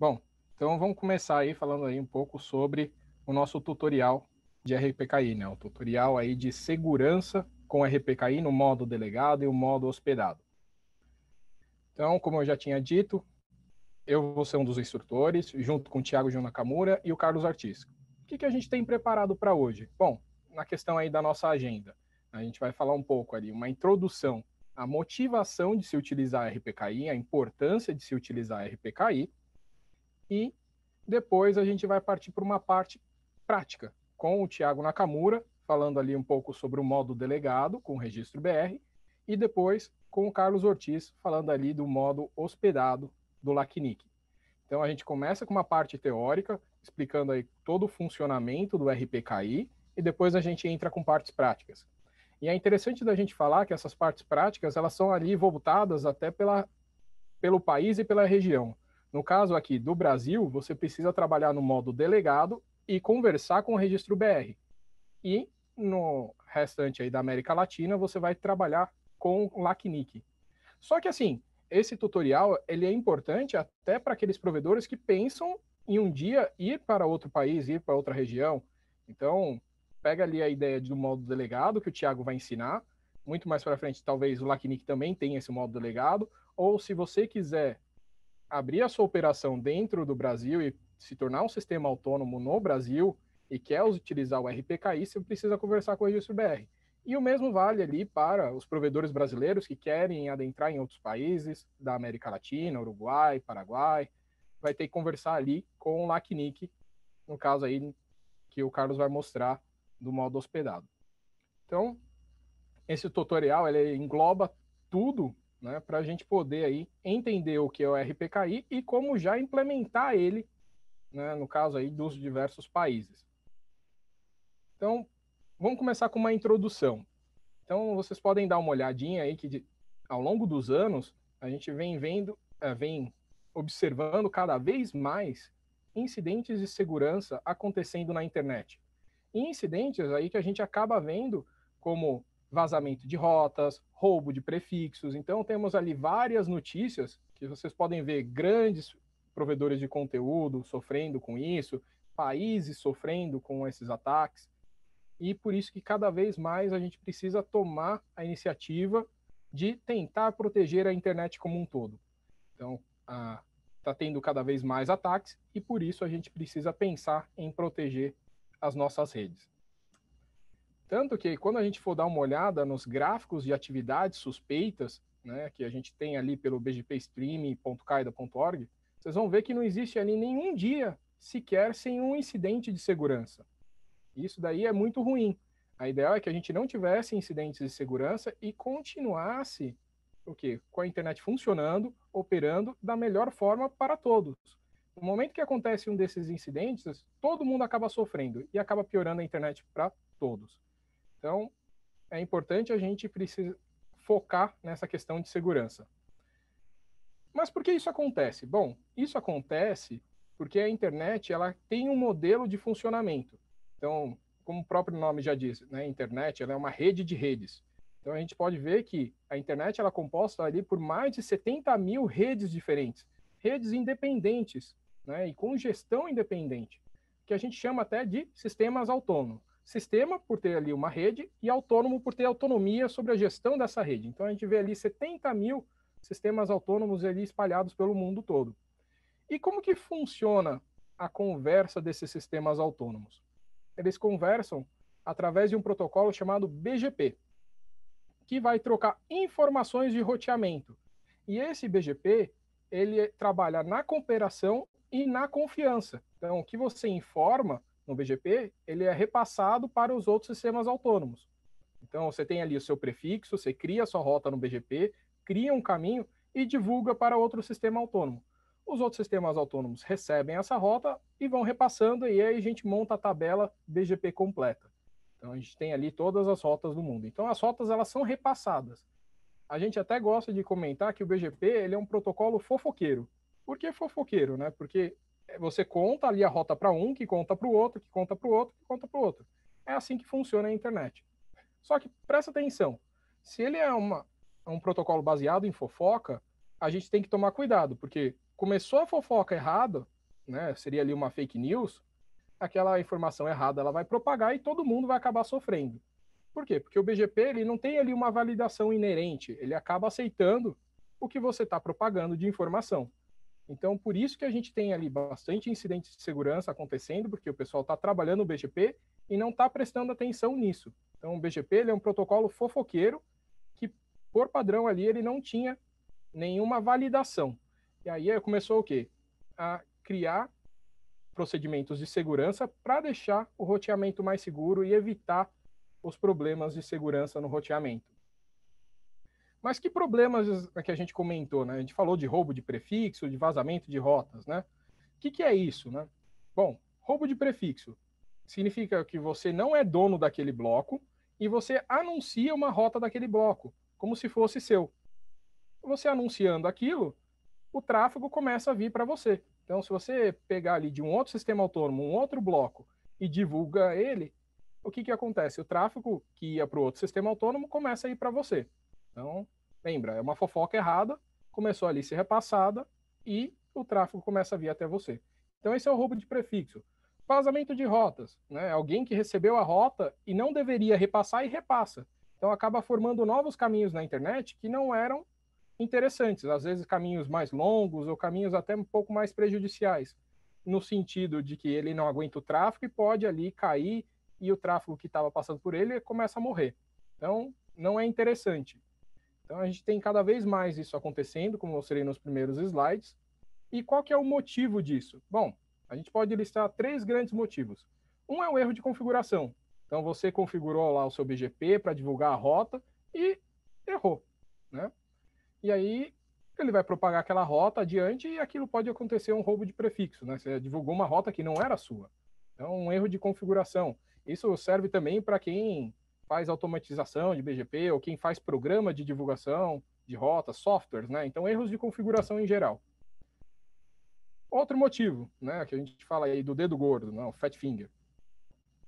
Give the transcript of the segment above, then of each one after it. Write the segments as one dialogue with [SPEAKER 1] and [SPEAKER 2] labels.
[SPEAKER 1] Bom, então vamos começar aí falando aí um pouco sobre o nosso tutorial de RPKI, né? O tutorial aí de segurança com RPKI no modo delegado e o modo hospedado. Então, como eu já tinha dito, eu vou ser um dos instrutores, junto com o Thiago Gil Nakamura e o Carlos Artis. O que, que a gente tem preparado para hoje? Bom, na questão aí da nossa agenda, a gente vai falar um pouco ali, uma introdução à motivação de se utilizar RPKI, a importância de se utilizar RPKI, e depois a gente vai partir para uma parte prática, com o Thiago Nakamura, falando ali um pouco sobre o modo delegado com o registro BR, e depois com o Carlos Ortiz, falando ali do modo hospedado do LACNIC. Então a gente começa com uma parte teórica, explicando aí todo o funcionamento do RPKI, e depois a gente entra com partes práticas. E é interessante da gente falar que essas partes práticas, elas são ali voltadas até pela, pelo país e pela região. No caso aqui do Brasil, você precisa trabalhar no modo delegado e conversar com o registro BR. E no restante aí da América Latina, você vai trabalhar com LACNIC. Só que assim, esse tutorial ele é importante até para aqueles provedores que pensam em um dia ir para outro país, ir para outra região. Então, pega ali a ideia do modo delegado que o Thiago vai ensinar. Muito mais para frente, talvez o LACNIC também tenha esse modo delegado. Ou se você quiser abrir a sua operação dentro do Brasil e se tornar um sistema autônomo no Brasil e quer utilizar o RPKI, você precisa conversar com o registro BR. E o mesmo vale ali para os provedores brasileiros que querem adentrar em outros países da América Latina, Uruguai, Paraguai. Vai ter que conversar ali com o LACNIC, no caso aí que o Carlos vai mostrar do modo hospedado. Então, esse tutorial ele engloba tudo né, para a gente poder aí entender o que é o RPKI e como já implementar ele, né, no caso aí dos diversos países. Então, vamos começar com uma introdução. Então, vocês podem dar uma olhadinha aí que de, ao longo dos anos a gente vem vendo, é, vem observando cada vez mais incidentes de segurança acontecendo na internet. E incidentes aí que a gente acaba vendo como vazamento de rotas, roubo de prefixos. Então, temos ali várias notícias que vocês podem ver grandes provedores de conteúdo sofrendo com isso, países sofrendo com esses ataques e por isso que cada vez mais a gente precisa tomar a iniciativa de tentar proteger a internet como um todo. Então, está tendo cada vez mais ataques e por isso a gente precisa pensar em proteger as nossas redes. Tanto que quando a gente for dar uma olhada nos gráficos de atividades suspeitas, né, que a gente tem ali pelo bgpstream.caida.org, vocês vão ver que não existe ali nenhum dia sequer sem um incidente de segurança. Isso daí é muito ruim. A ideal é que a gente não tivesse incidentes de segurança e continuasse o quê? Com a internet funcionando, operando da melhor forma para todos. No momento que acontece um desses incidentes, todo mundo acaba sofrendo e acaba piorando a internet para todos. Então, é importante a gente precisa focar nessa questão de segurança. Mas por que isso acontece? Bom, isso acontece porque a internet ela tem um modelo de funcionamento. Então, como o próprio nome já diz, né, a internet ela é uma rede de redes. Então, a gente pode ver que a internet ela é composta ali por mais de 70 mil redes diferentes, redes independentes, né, e com gestão independente, que a gente chama até de sistemas autônomos. Sistema por ter ali uma rede e autônomo por ter autonomia sobre a gestão dessa rede. Então, a gente vê ali 70 mil sistemas autônomos ali espalhados pelo mundo todo. E como que funciona a conversa desses sistemas autônomos? eles conversam através de um protocolo chamado BGP, que vai trocar informações de roteamento. E esse BGP, ele trabalha na cooperação e na confiança. Então, o que você informa no BGP, ele é repassado para os outros sistemas autônomos. Então, você tem ali o seu prefixo, você cria a sua rota no BGP, cria um caminho e divulga para outro sistema autônomo. Os outros sistemas autônomos recebem essa rota e vão repassando, e aí a gente monta a tabela BGP completa. Então a gente tem ali todas as rotas do mundo. Então as rotas elas são repassadas. A gente até gosta de comentar que o BGP ele é um protocolo fofoqueiro. Por que fofoqueiro, né? Porque você conta ali a rota para um, que conta para o outro, que conta para o outro, que conta para o outro. É assim que funciona a internet. Só que presta atenção, se ele é uma, um protocolo baseado em fofoca, a gente tem que tomar cuidado, porque começou a fofoca errado, né, seria ali uma fake news, aquela informação errada ela vai propagar e todo mundo vai acabar sofrendo. Por quê? Porque o BGP ele não tem ali uma validação inerente, ele acaba aceitando o que você está propagando de informação. Então, por isso que a gente tem ali bastante incidentes de segurança acontecendo, porque o pessoal está trabalhando o BGP e não está prestando atenção nisso. Então, o BGP é um protocolo fofoqueiro que, por padrão ali, ele não tinha nenhuma validação. E aí começou o quê? A criar procedimentos de segurança para deixar o roteamento mais seguro e evitar os problemas de segurança no roteamento. Mas que problemas que a gente comentou, né? A gente falou de roubo de prefixo, de vazamento de rotas, né? O que, que é isso, né? Bom, roubo de prefixo significa que você não é dono daquele bloco e você anuncia uma rota daquele bloco, como se fosse seu. Você anunciando aquilo, o tráfego começa a vir para você. Então, se você pegar ali de um outro sistema autônomo, um outro bloco, e divulga ele, o que, que acontece? O tráfego que ia para o outro sistema autônomo começa a ir para você. Então, lembra, é uma fofoca errada, começou ali a ser repassada e o tráfego começa a vir até você. Então, esse é o roubo de prefixo. Vazamento de rotas, né? Alguém que recebeu a rota e não deveria repassar e repassa. Então, acaba formando novos caminhos na internet que não eram interessantes, às vezes caminhos mais longos ou caminhos até um pouco mais prejudiciais, no sentido de que ele não aguenta o tráfego e pode ali cair e o tráfego que estava passando por ele começa a morrer. Então, não é interessante. Então, a gente tem cada vez mais isso acontecendo, como mostrei nos primeiros slides. E qual que é o motivo disso? Bom, a gente pode listar três grandes motivos. Um é o erro de configuração. Então, você configurou lá o seu BGP para divulgar a rota e errou, né? E aí ele vai propagar aquela rota adiante e aquilo pode acontecer um roubo de prefixo, né? Você divulgou uma rota que não era sua. Então, um erro de configuração. Isso serve também para quem faz automatização de BGP ou quem faz programa de divulgação de rotas, softwares, né? Então, erros de configuração em geral. Outro motivo, né, que a gente fala aí do dedo gordo, né, o fat finger.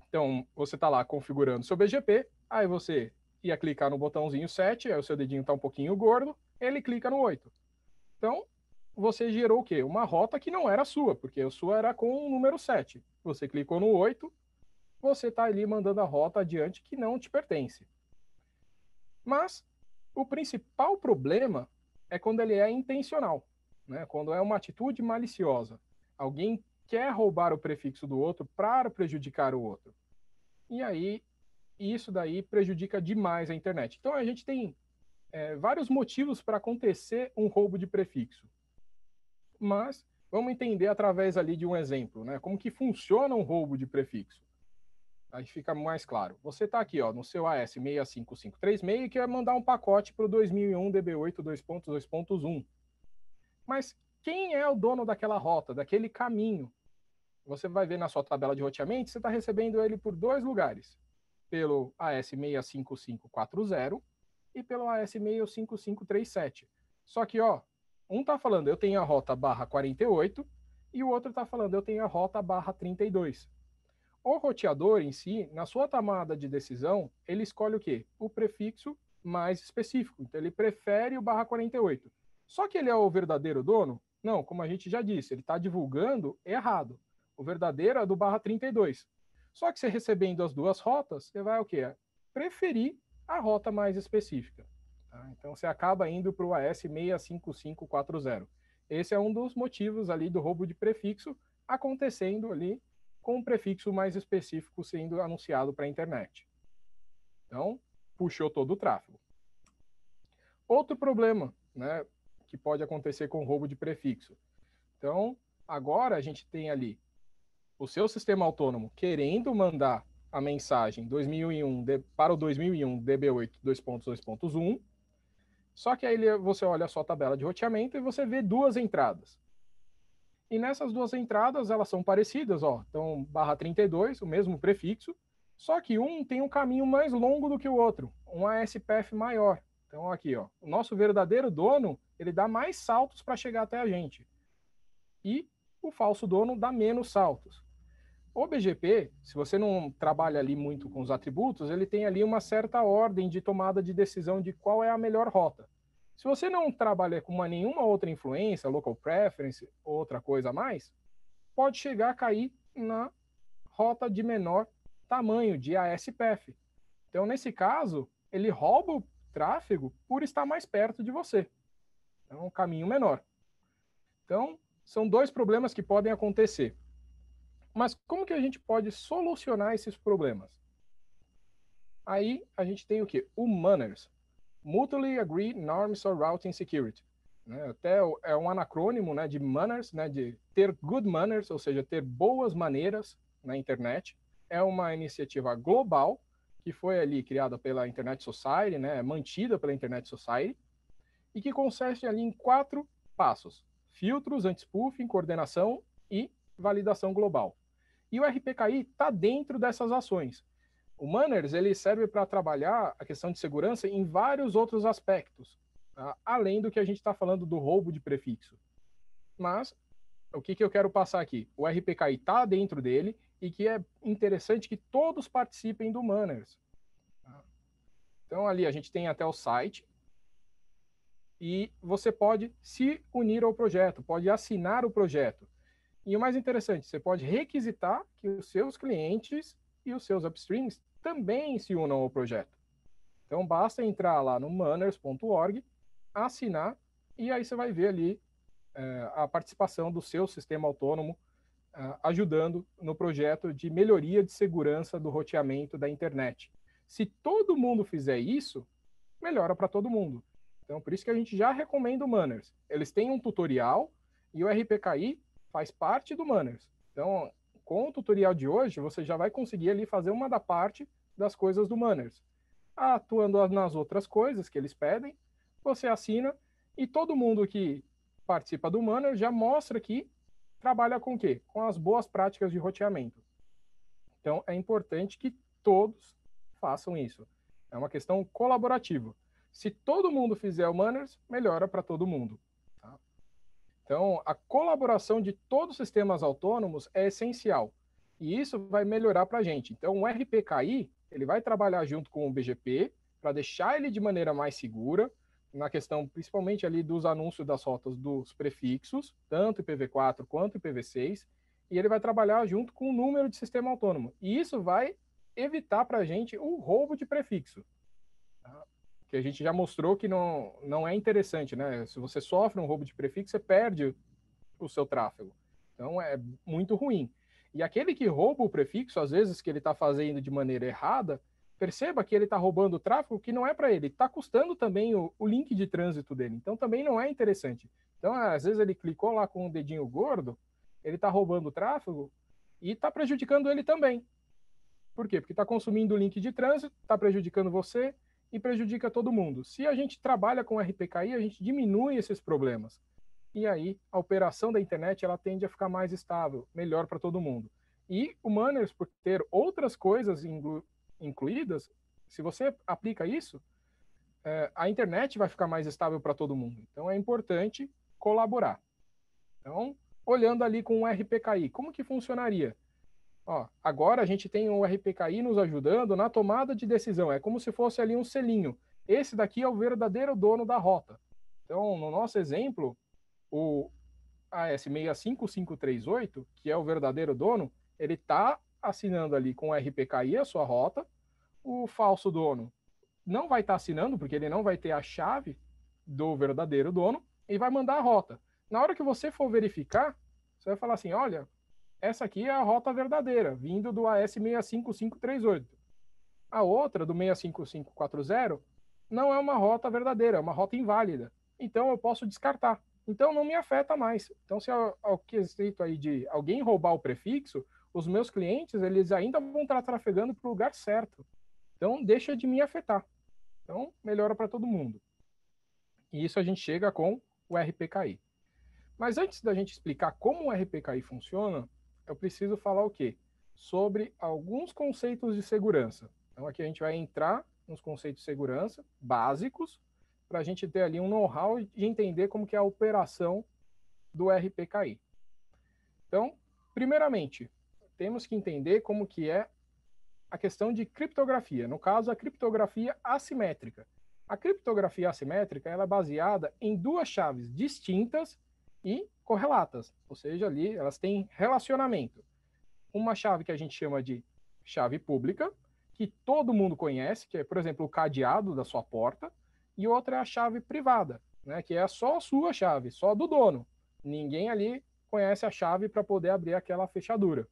[SPEAKER 1] Então, você está lá configurando seu BGP, aí você ia clicar no botãozinho 7, aí o seu dedinho está um pouquinho gordo, ele clica no 8. Então, você gerou o quê? Uma rota que não era sua, porque a sua era com o número 7. Você clicou no 8, você está ali mandando a rota adiante que não te pertence. Mas o principal problema é quando ele é intencional, né? quando é uma atitude maliciosa. Alguém quer roubar o prefixo do outro para prejudicar o outro. E aí, isso daí prejudica demais a internet. Então, a gente tem é, vários motivos para acontecer um roubo de prefixo. Mas vamos entender através ali de um exemplo, né? Como que funciona um roubo de prefixo. Aí fica mais claro. Você está aqui ó, no seu AS 65536 e quer mandar um pacote para o 2001 DB8 2.2.1. Mas quem é o dono daquela rota, daquele caminho? Você vai ver na sua tabela de roteamento, você está recebendo ele por dois lugares. Pelo AS 65540 e pelo AS 65537. Só que, ó, um está falando eu tenho a rota barra 48 e o outro está falando eu tenho a rota barra 32. O roteador em si, na sua tomada de decisão, ele escolhe o quê? O prefixo mais específico. Então, ele prefere o barra 48. Só que ele é o verdadeiro dono? Não, como a gente já disse, ele está divulgando errado. O verdadeiro é do barra 32. Só que você recebendo as duas rotas, você vai o quê? Preferir a rota mais específica. Tá? Então você acaba indo para o AS 65540. Esse é um dos motivos ali do roubo de prefixo acontecendo ali com um prefixo mais específico sendo anunciado para a internet. Então, puxou todo o tráfego. Outro problema né, que pode acontecer com roubo de prefixo. Então, agora a gente tem ali o seu sistema autônomo querendo mandar a mensagem 2001 de, para o 2001 DB8 2.2.1. Só que aí você olha a sua tabela de roteamento e você vê duas entradas. E nessas duas entradas, elas são parecidas, ó. Então, barra 32, o mesmo prefixo, só que um tem um caminho mais longo do que o outro, um ASPF maior. Então, aqui, ó, o nosso verdadeiro dono, ele dá mais saltos para chegar até a gente. E o falso dono dá menos saltos. O BGP, se você não trabalha ali muito com os atributos, ele tem ali uma certa ordem de tomada de decisão de qual é a melhor rota. Se você não trabalha com uma, nenhuma outra influência, local preference, outra coisa a mais, pode chegar a cair na rota de menor tamanho, de ASPF. Então, nesse caso, ele rouba o tráfego por estar mais perto de você. É um caminho menor. Então, são dois problemas que podem acontecer. Mas como que a gente pode solucionar esses problemas? Aí a gente tem o que? O Manners. Mutually Agreed Norms for Routing Security. Né? Até é um anacrônimo né, de manners, né, de ter good manners, ou seja, ter boas maneiras na internet. É uma iniciativa global que foi ali criada pela Internet Society, né, mantida pela Internet Society, e que consiste ali em quatro passos: filtros, anti-spoofing, coordenação e validação global. E o RPKI está dentro dessas ações. O Manners ele serve para trabalhar a questão de segurança em vários outros aspectos, tá? além do que a gente está falando do roubo de prefixo. Mas o que, que eu quero passar aqui? O RPKI está dentro dele e que é interessante que todos participem do Manners. Tá? Então ali a gente tem até o site e você pode se unir ao projeto, pode assinar o projeto. E o mais interessante, você pode requisitar que os seus clientes e os seus upstreams também se unam ao projeto. Então basta entrar lá no manners.org, assinar e aí você vai ver ali é, a participação do seu sistema autônomo é, ajudando no projeto de melhoria de segurança do roteamento da internet. Se todo mundo fizer isso, melhora para todo mundo. Então por isso que a gente já recomenda o Manners. Eles têm um tutorial e o RPKI faz parte do Manners. Então, com o tutorial de hoje, você já vai conseguir ali fazer uma da parte das coisas do Manners. Atuando nas outras coisas que eles pedem, você assina e todo mundo que participa do Manners já mostra que trabalha com o quê? Com as boas práticas de roteamento. Então, é importante que todos façam isso. É uma questão colaborativa. Se todo mundo fizer o Manners, melhora para todo mundo. Então, a colaboração de todos os sistemas autônomos é essencial. E isso vai melhorar para a gente. Então, o RPKI, ele vai trabalhar junto com o BGP para deixar ele de maneira mais segura, na questão principalmente ali dos anúncios das rotas dos prefixos, tanto IPv4 quanto IPv6, e ele vai trabalhar junto com o número de sistema autônomo. E isso vai evitar para a gente o roubo de prefixo que a gente já mostrou que não, não é interessante, né? Se você sofre um roubo de prefixo, você perde o seu tráfego. Então é muito ruim. E aquele que rouba o prefixo, às vezes que ele está fazendo de maneira errada, perceba que ele está roubando o tráfego que não é para ele, está custando também o, o, link de trânsito dele. Então também não é interessante. Então às vezes ele clicou lá com o um dedinho gordo, ele está roubando o tráfego e está prejudicando ele também. Por quê? Porque está consumindo o link de trânsito, está prejudicando você, e prejudica todo mundo. Se a gente trabalha com RPKI, a gente diminui esses problemas. E aí a operação da internet ela tende a ficar mais estável, melhor para todo mundo. E o Manners, por ter outras coisas inclu incluídas, se você aplica isso, é, a internet vai ficar mais estável para todo mundo. Então é importante colaborar. Então, olhando ali com o RPKI, como que funcionaria? Ó, agora a gente tem um RPKI nos ajudando na tomada de decisão. É como se fosse ali um selinho. Esse daqui é o verdadeiro dono da rota. Então, no nosso exemplo, o AS65538, que é o verdadeiro dono, ele está assinando ali com o RPKI a sua rota. O falso dono não vai estar tá assinando, porque ele não vai ter a chave do verdadeiro dono, e vai mandar a rota. Na hora que você for verificar, você vai falar assim: olha, essa aqui é a rota verdadeira, vindo do AS 65538. A outra, do 65540, não é uma rota verdadeira, é uma rota inválida. Então eu posso descartar. Então não me afeta mais. Então se o quesito aí de alguém roubar o prefixo, os meus clientes eles ainda vão estar trafegando para o lugar certo. Então deixa de me afetar. Então melhora para todo mundo. E isso a gente chega com o RPKI. Mas antes da gente explicar como o RPKI funciona, eu preciso falar o quê? Sobre alguns conceitos de segurança. Então, aqui a gente vai entrar nos conceitos de segurança básicos, para a gente ter ali um know-how e entender como que é a operação do RPKI. Então, primeiramente, temos que entender como que é a questão de criptografia. No caso, a criptografia assimétrica. A criptografia assimétrica ela é baseada em duas chaves distintas e correlatas, ou seja, ali elas têm relacionamento. Uma chave que a gente chama de chave pública, que todo mundo conhece, que é, por exemplo, o cadeado da sua porta, e outra é a chave privada, né, que é só a sua chave, só do dono. Ninguém ali conhece a chave para poder abrir aquela fechadura.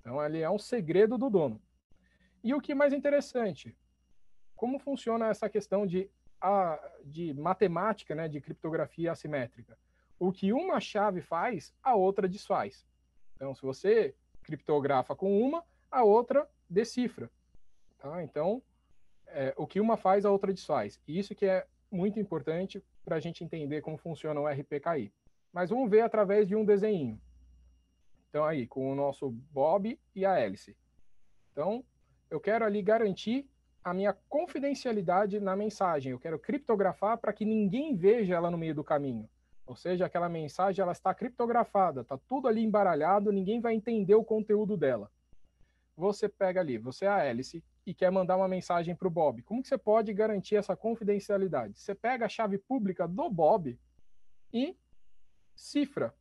[SPEAKER 1] Então, ele é um segredo do dono. E o que mais interessante, como funciona essa questão de, a, de matemática, né, de criptografia assimétrica? O que uma chave faz, a outra desfaz. Então, se você criptografa com uma, a outra decifra. Tá? Então, é, o que uma faz, a outra desfaz. E isso que é muito importante para a gente entender como funciona o RPKI. Mas vamos ver através de um desenho. Então, aí, com o nosso Bob e a hélice. Então, eu quero ali garantir a minha confidencialidade na mensagem. Eu quero criptografar para que ninguém veja ela no meio do caminho. Ou seja, aquela mensagem ela está criptografada, está tudo ali embaralhado, ninguém vai entender o conteúdo dela. Você pega ali, você é a hélice e quer mandar uma mensagem para o Bob. Como que você pode garantir essa confidencialidade? Você pega a chave pública do Bob e cifra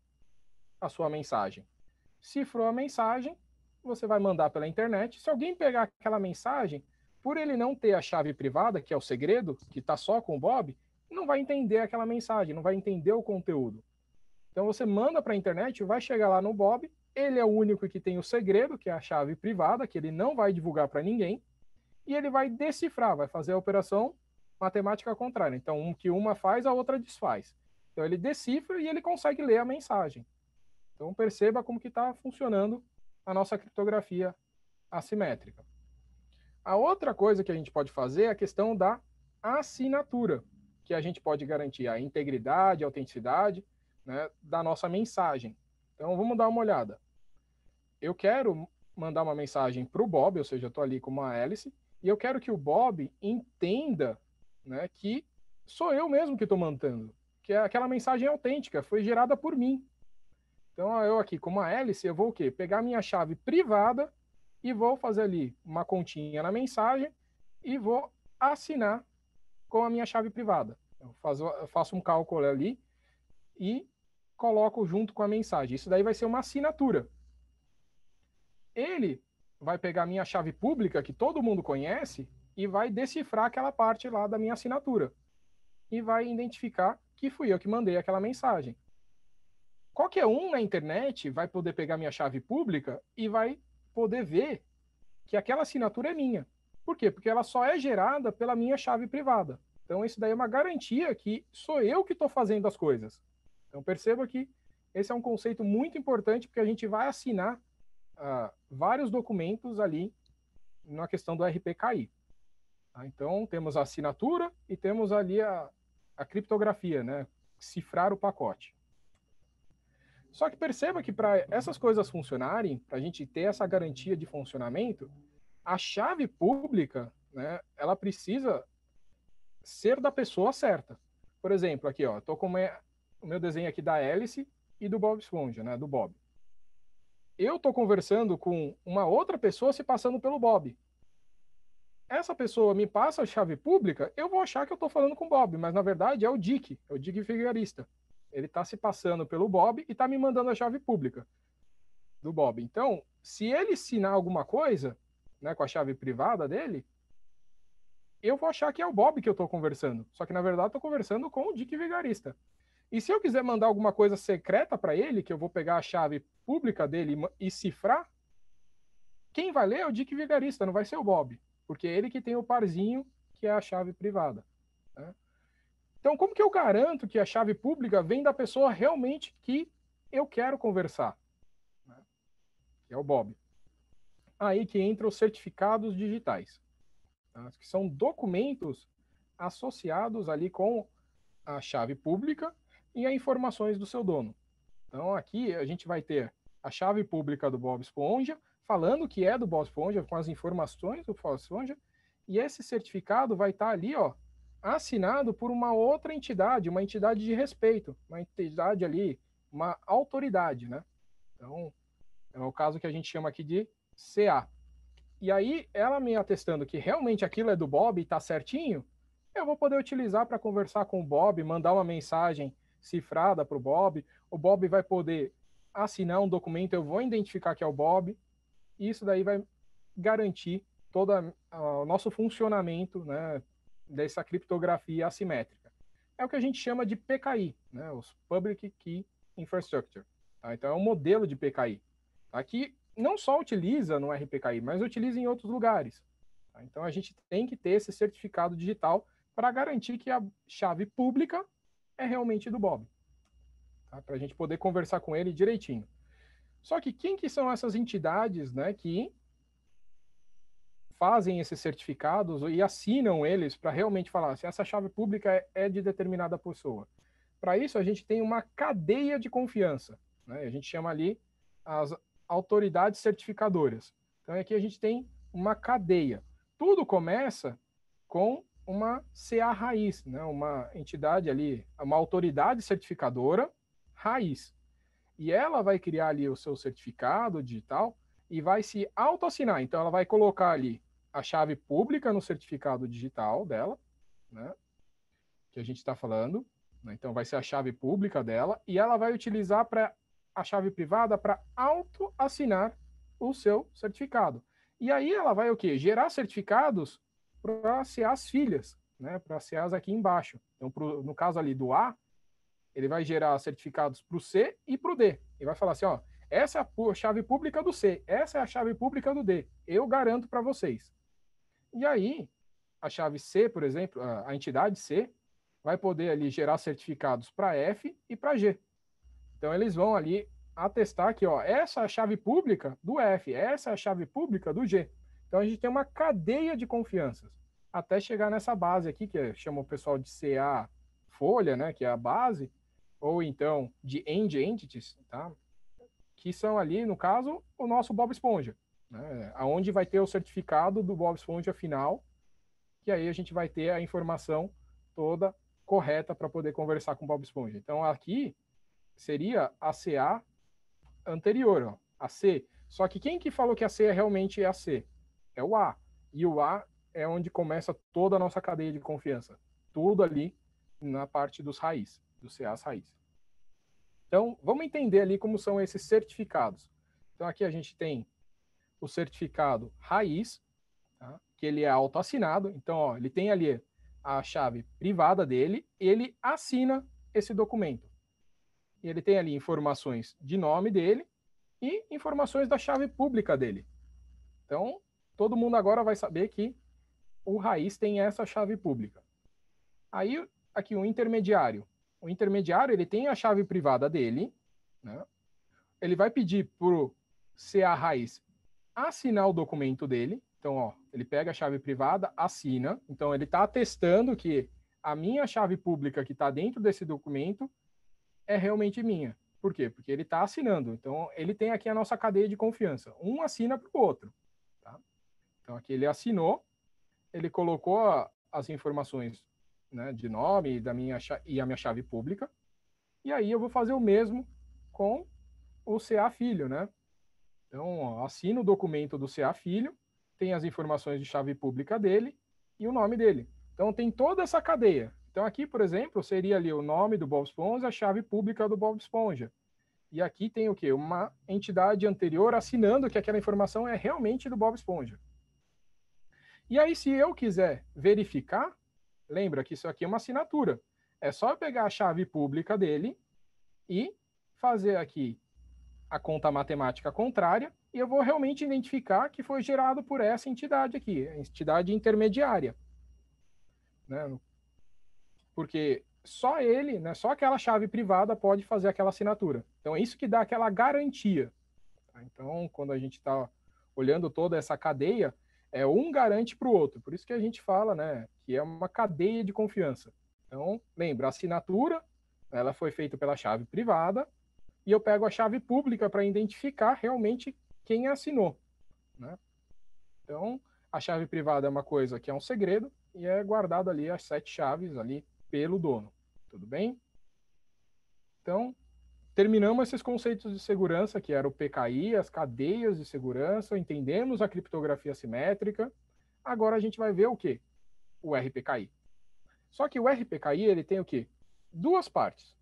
[SPEAKER 1] a sua mensagem. Cifrou a mensagem, você vai mandar pela internet. Se alguém pegar aquela mensagem, por ele não ter a chave privada, que é o segredo, que está só com o Bob, não vai entender aquela mensagem, não vai entender o conteúdo. Então você manda para a internet, vai chegar lá no Bob, ele é o único que tem o segredo, que é a chave privada, que ele não vai divulgar para ninguém, e ele vai decifrar, vai fazer a operação matemática contrária. Então, um que uma faz, a outra desfaz. Então ele decifra e ele consegue ler a mensagem. Então perceba como que está funcionando a nossa criptografia assimétrica. A outra coisa que a gente pode fazer é a questão da assinatura, que a gente pode garantir a integridade, a autenticidade né, da nossa mensagem. Então vamos dar uma olhada. Eu quero mandar uma mensagem para o Bob, ou seja, eu estou ali com uma hélice, e eu quero que o Bob entenda né, que sou eu mesmo que estou mandando que é aquela mensagem autêntica, foi gerada por mim. Então, eu aqui, como a hélice, eu vou o quê? Pegar minha chave privada e vou fazer ali uma continha na mensagem e vou assinar com a minha chave privada. Eu faço, eu faço um cálculo ali e coloco junto com a mensagem. Isso daí vai ser uma assinatura. Ele vai pegar a minha chave pública, que todo mundo conhece, e vai decifrar aquela parte lá da minha assinatura. E vai identificar que fui eu que mandei aquela mensagem. Qualquer um na internet vai poder pegar minha chave pública e vai poder ver que aquela assinatura é minha. Por quê? Porque ela só é gerada pela minha chave privada. Então, isso daí é uma garantia que sou eu que estou fazendo as coisas. Então, perceba que esse é um conceito muito importante, porque a gente vai assinar uh, vários documentos ali na questão do RPKI. Tá? Então, temos a assinatura e temos ali a, a criptografia, né? Cifrar o pacote. Só que perceba que para essas coisas funcionarem, para a gente ter essa garantia de funcionamento, a chave pública, né, ela precisa ser da pessoa certa. Por exemplo, aqui, ó, tô com o meu desenho aqui da hélice e do Bob Esponja, né, do Bob. Eu tô conversando com uma outra pessoa se passando pelo Bob essa pessoa me passa a chave pública, eu vou achar que eu estou falando com o Bob, mas na verdade é o Dick, é o Dick Figueiredo. Ele está se passando pelo Bob e está me mandando a chave pública do Bob. Então, se ele ensinar alguma coisa, né, com a chave privada dele, eu vou achar que é o Bob que eu estou conversando. Só que na verdade estou conversando com o Dick Vigarista. E se eu quiser mandar alguma coisa secreta para ele, que eu vou pegar a chave pública dele e cifrar, quem vai ler é o Dick Vigarista, não vai ser o Bob porque é ele que tem o parzinho que é a chave privada. Né? Então, como que eu garanto que a chave pública vem da pessoa realmente que eu quero conversar? Né? Que é o Bob. Aí que entra os certificados digitais, tá? que são documentos associados ali com a chave pública e as informações do seu dono. Então, aqui a gente vai ter a chave pública do Bob Esponja, falando que é do Bob Esponja, com as informações do Bob Esponja, e esse certificado vai estar tá ali, ó, assinado por uma outra entidade, uma entidade de respeito, uma entidade ali, uma autoridade, né? Então, é o caso que a gente chama aqui de CA. E aí, ela me atestando que realmente aquilo é do Bob e está certinho, eu vou poder utilizar para conversar com o Bob, mandar uma mensagem cifrada para o Bob. O Bob vai poder assinar um documento, eu vou identificar que é o Bob. E isso daí vai garantir todo o nosso funcionamento né, dessa criptografia assimétrica. É o que a gente chama de PKI, né, os Public Key Infrastructure. Tá? Então, é um modelo de PKI. Aqui não só utiliza no RPKI, mas utiliza em outros lugares. Tá? Então, a gente tem que ter esse certificado digital para garantir que a chave pública é realmente do Bob. Tá? Para a gente poder conversar com ele direitinho. Só que quem que são essas entidades né, que fazem esses certificados e assinam eles para realmente falar se essa chave pública é, é de determinada pessoa? Para isso, a gente tem uma cadeia de confiança. Né? A gente chama ali as autoridades certificadoras. Então, aqui a gente tem uma cadeia. Tudo começa com uma CA raiz, né? uma entidade ali, uma autoridade certificadora raiz. E ela vai criar ali o seu certificado digital e vai se autoassinar. Então, ela vai colocar ali a chave pública no certificado digital dela, né? que a gente está falando. Né? Então, vai ser a chave pública dela e ela vai utilizar para a chave privada para auto-assinar o seu certificado. E aí ela vai o quê? Gerar certificados para CAs filhas, né? para CAs aqui embaixo. Então, pro, no caso ali do A, ele vai gerar certificados para o C e para o D. E vai falar assim, ó, essa é a chave pública do C, essa é a chave pública do D. Eu garanto para vocês. E aí, a chave C, por exemplo, a entidade C, vai poder ali gerar certificados para F e para G. Então eles vão ali atestar que, ó, essa é a chave pública do F, essa é a chave pública do G. Então a gente tem uma cadeia de confianças até chegar nessa base aqui que chama o pessoal de CA folha, né, que é a base, ou então de end entities, tá? Que são ali, no caso, o nosso Bob Esponja, né? Aonde vai ter o certificado do Bob Esponja final, que aí a gente vai ter a informação toda correta para poder conversar com o Bob Esponja. Então aqui seria a CA anterior, ó, a C. Só que quem que falou que a C é realmente a C? É o A. E o A é onde começa toda a nossa cadeia de confiança. Tudo ali na parte dos raiz, dos CAs raiz. Então, vamos entender ali como são esses certificados. Então, aqui a gente tem o certificado raiz, tá? que ele é autoassinado. Então, ó, ele tem ali a chave privada dele, ele assina esse documento. Ele tem ali informações de nome dele e informações da chave pública dele. Então, todo mundo agora vai saber que o raiz tem essa chave pública. Aí, aqui o intermediário. O intermediário, ele tem a chave privada dele, né? Ele vai pedir para o CA raiz assinar o documento dele, então, ó, ele pega a chave privada, assina. Então, ele está atestando que a minha chave pública que está dentro desse documento é realmente minha. Por quê? Porque ele está assinando. Então, ele tem aqui a nossa cadeia de confiança. Um assina para o outro. Tá? Então, aqui ele assinou, ele colocou as informações né, de nome da minha, e a minha chave pública. E aí eu vou fazer o mesmo com o CA filho, né? Então, ó, assino o documento do CA filho, tem as informações de chave pública dele e o nome dele. Então tem toda essa cadeia. Então aqui, por exemplo, seria ali o nome do Bob Esponja, a chave pública do Bob Esponja. E aqui tem o quê? Uma entidade anterior assinando que aquela informação é realmente do Bob Esponja. E aí, se eu quiser verificar, lembra que isso aqui é uma assinatura. É só eu pegar a chave pública dele e fazer aqui a conta matemática contrária e eu vou realmente identificar que foi gerado por essa entidade aqui, a entidade intermediária. Né? Porque só ele, né, só aquela chave privada pode fazer aquela assinatura. Então é isso que dá aquela garantia. Tá? Então, quando a gente está olhando toda essa cadeia, é um garante para o outro. Por isso que a gente fala né, que é uma cadeia de confiança. Então, lembra, a assinatura ela foi feita pela chave privada e eu pego a chave pública para identificar realmente quem assinou. Né? Então, a chave privada é uma coisa que é um segredo e é guardado ali as sete chaves ali pelo dono. Tudo bem? Então, terminamos esses conceitos de segurança, que era o PKI, as cadeias de segurança, entendemos a criptografia simétrica. Agora a gente vai ver o quê? O RPKI. Só que o RPKI ele tem o quê? Duas partes.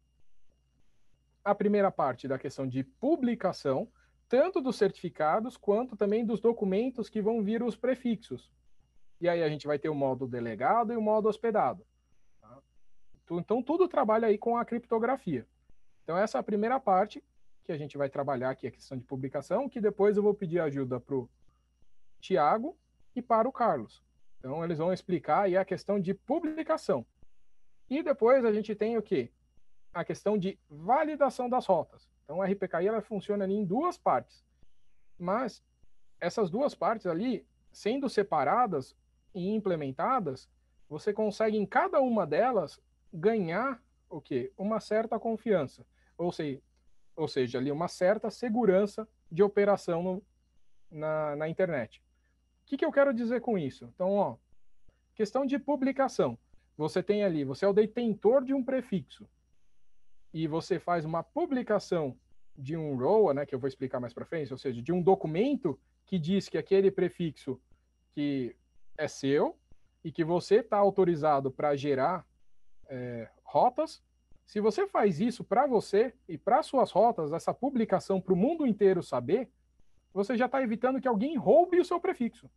[SPEAKER 1] A primeira parte da questão de publicação, tanto dos certificados quanto também dos documentos que vão vir os prefixos. E aí a gente vai ter o modo delegado e o modo hospedado. Então tudo trabalha aí com a criptografia. Então essa é a primeira parte que a gente vai trabalhar aqui, a questão de publicação, que depois eu vou pedir ajuda para o Tiago e para o Carlos. Então eles vão explicar aí a questão de publicação. E depois a gente tem o quê? A questão de validação das rotas. Então, a RPKI ela funciona em duas partes. Mas essas duas partes ali, sendo separadas e implementadas, você consegue em cada uma delas ganhar o quê? Uma certa confiança. Ou seja, ou seja ali uma certa segurança de operação no, na, na internet. O que, que eu quero dizer com isso? Então, ó, questão de publicação. Você tem ali, você é o detentor de um prefixo e você faz uma publicação de um ROA, né, que eu vou explicar mais para frente, ou seja, de um documento que diz que aquele prefixo que é seu e que você está autorizado para gerar é, rotas. Se você faz isso para você e para suas rotas, essa publicação para o mundo inteiro saber, você já está evitando que alguém roube o seu prefixo.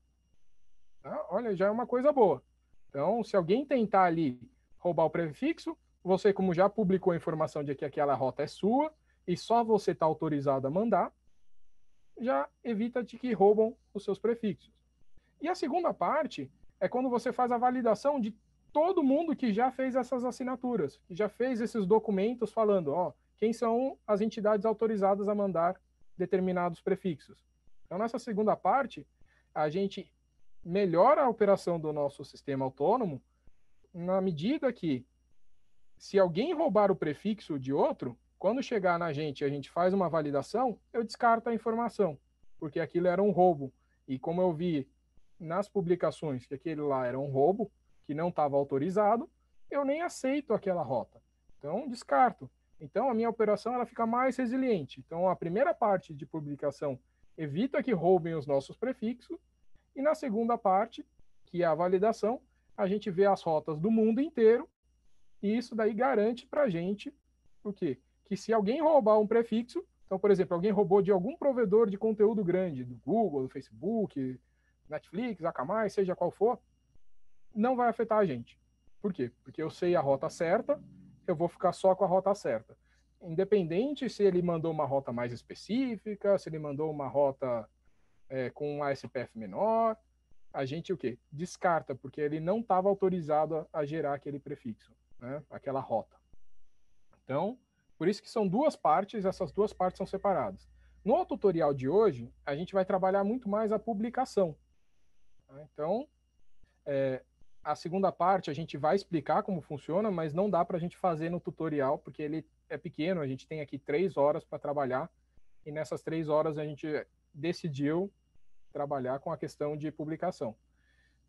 [SPEAKER 1] Tá? Olha, já é uma coisa boa. Então, se alguém tentar ali roubar o prefixo, você, como já publicou a informação de que aquela rota é sua e só você está autorizado a mandar, já evita de que roubam os seus prefixos. E a segunda parte é quando você faz a validação de todo mundo que já fez essas assinaturas, que já fez esses documentos falando, ó, quem são as entidades autorizadas a mandar determinados prefixos. Então, nessa segunda parte, a gente melhora a operação do nosso sistema autônomo na medida que se alguém roubar o prefixo de outro, quando chegar na gente e a gente faz uma validação, eu descarto a informação, porque aquilo era um roubo. E como eu vi nas publicações que aquele lá era um roubo, que não estava autorizado, eu nem aceito aquela rota. Então, descarto. Então, a minha operação ela fica mais resiliente. Então, a primeira parte de publicação evita que roubem os nossos prefixos, e na segunda parte, que é a validação, a gente vê as rotas do mundo inteiro e isso daí garante para a gente o quê? Que se alguém roubar um prefixo, então, por exemplo, alguém roubou de algum provedor de conteúdo grande, do Google, do Facebook, Netflix, Akamai, seja qual for, não vai afetar a gente. Por quê? Porque eu sei a rota certa, eu vou ficar só com a rota certa. Independente se ele mandou uma rota mais específica, se ele mandou uma rota é, com um ASPF menor, a gente o quê? Descarta, porque ele não estava autorizado a, a gerar aquele prefixo né, aquela rota. Então, por isso que são duas partes, essas duas partes são separadas. No tutorial de hoje, a gente vai trabalhar muito mais a publicação. Tá? Então, é, a segunda parte a gente vai explicar como funciona, mas não dá para a gente fazer no tutorial, porque ele é pequeno, a gente tem aqui três horas para trabalhar, e nessas três horas a gente decidiu trabalhar com a questão de publicação.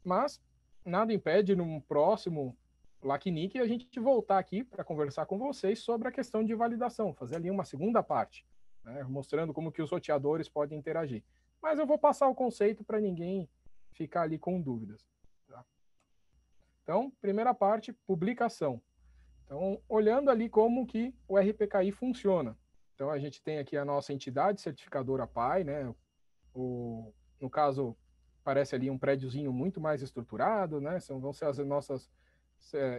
[SPEAKER 1] Mas nada impede, num próximo LACNIC a gente voltar aqui para conversar com vocês sobre a questão de validação, fazer ali uma segunda parte, né, mostrando como que os roteadores podem interagir. Mas eu vou passar o conceito para ninguém ficar ali com dúvidas. Então, primeira parte, publicação. Então, olhando ali como que o RPKI funciona. Então, a gente tem aqui a nossa entidade certificadora PAI, né? O, no caso, parece ali um prédiozinho muito mais estruturado, né? São, vão ser as nossas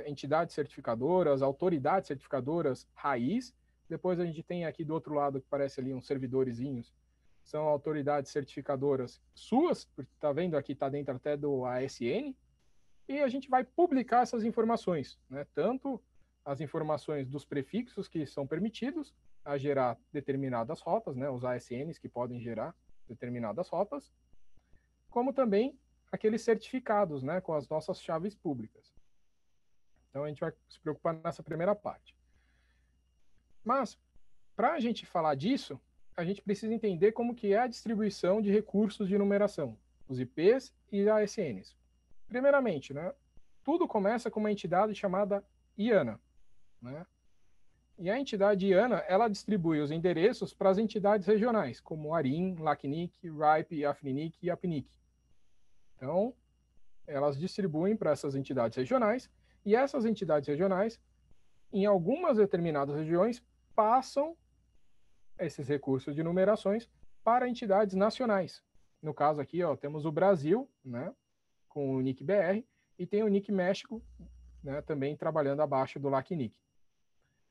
[SPEAKER 1] entidades certificadoras, autoridades certificadoras raiz. Depois a gente tem aqui do outro lado que parece ali uns servidorzinhos, são autoridades certificadoras suas, está vendo aqui, está dentro até do ASN, e a gente vai publicar essas informações, né? tanto as informações dos prefixos que são permitidos a gerar determinadas rotas, né? os ASNs que podem gerar determinadas rotas, como também aqueles certificados né? com as nossas chaves públicas. Então a gente vai se preocupar nessa primeira parte. Mas, para a gente falar disso, a gente precisa entender como que é a distribuição de recursos de numeração, os IPs e ASNs. Primeiramente, né, tudo começa com uma entidade chamada IANA. Né? E a entidade IANA, ela distribui os endereços para as entidades regionais, como ARIN, LACNIC, RIPE, AFNIC e APNIC. Então, elas distribuem para essas entidades regionais E essas entidades regionais, em algumas determinadas regiões, passam esses recursos de numerações para entidades nacionais. No caso aqui, ó, temos o Brasil, né, com o NIC BR, e tem o NIC México, né, também trabalhando abaixo do LACNIC.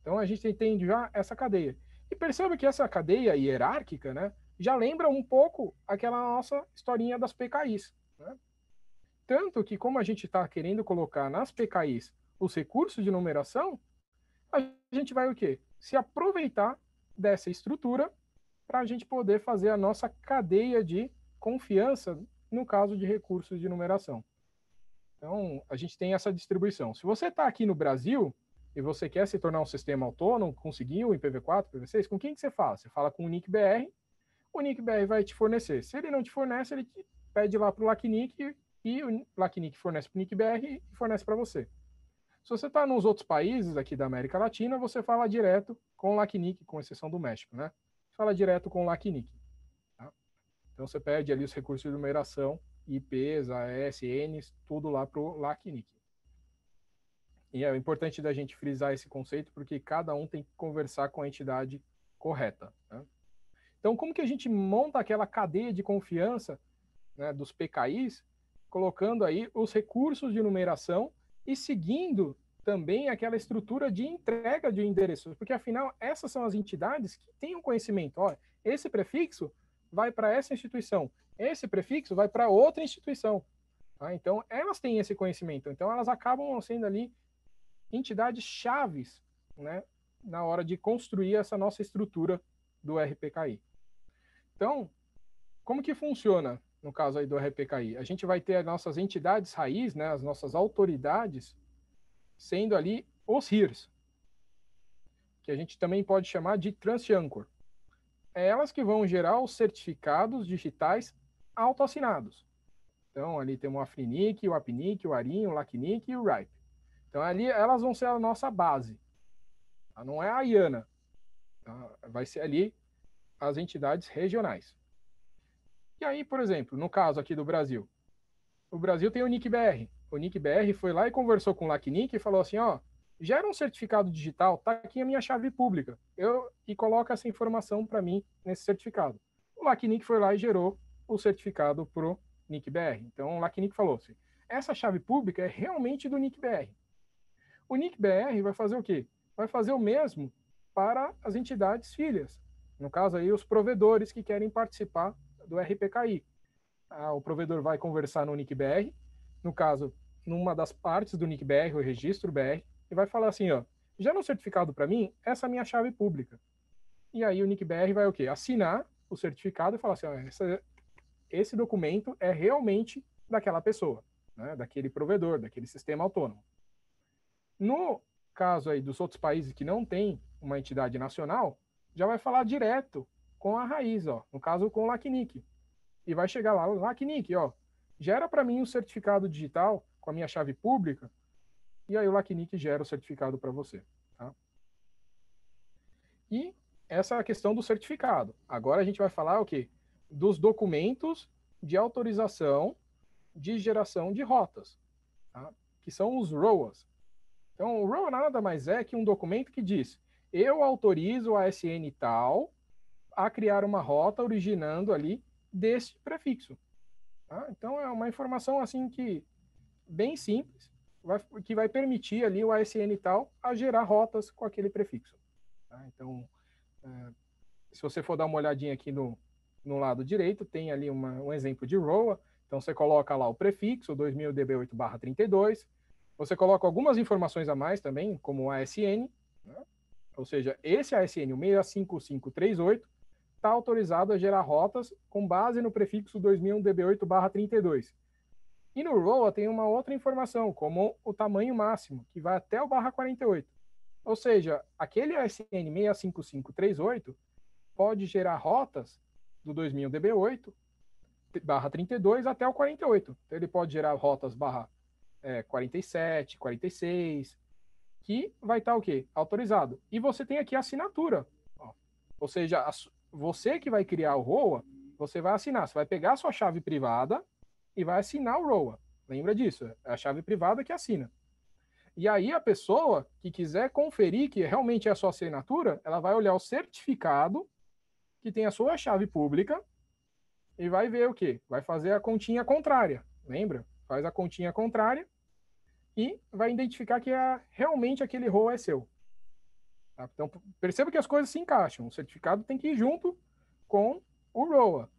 [SPEAKER 1] Então a gente tem já essa cadeia. E perceba que essa cadeia hierárquica, né, já lembra um pouco aquela nossa historinha das PKIs. Né? Tanto que, como a gente está querendo colocar nas PKIs os recursos de numeração, a gente vai o quê? Se aproveitar dessa estrutura para a gente poder fazer a nossa cadeia de confiança no caso de recursos de numeração. Então, a gente tem essa distribuição. Se você está aqui no Brasil e você quer se tornar um sistema autônomo, conseguiu em PV4, PV6, com quem que você fala? Você fala com o NIC-BR, o NIC-BR vai te fornecer. Se ele não te fornece, ele te pede lá para o LACNIC e o LACNIC fornece para o NIC-BR e fornece para você. Se você está nos outros países aqui da América Latina, você fala direto com o LACNIC, com exceção do México, né? Fala direto com o LACNIC. Então você pede ali os recursos de numeração, IPs, ASNs, tudo lá para o LACNIC. E é importante da gente frisar esse conceito, porque cada um tem que conversar com a entidade correta. Né? Então, como que a gente monta aquela cadeia de confiança né, dos PKIs, colocando aí os recursos de numeração e seguindo também aquela estrutura de entrega de endereços, porque afinal essas são as entidades que têm o um conhecimento. Ó, esse prefixo vai para essa instituição, esse prefixo vai para outra instituição. Tá? Então elas têm esse conhecimento, então elas acabam sendo ali entidades chaves, né, na hora de construir essa nossa estrutura do RPKI. Então, como que funciona no caso aí do RPKI? A gente vai ter as nossas entidades raiz, né, as nossas autoridades, sendo ali os HERs, que a gente também pode chamar de Transancor. Elas que vão gerar os certificados digitais autoassinados. Então, ali tem o Afrinic, o Apnic, o Arin, o Lacnic e o RIPE. Então, ali elas vão ser a nossa base. Tá? Não é a IANA. Tá? Vai ser ali as entidades regionais. E aí, por exemplo, no caso aqui do Brasil, o Brasil tem o NIC-BR. O NIC-BR foi lá e conversou com o LACNIC e falou assim, ó, gera um certificado digital, tá aqui a minha chave pública, eu, e coloca essa informação para mim nesse certificado. O LACNIC foi lá e gerou o certificado pro NIC-BR. Então, o LACNIC falou assim, essa chave pública é realmente do NIC-BR. O NIC-BR vai fazer o quê? Vai fazer o mesmo para as entidades filhas. No caso aí, os provedores que querem participar do RPKI. Ah, o provedor vai conversar no NIC-BR, no caso, numa das partes do NIC-BR, o registro BR, e vai falar assim, ó, já no certificado para mim, essa minha chave pública. E aí o NIC-BR vai o quê? Assinar o certificado e falar assim, ó, essa, esse documento é realmente daquela pessoa, né, daquele provedor, daquele sistema autônomo. No caso aí dos outros países que não tem uma entidade nacional, já vai falar direto com a raiz, ó, no caso com o LACNIC. E vai chegar lá, LACNIC, ó, gera para mim um certificado digital com a minha chave pública, e aí o LACNIC gera o certificado para você. Tá? E essa é a questão do certificado. Agora a gente vai falar o quê? Dos documentos de autorização de geração de rotas, tá? que são os ROAs. Então, o ROA nada mais é que um documento que diz eu autorizo a SN tal a criar uma rota originando ali desse prefixo. Tá? Então é uma informação assim que bem simples, vai, que vai permitir ali o ASN tal a gerar rotas com aquele prefixo. Tá? Então, é, se você for dar uma olhadinha aqui no, no lado direito, tem ali uma, um exemplo de ROA. Então você coloca lá o prefixo 2000db8/32. Você coloca algumas informações a mais também, como o ASN, né? Ou seja, esse ASN, o 65538, está autorizado a gerar rotas com base no prefixo 2001-DB8-32. E no ROA tem uma outra informação, como o tamanho máximo, que vai até o barra 48. Ou seja, aquele ASN 65538 pode gerar rotas do 2000 DB8 barra 32 até o 48. Então, ele pode gerar rotas barra é, 47, 46, que vai estar tá o quê? Autorizado. E você tem aqui a assinatura. Ó. Ou seja, a, você que vai criar o ROA, você vai assinar. Você vai pegar a sua chave privada e vai assinar o ROA. Lembra disso? É a chave privada que assina. E aí a pessoa que quiser conferir que realmente é a sua assinatura, ela vai olhar o certificado que tem a sua chave pública e vai ver o quê? Vai fazer a continha contrária, lembra? Faz a continha contrária e vai identificar que é, realmente aquele rol é seu. Tá? Então, perceba que as coisas se encaixam. O certificado tem que ir junto com o ROA.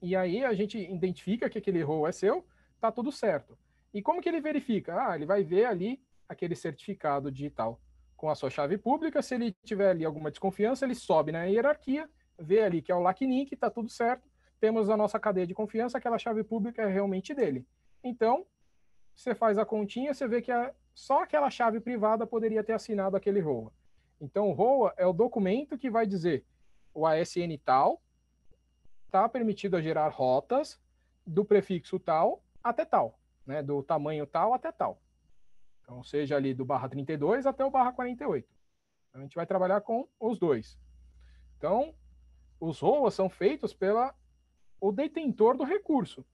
[SPEAKER 1] E aí a gente identifica que aquele rol é seu, tá tudo certo. E como que ele verifica? Ah, ele vai ver ali aquele certificado digital com a sua chave pública. Se ele tiver ali alguma desconfiança, ele sobe na hierarquia, vê ali que é o LACNIC, está tudo certo. Temos a nossa cadeia de confiança, aquela chave pública é realmente dele. Então, você faz a continha, você vê que a, só aquela chave privada poderia ter assinado aquele ROA. Então, o ROA é o documento que vai dizer o ASN tal está permitido a gerar rotas do prefixo tal até tal né, do tamanho tal até tal. Então, seja ali do barra 32 até o barra 48. Então, a gente vai trabalhar com os dois. Então, os ROAs são feitos pela o detentor do recurso.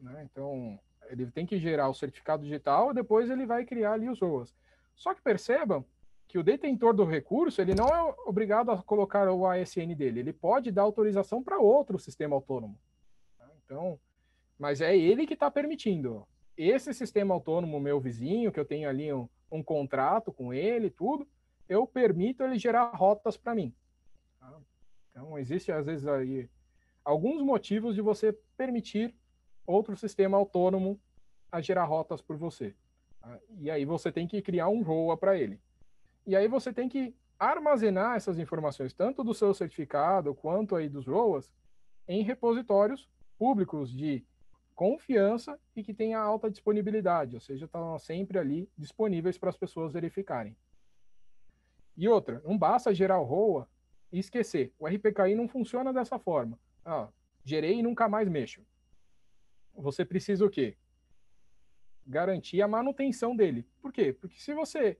[SPEAKER 1] Né? Então, ele tem que gerar o certificado digital e depois ele vai criar ali os ROAs. Só que percebam que o detentor do recurso ele não é obrigado a colocar o ASN dele, ele pode dar autorização para outro sistema autônomo. Então, mas é ele que está permitindo esse sistema autônomo, meu vizinho, que eu tenho ali um, um contrato com ele, tudo, eu permito ele gerar rotas para mim. Tá? Então, existe às vezes aí alguns motivos de você permitir outro sistema autônomo a gerar rotas por você. Tá? E aí você tem que criar um ROA para ele. E aí você tem que armazenar essas informações, tanto do seu certificado quanto aí dos ROAs, em repositórios públicos de confiança e que tenha alta disponibilidade, ou seja, estão sempre ali disponíveis para as pessoas verificarem. E outra, não basta gerar o ROA e esquecer. O RPKI não funciona dessa forma. Ah, gerei e nunca mais mexo. Você precisa o quê? Garantir a manutenção dele. Por quê? Porque se você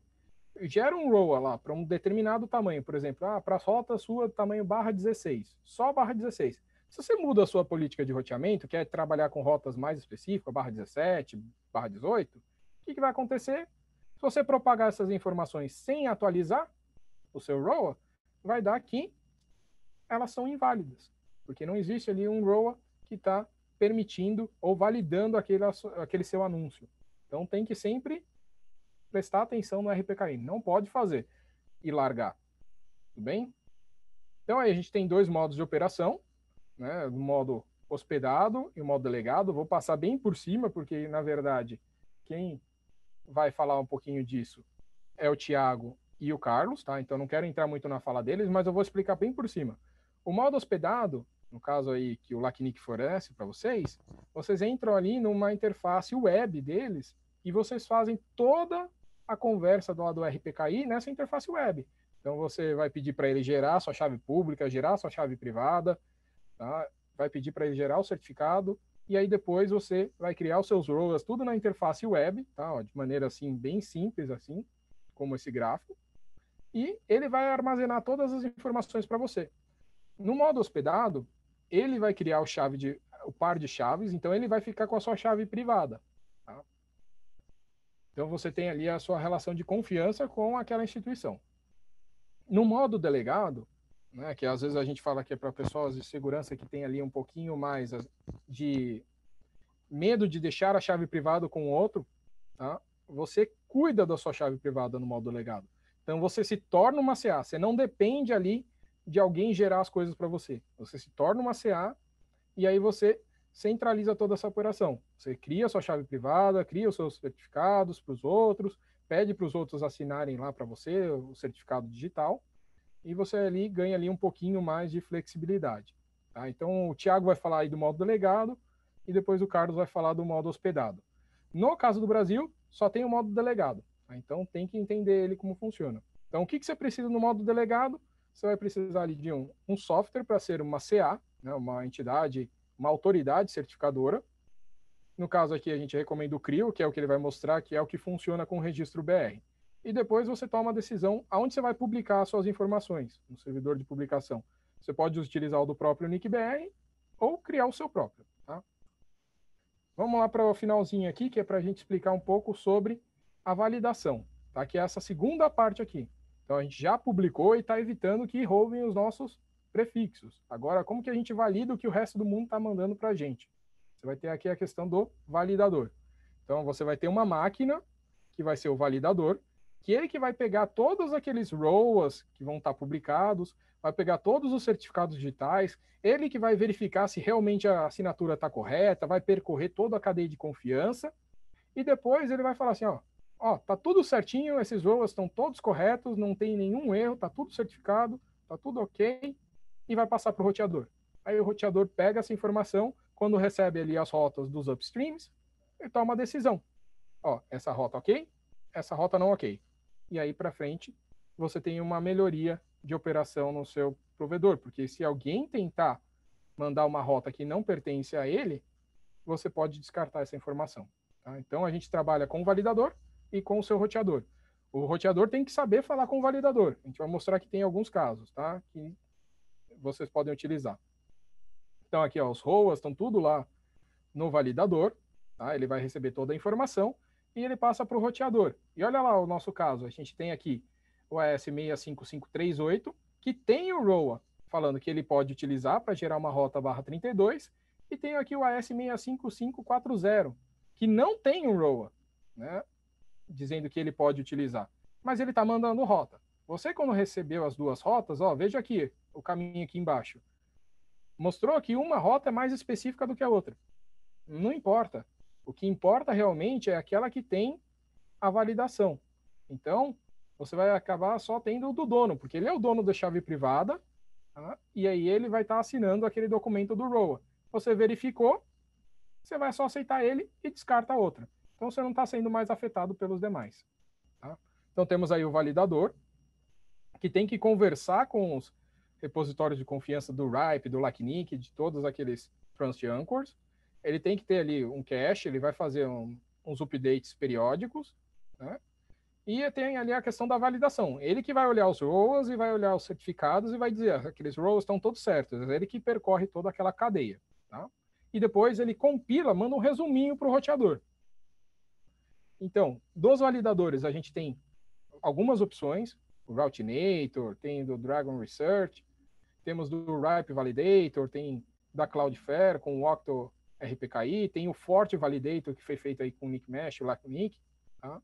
[SPEAKER 1] gera um ROA lá para um determinado tamanho, por exemplo, ah, para a rota sua tamanho barra 16, só barra 16. Se você muda a sua política de roteamento, quer trabalhar com rotas mais específicas, barra 17, barra 18, o que, que vai acontecer? Se você propagar essas informações sem atualizar o seu ROA, vai dar que elas são inválidas, porque não existe ali um ROA que está permitindo ou validando aquele, aquele seu anúncio. Então tem que sempre prestar atenção no RPKI, não pode fazer e largar. Tudo bem? Então aí a gente tem dois modos de operação, né, no modo hospedado e o modo delegado. Vou passar bem por cima, porque, na verdade, quem vai falar um pouquinho disso é o Tiago e o Carlos, tá? Então não quero entrar muito na fala deles, mas eu vou explicar bem por cima. O modo hospedado, no caso aí que o LACNIC fornece para vocês, vocês entram ali numa interface web deles e vocês fazem toda a conversa do lado do RPKI nessa interface web. Então você vai pedir para ele gerar sua chave pública, gerar sua chave privada, tá? vai pedir para ele gerar o certificado, e aí depois você vai criar os seus ROAS, tudo na interface web, tá? De maneira assim, bem simples, assim, como esse gráfico, e ele vai armazenar todas as informações para você. No modo hospedado, ele vai criar o, chave de, o par de chaves, então ele vai ficar com a sua chave privada. Tá? Então você tem ali a sua relação de confiança com aquela instituição. No modo delegado, né, que às vezes a gente fala que é para pessoas de segurança que tem ali um pouquinho mais de medo de deixar a chave privada com o outro, tá? você cuida da sua chave privada no modo legado. Então você se torna uma CA, você não depende ali de alguém gerar as coisas para você. Você se torna uma CA e aí você centraliza toda essa operação. Você cria sua chave privada, cria os seus certificados para os outros, pede para os outros assinarem lá para você o certificado digital e você ali ganha ali um pouquinho mais de flexibilidade. Tá? Então o Tiago vai falar aí do modo delegado e depois o Carlos vai falar do modo hospedado. No caso do Brasil, só tem o modo delegado. Tá? Então tem que entender ele como funciona. Então o que, que você precisa no modo delegado? Você vai precisar ali de um, um software para ser uma CA, né, uma entidade, uma autoridade certificadora. No caso aqui a gente recomenda o CRIO, que é o que ele vai mostrar, que é o que funciona com o registro BR e depois você toma a decisão aonde você vai publicar suas informações no servidor de publicação. Você pode utilizar o do próprio NickBR ou criar o seu próprio. Tá? Vamos lá para o finalzinho aqui, que é para a gente explicar um pouco sobre a validação, tá? que é essa segunda parte aqui. Então, a gente já publicou e está evitando que roubem os nossos prefixos. Agora, como que a gente valida o que o resto do mundo está mandando para a gente? Você vai ter aqui a questão do validador. Então, você vai ter uma máquina, que vai ser o validador, que ele que vai pegar todos aqueles ROAS que vão estar tá publicados, vai pegar todos os certificados digitais, ele que vai verificar se realmente a assinatura está correta, vai percorrer toda a cadeia de confiança, e depois ele vai falar assim, ó, ó, tá tudo certinho, esses ROAS estão todos corretos, não tem nenhum erro, tá tudo certificado, tá tudo ok, e vai passar para o roteador. Aí o roteador pega essa informação, quando recebe ali as rotas dos upstreams, e toma uma decisão. Ó, essa rota ok, essa rota não ok. E aí para frente, você tem uma melhoria de operação no seu provedor, porque se alguém tentar mandar uma rota que não pertence a ele, você pode descartar essa informação. Tá? Então a gente trabalha com o validador, e com o seu roteador. O roteador tem que saber falar com o validador. A gente vai mostrar que tem alguns casos, tá? Que vocês podem utilizar. Então aqui, ó, os ROAS estão tudo lá no validador, tá? Ele vai receber toda a informação e ele passa para o roteador. E olha lá o nosso caso, a gente tem aqui o AS65538, que tem o ROA, falando que ele pode utilizar para gerar uma rota barra 32, e tem aqui o AS65540, que não tem um ROA, né? dizendo que ele pode utilizar, mas ele está mandando rota. Você, quando recebeu as duas rotas, ó, veja aqui o caminho aqui embaixo. Mostrou que uma rota é mais específica do que a outra. Não importa. O que importa realmente é aquela que tem a validação. Então, você vai acabar só tendo o do dono, porque ele é o dono da chave privada, tá? e aí ele vai estar tá assinando aquele documento do ROA. Você verificou, você vai só aceitar ele e descarta a outra. Então você não está sendo mais afetado pelos demais. Tá? Então temos aí o validador, que tem que conversar com os repositórios de confiança do RIPE, do LACNIC, de todos aqueles Trust Anchors. Ele tem que ter ali um cache, ele vai fazer um, uns updates periódicos, né? E tem ali a questão da validação. Ele que vai olhar os ROAs e vai olhar os certificados e vai dizer, ah, aqueles ROAs estão todos certos. Ele que percorre toda aquela cadeia, tá? E depois ele compila, manda um resuminho para o roteador. Então, dos validadores, a gente tem algumas opções, o Routinator, tem do Dragon Research, temos do Ripe Validator, tem da Cloudflare com o Octo RPKI, tem o Forte Validator que foi feito aí com o Nick Mesh, o LACNIC, tá?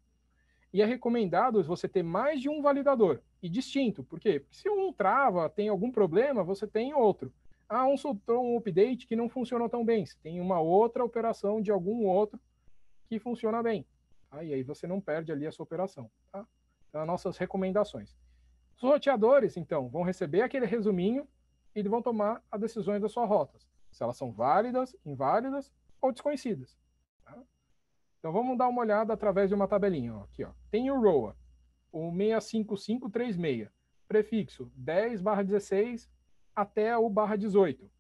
[SPEAKER 1] E é recomendado você ter mais de um validador e distinto. Por quê? Porque se um trava, tem algum problema, você tem outro. Ah, um soltou um update que não funcionou tão bem. Você tem uma outra operação de algum outro que funciona bem. Tá? E aí você não perde ali a sua operação. Tá? Então, as nossas recomendações. Os roteadores, então, vão receber aquele resuminho e vão tomar as decisões das suas rotas. Se elas são válidas, inválidas ou desconhecidas. Tá? Então vamos dar uma olhada através de uma tabelinha. Ó. Aqui, ó. Tem o ROA, o 65536, prefixo 10 16 até o barra 18.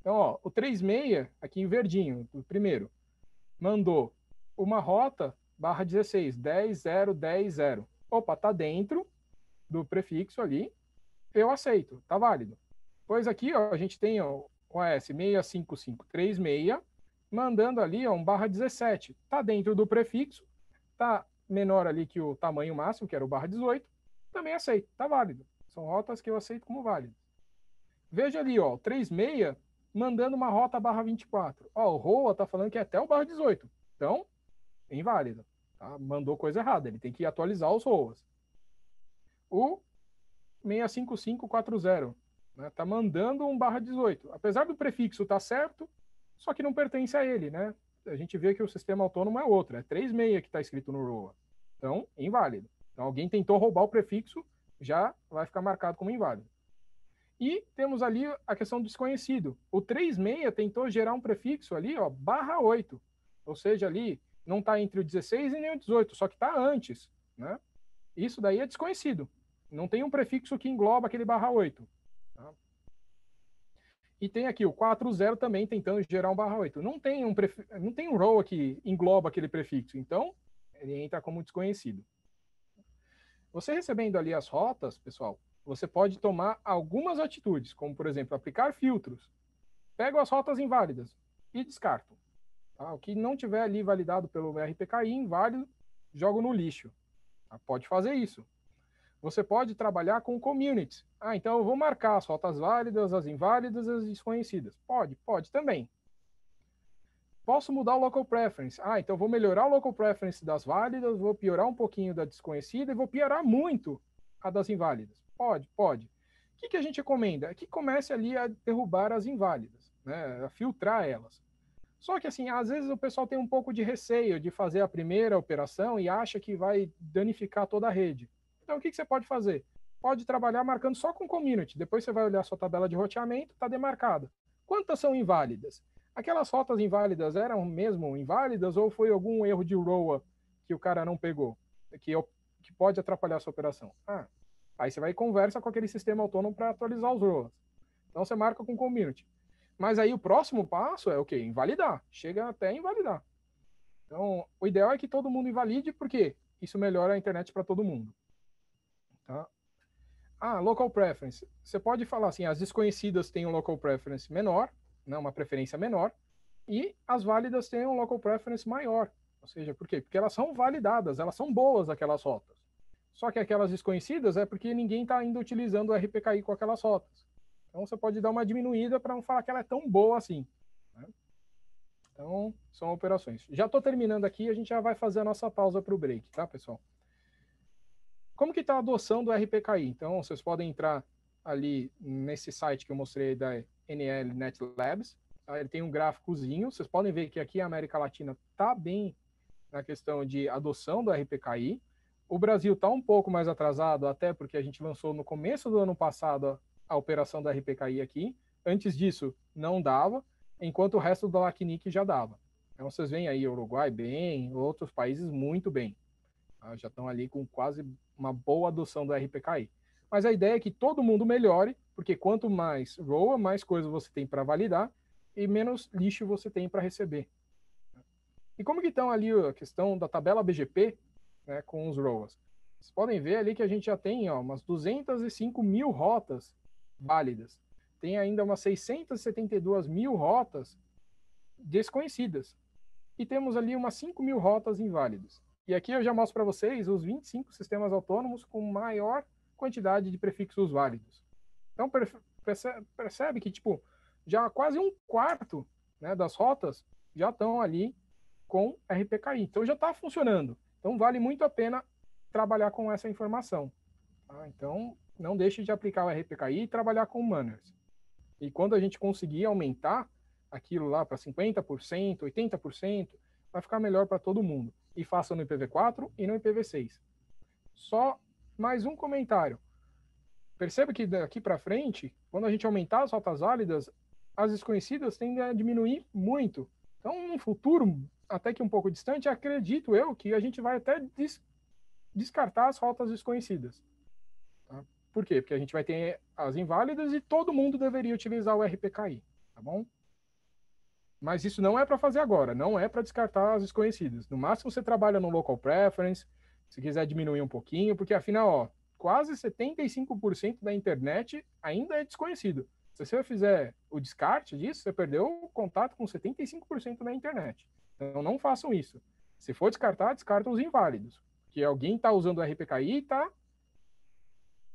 [SPEAKER 1] Então, ó, o 36, aqui em verdinho, o primeiro, mandou uma rota barra 16, 10, 0, 10, 0. Opa, tá dentro do prefixo ali, eu aceito, tá válido. Pois aqui, ó, a gente tem ó, o AS 65536, mandando ali ó, um barra 17. Tá dentro do prefixo, tá menor ali que o tamanho máximo, que era o barra 18, também aceito, tá válido. São rotas que eu aceito como válidas. Veja ali, ó, 36 mandando uma rota barra 24. Ó, o ROA tá falando que é até o barra 18. Então, é inválido. Tá? Mandou coisa errada, ele tem que atualizar os ROAs. O 65540 né? Tá mandando um barra 18. Apesar do prefixo estar tá certo, só que não pertence a ele, né? A gente vê que o sistema autônomo é outro, é 36 que está escrito no ROA. Então, inválido. Então, alguém tentou roubar o prefixo, já vai ficar marcado como inválido. E temos ali a questão do desconhecido. O 36 tentou gerar um prefixo ali, ó, barra 8. Ou seja, ali não está entre o 16 e nem o 18, só que está antes. Né? Isso daí é desconhecido. Não tem um prefixo que engloba aquele barra 8. Tá? E tem aqui o 40 também tentando gerar um barra 8. Não tem um, pref... não tem um row que engloba aquele prefixo, então ele entra como desconhecido. Você recebendo ali as rotas, pessoal, você pode tomar algumas atitudes, como por exemplo, aplicar filtros. Pego as rotas inválidas e descarto. Tá? O que não tiver ali validado pelo RPKI, inválido, jogo no lixo. Ah, pode fazer isso. Você pode trabalhar com communities. Ah, então eu vou marcar as rotas válidas, as inválidas, as desconhecidas. Pode, pode também. Posso mudar o local preference. Ah, então vou melhorar o local preference das válidas, vou piorar um pouquinho da desconhecida e vou piorar muito a das inválidas. Pode, pode. O que, que a gente recomenda? É que comece ali a derrubar as inválidas, né? a filtrar elas. Só que, assim, às vezes o pessoal tem um pouco de receio de fazer a primeira operação e acha que vai danificar toda a rede. Então, o que, que você pode fazer? Pode trabalhar marcando só com community. Depois você vai olhar sua tabela de roteamento, está demarcada. Quantas são inválidas? Aquelas rotas inválidas eram mesmo inválidas ou foi algum erro de ROA que o cara não pegou, que, que pode atrapalhar a sua operação? Ah, aí você vai e conversa com aquele sistema autônomo para atualizar os ROAs. Então você marca com community. Mas aí o próximo passo é o quê? Invalidar. Chega até invalidar. Então, o ideal é que todo mundo invalide, porque isso melhora a internet para todo mundo. Tá? Ah, local preference. Você pode falar assim, as desconhecidas têm um local preference menor, né, uma preferência menor, e as válidas têm um local preference maior. Ou seja, por quê? Porque elas são validadas, elas são boas aquelas rotas. Só que aquelas desconhecidas é porque ninguém está ainda utilizando o RPKI com aquelas rotas. Então você pode dar uma diminuída para não falar que ela é tão boa assim. Né? Então, são operações. Já estou terminando aqui, a gente já vai fazer a nossa pausa para o break, tá, pessoal? Como que está a adoção do RPKI? Então, vocês podem entrar ali nesse site que eu mostrei da NL Net Labs. Tá? Ele tem um gráficozinho. Vocês podem ver que aqui a América Latina está bem na questão de adoção do RPKI. O Brasil está um pouco mais atrasado, até porque a gente lançou no começo do ano passado a operação do RPKI aqui. Antes disso, não dava, enquanto o resto do LACNIC já dava. Então, vocês veem aí Uruguai bem, outros países muito bem. Tá? Já estão ali com quase uma boa adoção do RPKI. Mas a ideia é que todo mundo melhore, porque quanto mais ROA, mais coisas você tem para validar e menos lixo você tem para receber. E como que estão ali a questão da tabela BGP né, com os ROAs? Vocês podem ver ali que a gente já tem ó, umas 205 mil rotas válidas. Tem ainda umas 672 mil rotas desconhecidas. E temos ali umas 5 mil rotas inválidas. E aqui eu já mostro para vocês os 25 sistemas autônomos com maior quantidade de prefixos válidos. Então percebe que tipo já quase um quarto né, das rotas já estão ali com RPKI. Então já está funcionando. Então vale muito a pena trabalhar com essa informação. Tá? Então não deixe de aplicar o RPKI e trabalhar com manners. E quando a gente conseguir aumentar aquilo lá para 50%, 80%, vai ficar melhor para todo mundo. E faça no IPv4 e no IPv6. Só mais um comentário. Perceba que daqui para frente, quando a gente aumentar as rotas válidas, as desconhecidas tendem a diminuir muito. Então, no futuro, até que um pouco distante, acredito eu que a gente vai até des descartar as rotas desconhecidas. Tá? Por quê? Porque a gente vai ter as inválidas e todo mundo deveria utilizar o RPKI, tá bom? Mas isso não é para fazer agora, não é para descartar as desconhecidas. No máximo você trabalha no local preference, se quiser diminuir um pouquinho, porque afinal, ó, quase 75% da internet ainda é desconhecido. Se você fizer o descarte disso, você perdeu o contato com 75% da internet. Então não façam isso. Se for descartar, descarta os inválidos. Que alguém está usando o RPKI e está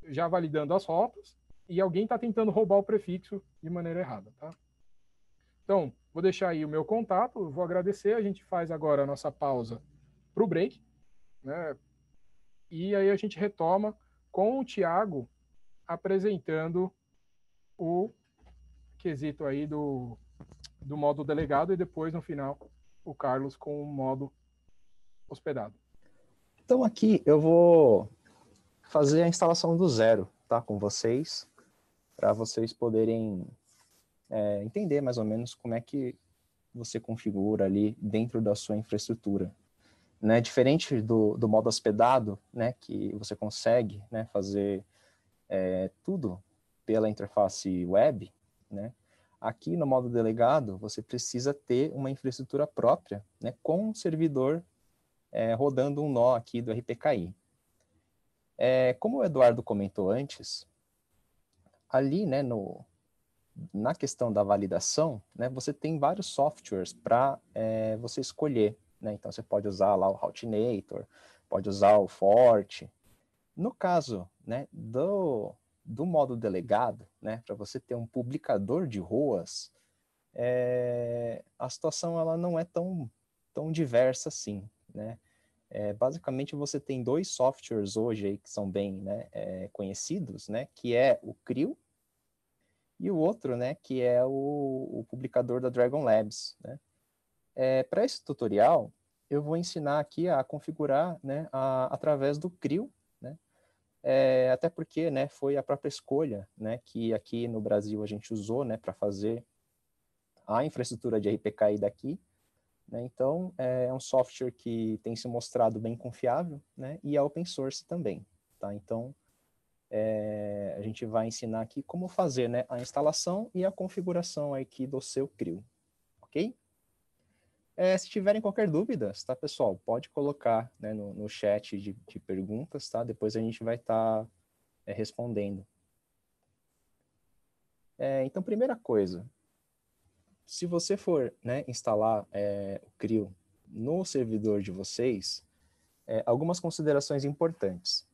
[SPEAKER 1] já validando as rotas e alguém está tentando roubar o prefixo de maneira errada, tá? Então, vou deixar aí o meu contato, vou agradecer, a gente faz agora a nossa pausa para o break, né? E aí a gente retoma com o Tiago apresentando o quesito aí do, do modo delegado e depois, no final, o Carlos com o modo hospedado.
[SPEAKER 2] Então aqui eu vou fazer a instalação do zero, tá, com vocês, para vocês poderem é, entender mais ou menos como é que você configura ali dentro da sua infraestrutura né, diferente do, do modo hospedado, né, que você consegue né, fazer é, tudo pela interface web, né, aqui no modo delegado você precisa ter uma infraestrutura própria né, com um servidor é, rodando um nó aqui do RPKI. É, como o Eduardo comentou antes, ali né, no, na questão da validação, né, você tem vários softwares para é, você escolher né? Então você pode usar lá o Routinator, pode usar o Forte. No caso, né, do, do modo delegado, né, para você ter um publicador de ruas, é, a situação ela não é tão, tão diversa assim, né? É, basicamente você tem dois softwares hoje aí que são bem né, conhecidos, né, que é o CRIO e o outro, né, que é o, o publicador da Dragon Labs. Né. É, Para esse tutorial, eu vou ensinar aqui a configurar né, a, através do CRIO, né, é, até porque né, foi a própria escolha né, que aqui no Brasil a gente usou né, para fazer a infraestrutura de RPKI daqui, né? Então, é um software que tem se mostrado bem confiável né? e é open source também. Tá? Então, é, a gente vai ensinar aqui como fazer né, a instalação e a configuração aqui do seu CRIO. Ok? É, se tiverem qualquer dúvida, tá, pessoal? Pode colocar né, no, no chat de, de, perguntas, tá? Depois a gente vai estar tá, é, respondendo. É, então, primeira coisa, se você for né, instalar é, o CRIO no servidor de vocês, é, algumas considerações importantes.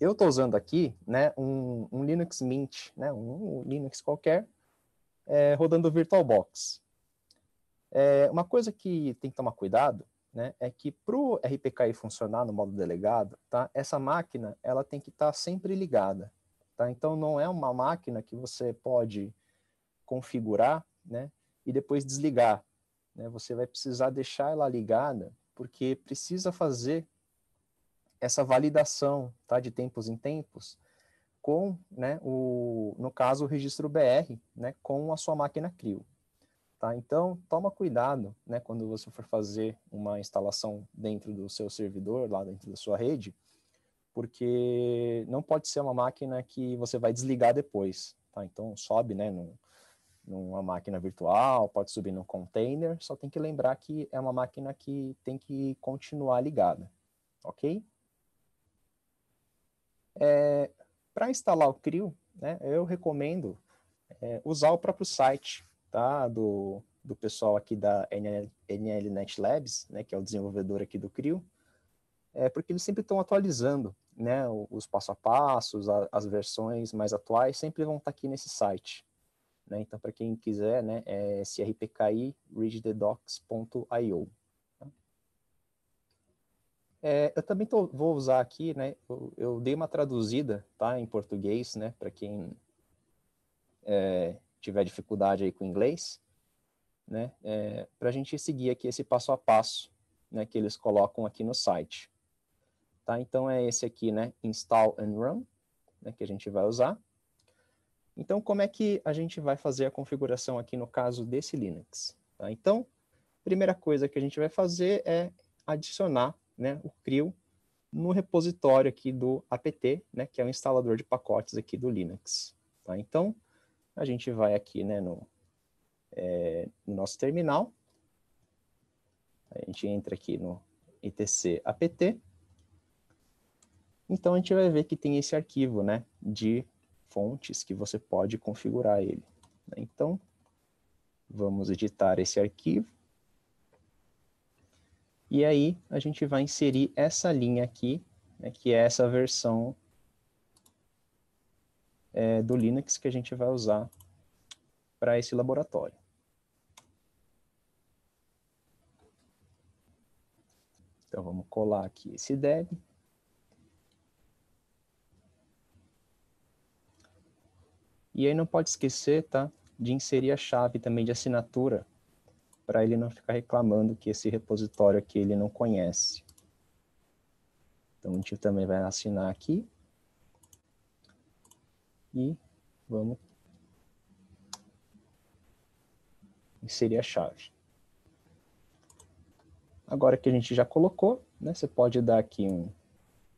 [SPEAKER 2] Eu estou usando aqui né, um, um, Linux Mint, né, um, um Linux qualquer, é, rodando VirtualBox. É, uma coisa que tem que tomar cuidado né, é que para o RPKI funcionar no modo delegado, tá, essa máquina ela tem que estar tá sempre ligada. Tá? Então, não é uma máquina que você pode configurar né? E depois desligar. Né? Você vai precisar deixar ela ligada, porque precisa fazer essa validação, tá? De tempos em tempos, com, né? O, no caso, o registro BR, né? Com a sua máquina CRIO. Tá? Então, toma cuidado, né? Quando você for fazer uma instalação dentro do seu servidor, lá dentro da sua rede, porque não pode ser uma máquina que você vai desligar depois, tá? Então, sobe, né? No, numa máquina virtual, pode subir no container, só tem que lembrar que é uma máquina que tem que continuar ligada, ok? É, Para instalar o CRIO, né, eu recomendo é, usar o próprio site tá, do, do pessoal aqui da NL, NLNet Labs, né, que é o desenvolvedor aqui do CRIO, é, porque eles sempre estão atualizando né, os passo a passos, as versões mais atuais, sempre vão estar aqui nesse site. Né? Então, para quem quiser, né, é srpki readthedocs.io. É, eu também tô, vou usar aqui, né, eu, eu, dei uma traduzida tá, em português, né, para quem é, tiver dificuldade aí com inglês, né, é, para a gente seguir aqui esse passo a passo né, que eles colocam aqui no site. Tá? Então, é esse aqui, né, install and run, né, que a gente vai usar. Então, como é que a gente vai fazer a configuração aqui no caso desse Linux? Tá? Então, primeira coisa que a gente vai fazer é adicionar né, o CRIO no repositório aqui do apt, né, que é o instalador de pacotes aqui do Linux. Tá? Então, a gente vai aqui né, no, é, no nosso terminal, a gente entra aqui no etc apt, então a gente vai ver que tem esse arquivo né, de fontes que você pode configurar ele. Né? Então, vamos editar esse arquivo. E aí, a gente vai inserir essa linha aqui, né, que é essa versão é, do Linux que a gente vai usar para esse laboratório. Então, vamos colar aqui esse deb. E aí não pode esquecer, tá, de inserir a chave também de assinatura, para ele não ficar reclamando que esse repositório aqui ele não conhece. Então a gente também vai assinar aqui. E vamos inserir a chave. Agora que a gente já colocou, né, você pode dar aqui um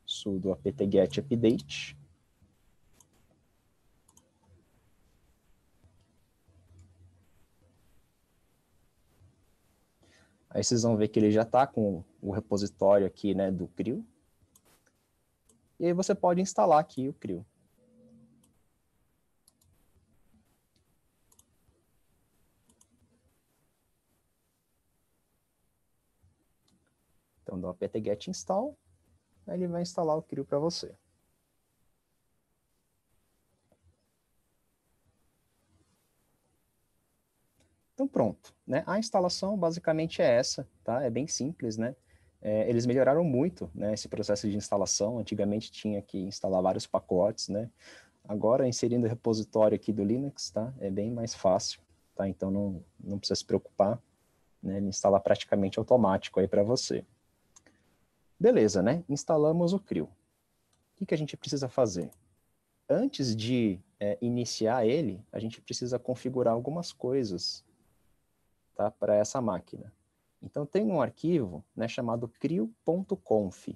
[SPEAKER 2] sudo apt-get update Aí vocês vão ver que ele já está com o repositório aqui né, do CRIO. E aí você pode instalar aqui o CRIO. Então, dá o apt-get install, aí ele vai instalar o CRIO para você. Então pronto, né? A instalação basicamente é essa, tá? É bem simples, né? É, eles melhoraram muito, né? Esse processo de instalação. Antigamente tinha que instalar vários pacotes, né? Agora inserindo o repositório aqui do Linux, tá? É bem mais fácil, tá? Então não, não precisa se preocupar, né? Ele instala praticamente automático aí para você. Beleza, né? Instalamos o CRIO. O que, que a gente precisa fazer? Antes de é, iniciar ele, a gente precisa configurar algumas coisas tá, para essa máquina. Então, tem um arquivo né, chamado crio.conf.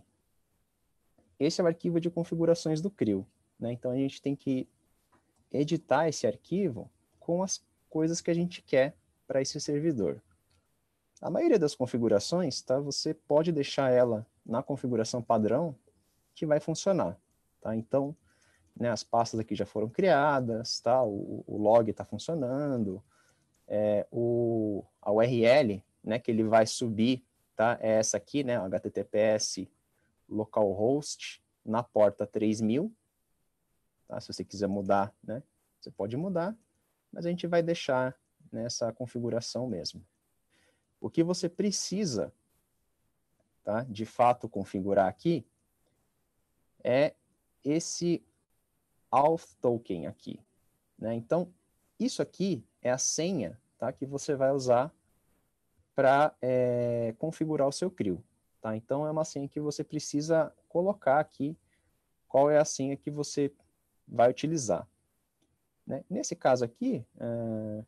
[SPEAKER 2] Esse é o arquivo de configurações do CRIO. Né? Então, a gente tem que editar esse arquivo com as coisas que a gente quer para esse servidor. A maioria das configurações, tá, você pode deixar ela na configuração padrão que vai funcionar. Tá? Então, né, as pastas aqui já foram criadas, tá? o, o log está funcionando, é, o, a URL né, que ele vai subir, tá? É essa aqui, né, https localhost na porta 3000, tá? Se você quiser mudar, né, você pode mudar, mas a gente vai deixar nessa configuração mesmo. O que você precisa, tá, de fato configurar aqui é esse auth token aqui, né? Então, isso aqui é a senha tá, que você vai usar para é, configurar o seu CRIO. Tá? Então, é uma senha que você precisa colocar aqui qual é a senha que você vai utilizar. Né? Nesse caso aqui, é,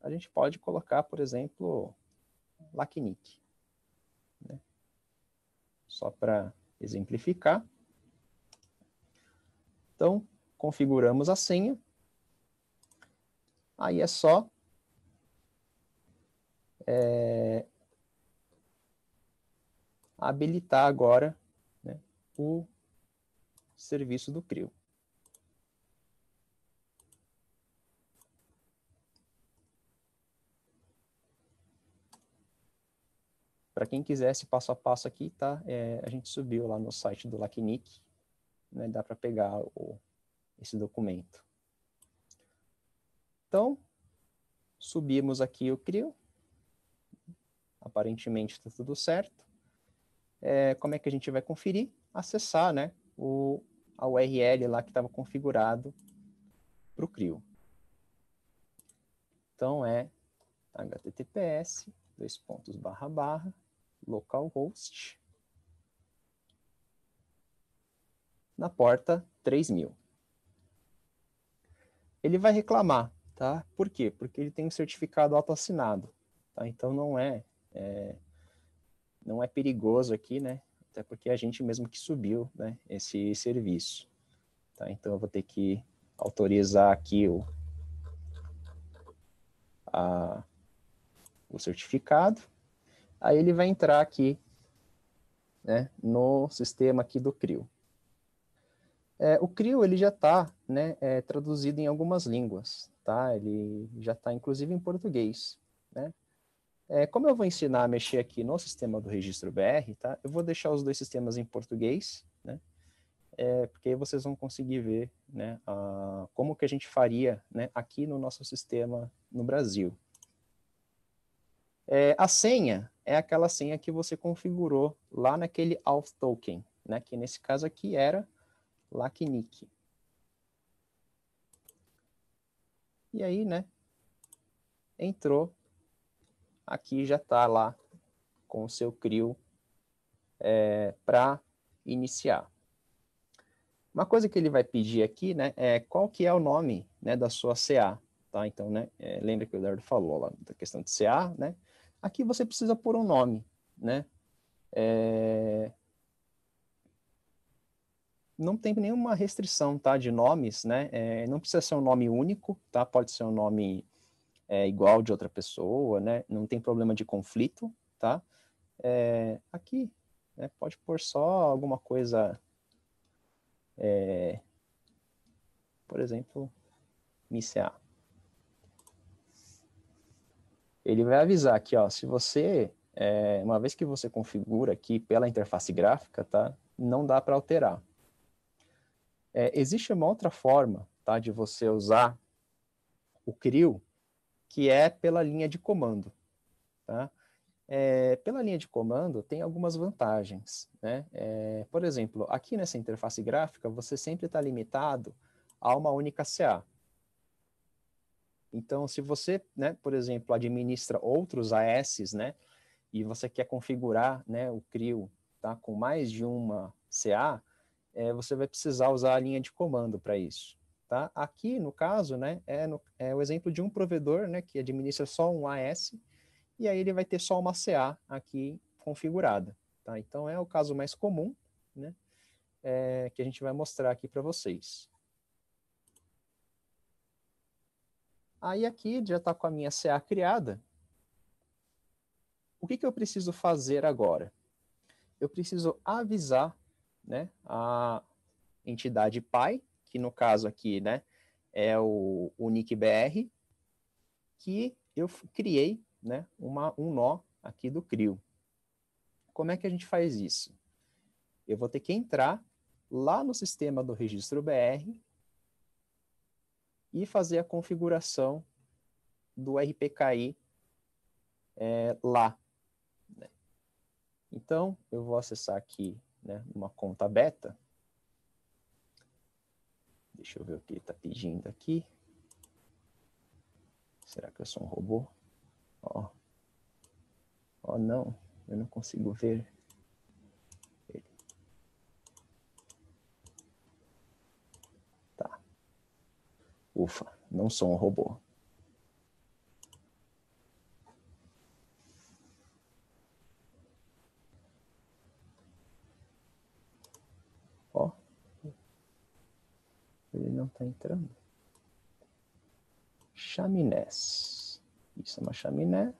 [SPEAKER 2] a gente pode colocar, por exemplo, LACNIC. Né? Só para exemplificar. Então, configuramos a senha. Aí é só é, habilitar agora né, o serviço do CRIO. Para quem quiser esse passo a passo aqui, tá? É, a gente subiu lá no site do LACNIC, né? Dá para pegar o, esse documento. Então, subimos aqui o CRIO, aparentemente está tudo certo. É, como é que a gente vai conferir? Acessar né, o, a URL lá que estava configurado para o CRIO. Então é https dois pontos barra barra localhost na porta 3000. Ele vai reclamar, tá? Por quê? Porque ele tem um certificado autoassinado, tá? Então não é é, não é perigoso aqui, né? Até porque a gente mesmo que subiu, né, esse serviço. Tá? Então eu vou ter que autorizar aqui o, a, o certificado. Aí ele vai entrar aqui, né, no sistema aqui do CRIO. É, o CRIO ele já está né, é, traduzido em algumas línguas, tá? Ele já está inclusive em português, né? É, como eu vou ensinar a mexer aqui no sistema do registro BR, tá? Eu vou deixar os dois sistemas em português, né? É, porque aí vocês vão conseguir ver, né, a, como que a gente faria, né, aqui no nosso sistema no Brasil. É, a senha é aquela senha que você configurou lá naquele auth token, né, que nesse caso aqui era LACNIC. E aí, né, entrou aqui já está lá com o seu CRIO é, para iniciar. Uma coisa que ele vai pedir aqui, né, é qual que é o nome, né, da sua CA, tá? Então, né, é, lembra que o Eduardo falou lá da questão de CA, né? Aqui você precisa pôr um nome, né? É... Não tem nenhuma restrição, tá, de nomes, né? É, não precisa ser um nome único, tá? Pode ser um nome é, igual de outra pessoa, né? Não tem problema de conflito, tá? É, aqui, né, pode pôr só alguma coisa, é, por exemplo, MICA. Ele vai avisar aqui, ó, se você é, uma vez que você configura aqui pela interface gráfica, tá? Não dá para alterar. É, existe uma outra forma, tá? De você usar o CRIO, que é pela linha de comando, tá? É, pela linha de comando tem algumas vantagens, né? É, por exemplo, aqui nessa interface gráfica, você sempre está limitado a uma única CA. Então, se você, né, por exemplo, administra outros AS, né, e você quer configurar, né, o CRIO, tá, com mais de uma CA, é, você vai precisar usar a linha de comando para isso. Tá? Aqui, no caso, né, é, no, é o exemplo de um provedor né, que administra só um AS, e aí ele vai ter só uma CA aqui configurada. Tá? Então, é o caso mais comum né, é, que a gente vai mostrar aqui para vocês. Aí aqui já está com a minha CA criada. O que, que eu preciso fazer agora? Eu preciso avisar né, a entidade pai, que no caso aqui né, é o, o NICBR, que eu criei né, uma, um nó aqui do CRIO. Como é que a gente faz isso? Eu vou ter que entrar lá no sistema do registro BR e fazer a configuração do RPKI é, lá. Né? Então, eu vou acessar aqui né, uma conta beta. Deixa eu ver o que ele está pedindo aqui. Será que eu sou um robô? Ó. Ó, não. Eu não consigo ver ele. Tá. Ufa, não sou um robô. Ó. Ele não está entrando. Chaminés. Isso é uma chaminé.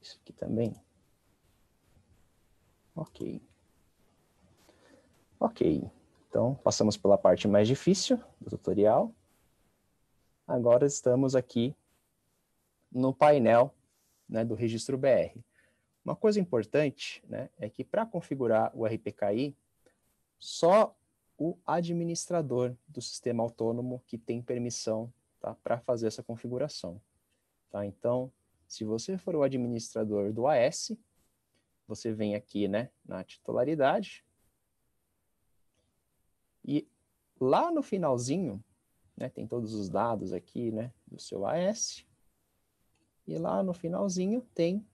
[SPEAKER 2] Isso aqui também. Ok. Ok. Então, passamos pela parte mais difícil do tutorial. Agora estamos aqui no painel né, do registro BR. Uma coisa importante né, é que para configurar o RPKI, só o administrador do sistema autônomo que tem permissão tá, para fazer essa configuração. Tá? Então, se você for o administrador do AS, você vem aqui né, na titularidade e lá no finalzinho, né, tem todos os dados aqui né, do seu AS, e lá no finalzinho tem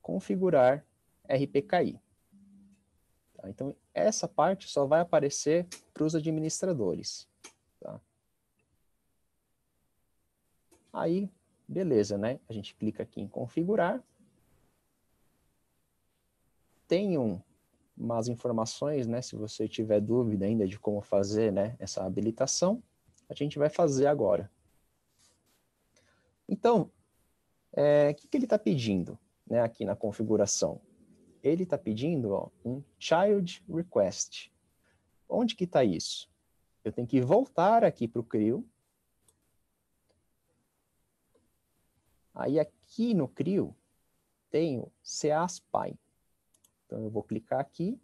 [SPEAKER 2] configurar RPKI. Tá? Então, essa parte só vai aparecer para os administradores. Tá? Aí, beleza, né? A gente clica aqui em configurar. Tem um, umas informações, né? Se você tiver dúvida ainda de como fazer né, essa habilitação, a gente vai fazer agora. Então, é, o que, que ele está pedindo né, aqui na configuração? Ele está pedindo ó, um child request. Onde que está isso? Eu tenho que voltar aqui para o CRIO, Aí aqui no CRIO tenho CASPY. Então eu vou clicar aqui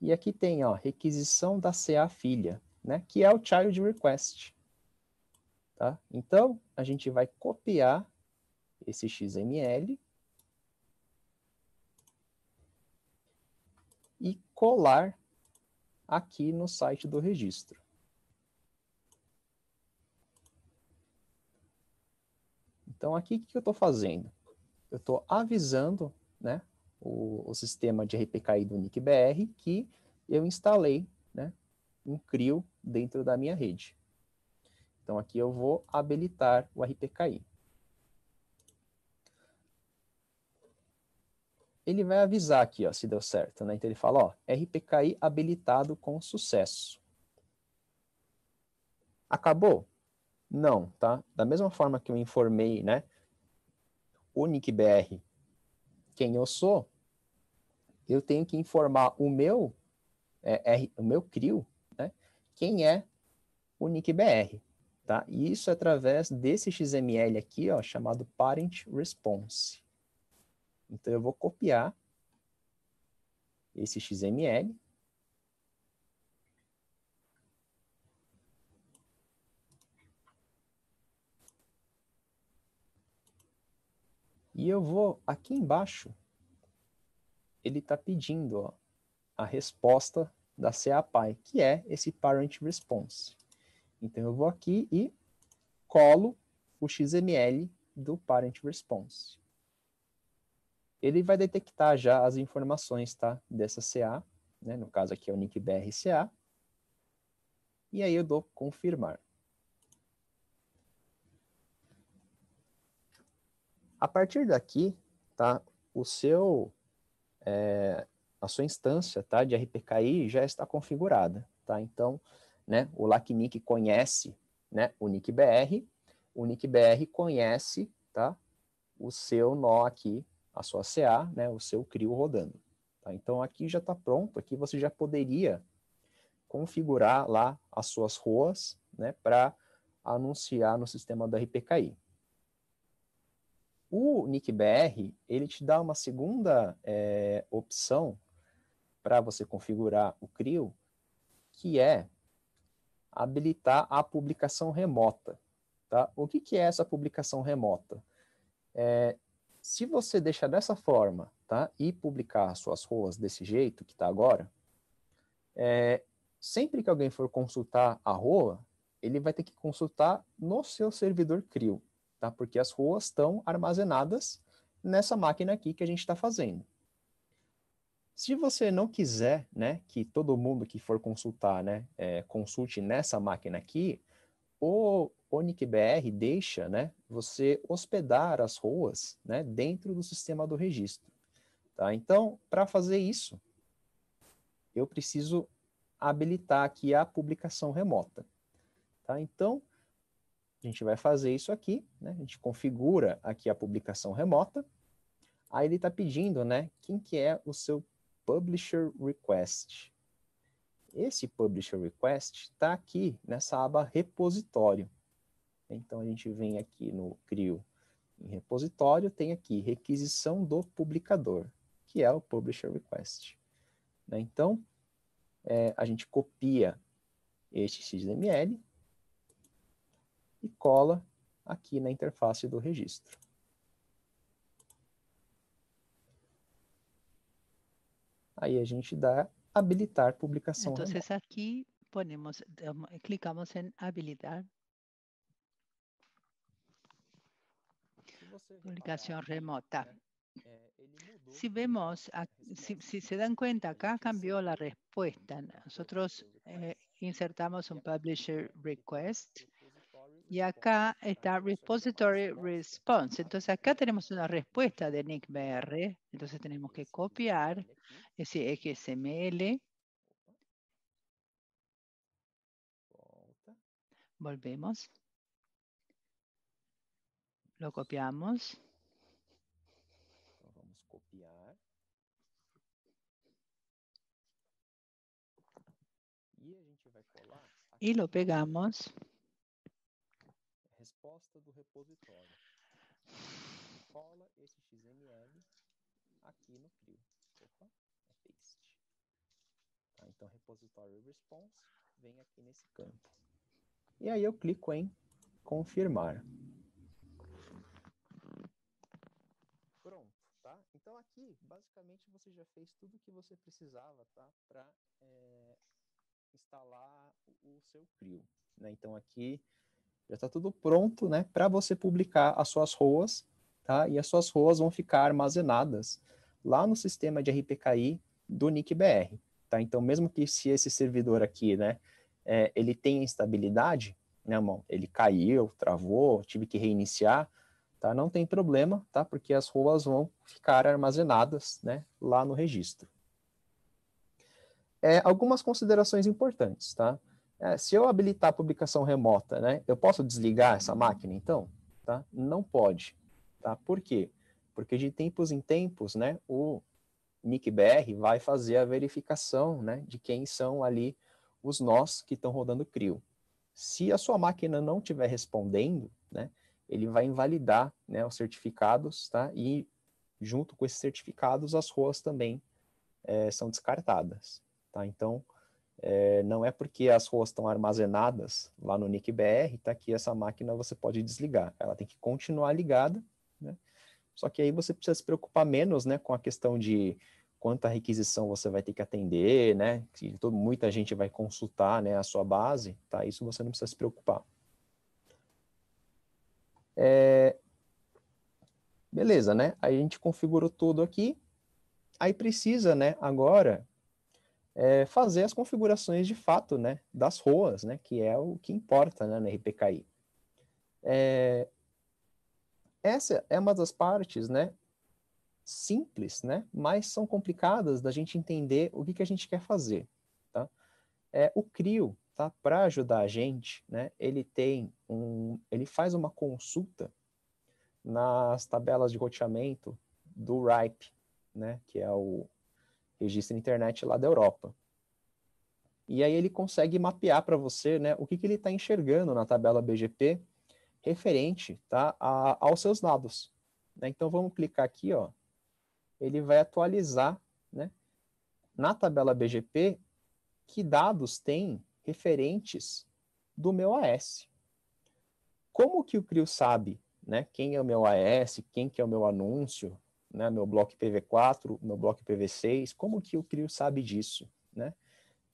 [SPEAKER 2] e aqui tem ó, requisição da CA filha, né, que é o child request. Tá? Então a gente vai copiar esse XML e colar aqui no site do registro. Então, aqui, o que eu estou fazendo? Eu estou avisando né, o, o, sistema de RPKI do NICBR que eu instalei né, um CRIO dentro da minha rede. Então, aqui eu vou habilitar o RPKI. Ele vai avisar aqui, ó, se deu certo, né? Então ele fala, ó, RPKI habilitado com sucesso. Acabou? Não, tá? Da mesma forma que eu informei, né, o NICBR quem eu sou, eu tenho que informar o meu, é, R, o meu CRIO, né, quem é o NICBR. tá? E isso é através desse XML aqui, ó, chamado parent response. Então eu vou copiar esse XML E eu vou aqui embaixo, ele está pedindo ó, a resposta da CAPI, que é esse parent response. Então eu vou aqui e colo o XML do parent response. Ele vai detectar já as informações tá, dessa CA, né, no caso aqui é o nick BRCA, e aí eu dou confirmar. A partir daqui, tá, o seu, é, a sua instância tá, de RPKI já está configurada. Tá? Então, né, o LACNIC conhece né, o NICBR, o NICBR conhece tá, o seu nó aqui, a sua CA, né, o seu CRIO rodando. Tá? Então, aqui já está pronto, aqui você já poderia configurar lá as suas ruas né, para anunciar no sistema do RPKI. O NICBR, ele te dá uma segunda é, opção para você configurar o CRIO, que é habilitar a publicação remota. Tá? O que, que é essa publicação remota? É, se você deixar dessa forma tá, e publicar suas roas desse jeito que está agora, é, sempre que alguém for consultar a roa, ele vai ter que consultar no seu servidor CRIO tá? Porque as ruas estão armazenadas nessa máquina aqui que a gente está fazendo. Se você não quiser, né, que todo mundo que for consultar, né, é, consulte nessa máquina aqui, o ONICBR deixa, né, você hospedar as ruas, né, dentro do sistema do registro, tá? Então, para fazer isso, eu preciso habilitar aqui a publicação remota, tá? Então, a gente vai fazer isso aqui, né? A gente configura aqui a publicação remota. Aí ele está pedindo, né? Quem que é o seu Publisher Request. Esse Publisher Request está aqui nessa aba repositório. Então a gente vem aqui no CRIO em repositório, tem aqui requisição do publicador, que é o Publisher Request. Né? Então, é, a gente copia este XML, e cola aqui na interface do registro. Aí a gente dá habilitar publicação
[SPEAKER 3] Então,
[SPEAKER 2] remota.
[SPEAKER 3] aqui ponemos, clicamos em habilitar publicação remota. É, si vemos, si, si, se dan cuenta, acá cambió la respuesta. Nosotros eh, insertamos un publisher request y acá está Repository Response. Entonces acá tenemos una respuesta de NICBR. Entonces tenemos que copiar ese XML. Volvemos. Lo copiamos.
[SPEAKER 2] Vamos copiar.
[SPEAKER 3] Y lo pegamos
[SPEAKER 2] resposta do repositório. Cola esse XML aqui no CRIO. Opa, é paste. Tá, então, repositório response vem aqui nesse campo. E aí eu clico em confirmar. Pronto, tá? Então aqui, basicamente, você já fez tudo o que você precisava, tá? Para é, instalar o seu CRIO. Né? Então aqui já está tudo pronto né, para você publicar as suas ROAs, tá? E as suas ROAs vão ficar armazenadas lá no sistema de RPKI do NICBR. Tá? Então, mesmo que se esse servidor aqui, né, é, ele tenha instabilidade, né, irmão, ele caiu, travou, tive que reiniciar, tá? Não tem problema, tá? Porque as ROAs vão ficar armazenadas, né, lá no registro. É, algumas considerações importantes, tá? É, se eu habilitar a publicação remota, né, eu posso desligar essa máquina, então? Tá? Não pode. Tá? Por quê? Porque de tempos em tempos, né, o NICBR vai fazer a verificação né, de quem são ali os nós que estão rodando CRIO. Se a sua máquina não estiver respondendo, né, ele vai invalidar né, os certificados, tá? E junto com esses certificados, as ROAs também é, são descartadas, tá? Então, é, não é porque as ROAs estão armazenadas lá no NICBR, tá? Que essa máquina você pode desligar. Ela tem que continuar ligada, né? Só que aí você precisa se preocupar menos, né, com a questão de quanta requisição você vai ter que atender, né? Que muita gente vai consultar, né, a sua base, tá? Isso você não precisa se preocupar. É... Beleza, né? Aí a gente configurou tudo aqui. Aí precisa, né, agora, é, fazer as configurações de fato, né, das ROAs, né, que é o que importa, né, no RPKI. É... Essa é uma das partes, né, simples, né, mas são complicadas da gente entender o que, que a gente quer fazer, tá? É, o CRIO, tá? Para ajudar a gente, né? Ele tem um, ele faz uma consulta nas tabelas de roteamento do RIPE, né? Que é o registro internet lá da Europa. E aí ele consegue mapear para você, né? O que, que ele está enxergando na tabela BGP referente, tá? A, aos seus dados. Né? Então vamos clicar aqui, ó. Ele vai atualizar, né? Na tabela BGP, que dados tem referentes do meu AS. Como que o CRIO sabe né, quem é o meu AS, quem que é o meu anúncio, né, meu bloco IPv4, meu bloco IPv6, como que o CRIO sabe disso? Né?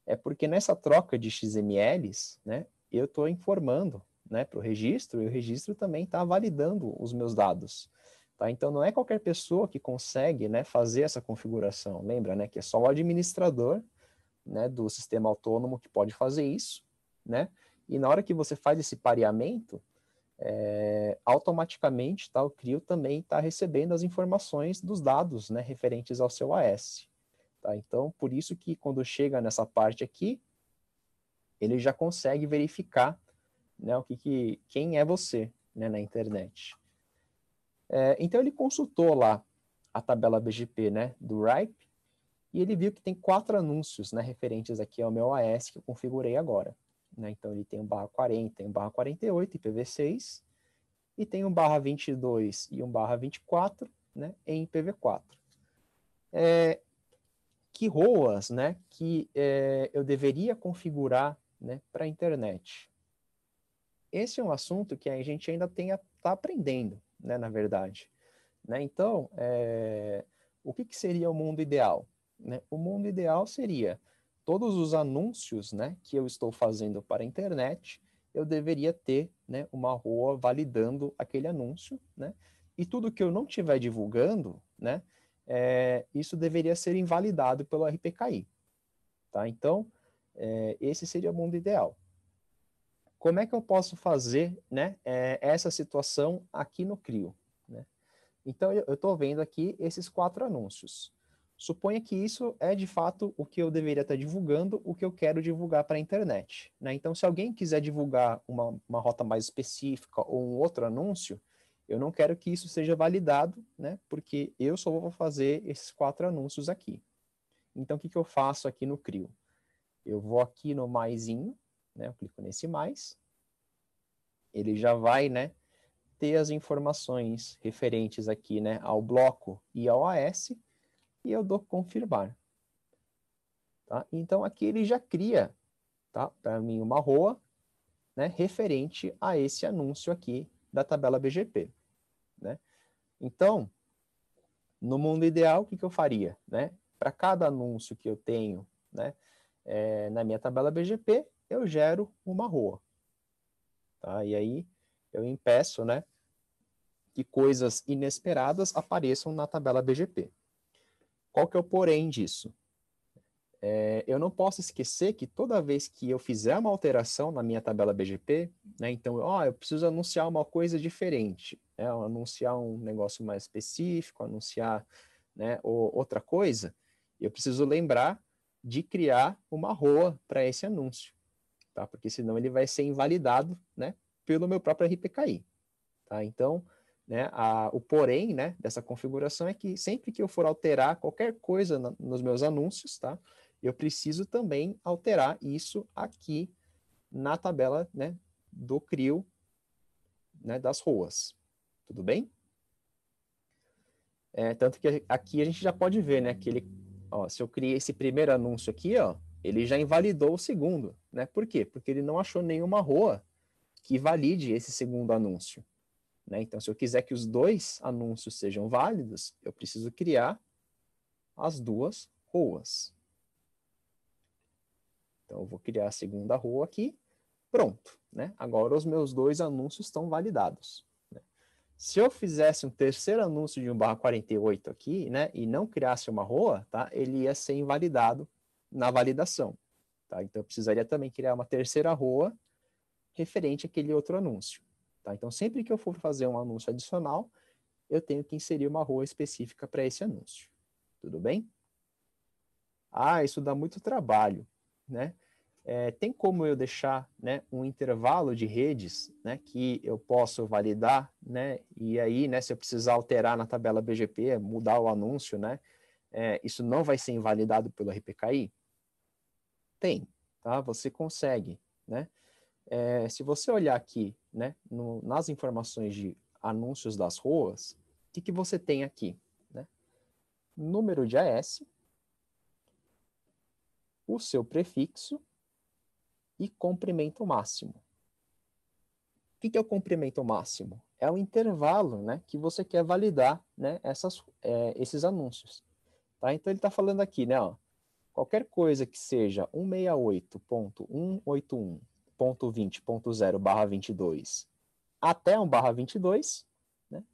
[SPEAKER 2] É porque nessa troca de XMLs, né, eu estou informando né, para o registro, e o registro também está validando os meus dados. Tá? Então, não é qualquer pessoa que consegue né, fazer essa configuração. Lembra né, que é só o administrador né, do sistema autônomo que pode fazer isso, né? E na hora que você faz esse pareamento, é, automaticamente tá, o CRIO também está recebendo as informações dos dados né, referentes ao seu AS. Tá? Então, por isso que quando chega nessa parte aqui, ele já consegue verificar né, o que, que quem é você né, na internet. É, então, ele consultou lá a tabela BGP né, do RIPE, e ele viu que tem quatro anúncios né, referentes aqui ao meu AS que eu configurei agora. Né? Então, ele tem um barra 40, tem um barra 48 IPv6, e tem um barra 22 e um barra 24 né, em IPv4. É, que ROAS né, que é, eu deveria configurar né, para a internet? Esse é um assunto que a gente ainda está aprendendo, né, na verdade. Né? Então, é, o que, que seria o mundo ideal? Né? O mundo ideal seria todos os anúncios né, que eu estou fazendo para a internet, eu deveria ter né, uma rua validando aquele anúncio, né? E tudo que eu não estiver divulgando, né, é, isso deveria ser invalidado pelo RPKI. Tá? Então, é, esse seria o mundo ideal. Como é que eu posso fazer né, é, essa situação aqui no CRIO? Né? Então, eu estou vendo aqui esses quatro anúncios. Suponha que isso é de fato o que eu deveria estar divulgando, o que eu quero divulgar para a internet. Né? Então, se alguém quiser divulgar uma, uma rota mais específica ou um outro anúncio, eu não quero que isso seja validado, né? porque eu só vou fazer esses quatro anúncios aqui. Então, o que, que eu faço aqui no CRIO? Eu vou aqui no maisinho, né? eu clico nesse mais, ele já vai né, ter as informações referentes aqui né, ao bloco e ao AS, e eu dou confirmar. Tá? Então aqui ele já cria tá? para mim uma ROA né, referente a esse anúncio aqui da tabela BGP. Né? Então, no mundo ideal, o que, que eu faria? Né? Para cada anúncio que eu tenho né, é, na minha tabela BGP, eu gero uma ROA. Tá? E aí eu impeço né, que coisas inesperadas apareçam na tabela BGP. Qual que é o porém disso? É, eu não posso esquecer que toda vez que eu fizer uma alteração na minha tabela BGP, né, então, ó, eu preciso anunciar uma coisa diferente, né, anunciar um negócio mais específico, anunciar né, outra coisa, eu preciso lembrar de criar uma ROA para esse anúncio, tá? Porque senão ele vai ser invalidado, né, pelo meu próprio RPKI, tá? Então, né, a, o porém né, dessa configuração é que sempre que eu for alterar qualquer coisa na, nos meus anúncios, tá, eu preciso também alterar isso aqui na tabela né, do CRIO né, das ruas. Tudo bem? É, tanto que aqui a gente já pode ver, né, que ele, ó, se eu criei esse primeiro anúncio aqui, ó, ele já invalidou o segundo, né? Por quê? Porque ele não achou nenhuma rua que valide esse segundo anúncio. Né? Então, se eu quiser que os dois anúncios sejam válidos, eu preciso criar as duas ruas. Então, eu vou criar a segunda rua aqui. Pronto. Né? Agora, os meus dois anúncios estão validados. Né? Se eu fizesse um terceiro anúncio de 1 barra 48 aqui, né, e não criasse uma rua, tá, ele ia ser invalidado na validação. Tá? Então, eu precisaria também criar uma terceira rua referente àquele outro anúncio. Tá? Então, sempre que eu for fazer um anúncio adicional, eu tenho que inserir uma rua específica para esse anúncio. Tudo bem? Ah, isso dá muito trabalho, né? É, tem como eu deixar né, um intervalo de redes né, que eu posso validar, né, e aí, né, se eu precisar alterar na tabela BGP, mudar o anúncio, né, é, isso não vai ser invalidado pelo RPKI? Tem, tá? Você consegue, né? É, se você olhar aqui, né, no, nas informações de anúncios das ruas, o que, que você tem aqui? Né? Número de AS, o seu prefixo e comprimento máximo. O que, que é o comprimento máximo? É o intervalo né, que você quer validar né, essas, é, esses anúncios. Tá? Então ele está falando aqui, né, ó, qualquer coisa que seja 168.181 1.20.0 barra 22 até 1 barra 22 né,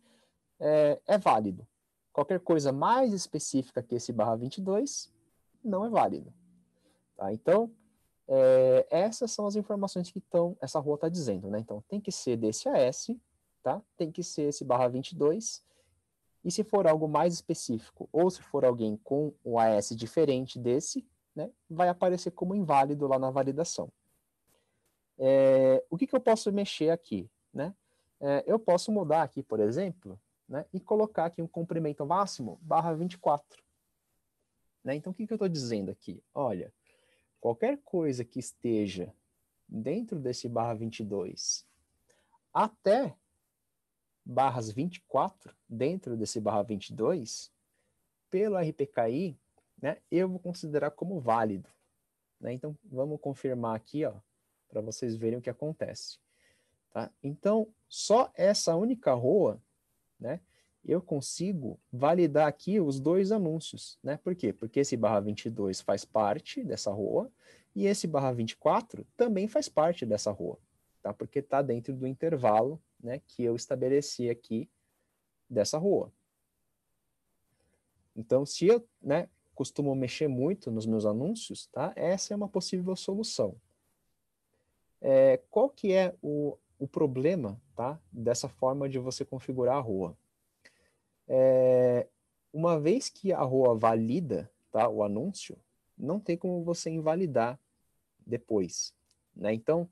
[SPEAKER 2] é, é válido. Qualquer coisa mais específica que esse barra 22 não é válido. Tá? Então, é, essas são as informações que estão, essa rua está dizendo. Né? Então, tem que ser desse AS, tá? tem que ser esse barra 22, e se for algo mais específico, ou se for alguém com o AS diferente desse, né, vai aparecer como inválido lá na validação. É, o que, que eu posso mexer aqui? Né? É, eu posso mudar aqui, por exemplo, né, e colocar aqui um comprimento máximo barra 24. Né? Então, o que, que eu estou dizendo aqui? Olha, qualquer coisa que esteja dentro desse barra 22 até barras 24 dentro desse barra 22, pelo RPKI, né, eu vou considerar como válido. Né? Então, vamos confirmar aqui, ó, para vocês verem o que acontece. Tá? Então, só essa única roa, né, eu consigo validar aqui os dois anúncios. Né? Por quê? Porque esse barra 22 faz parte dessa roa e esse barra 24 também faz parte dessa roa, tá? porque está dentro do intervalo né, que eu estabeleci aqui dessa roa. Então, se eu né, costumo mexer muito nos meus anúncios, tá? essa é uma possível solução. É, qual que é o, o problema tá, dessa forma de você configurar a rua? É, uma vez que a rua valida tá, o anúncio, não tem como você invalidar depois. Né? Então,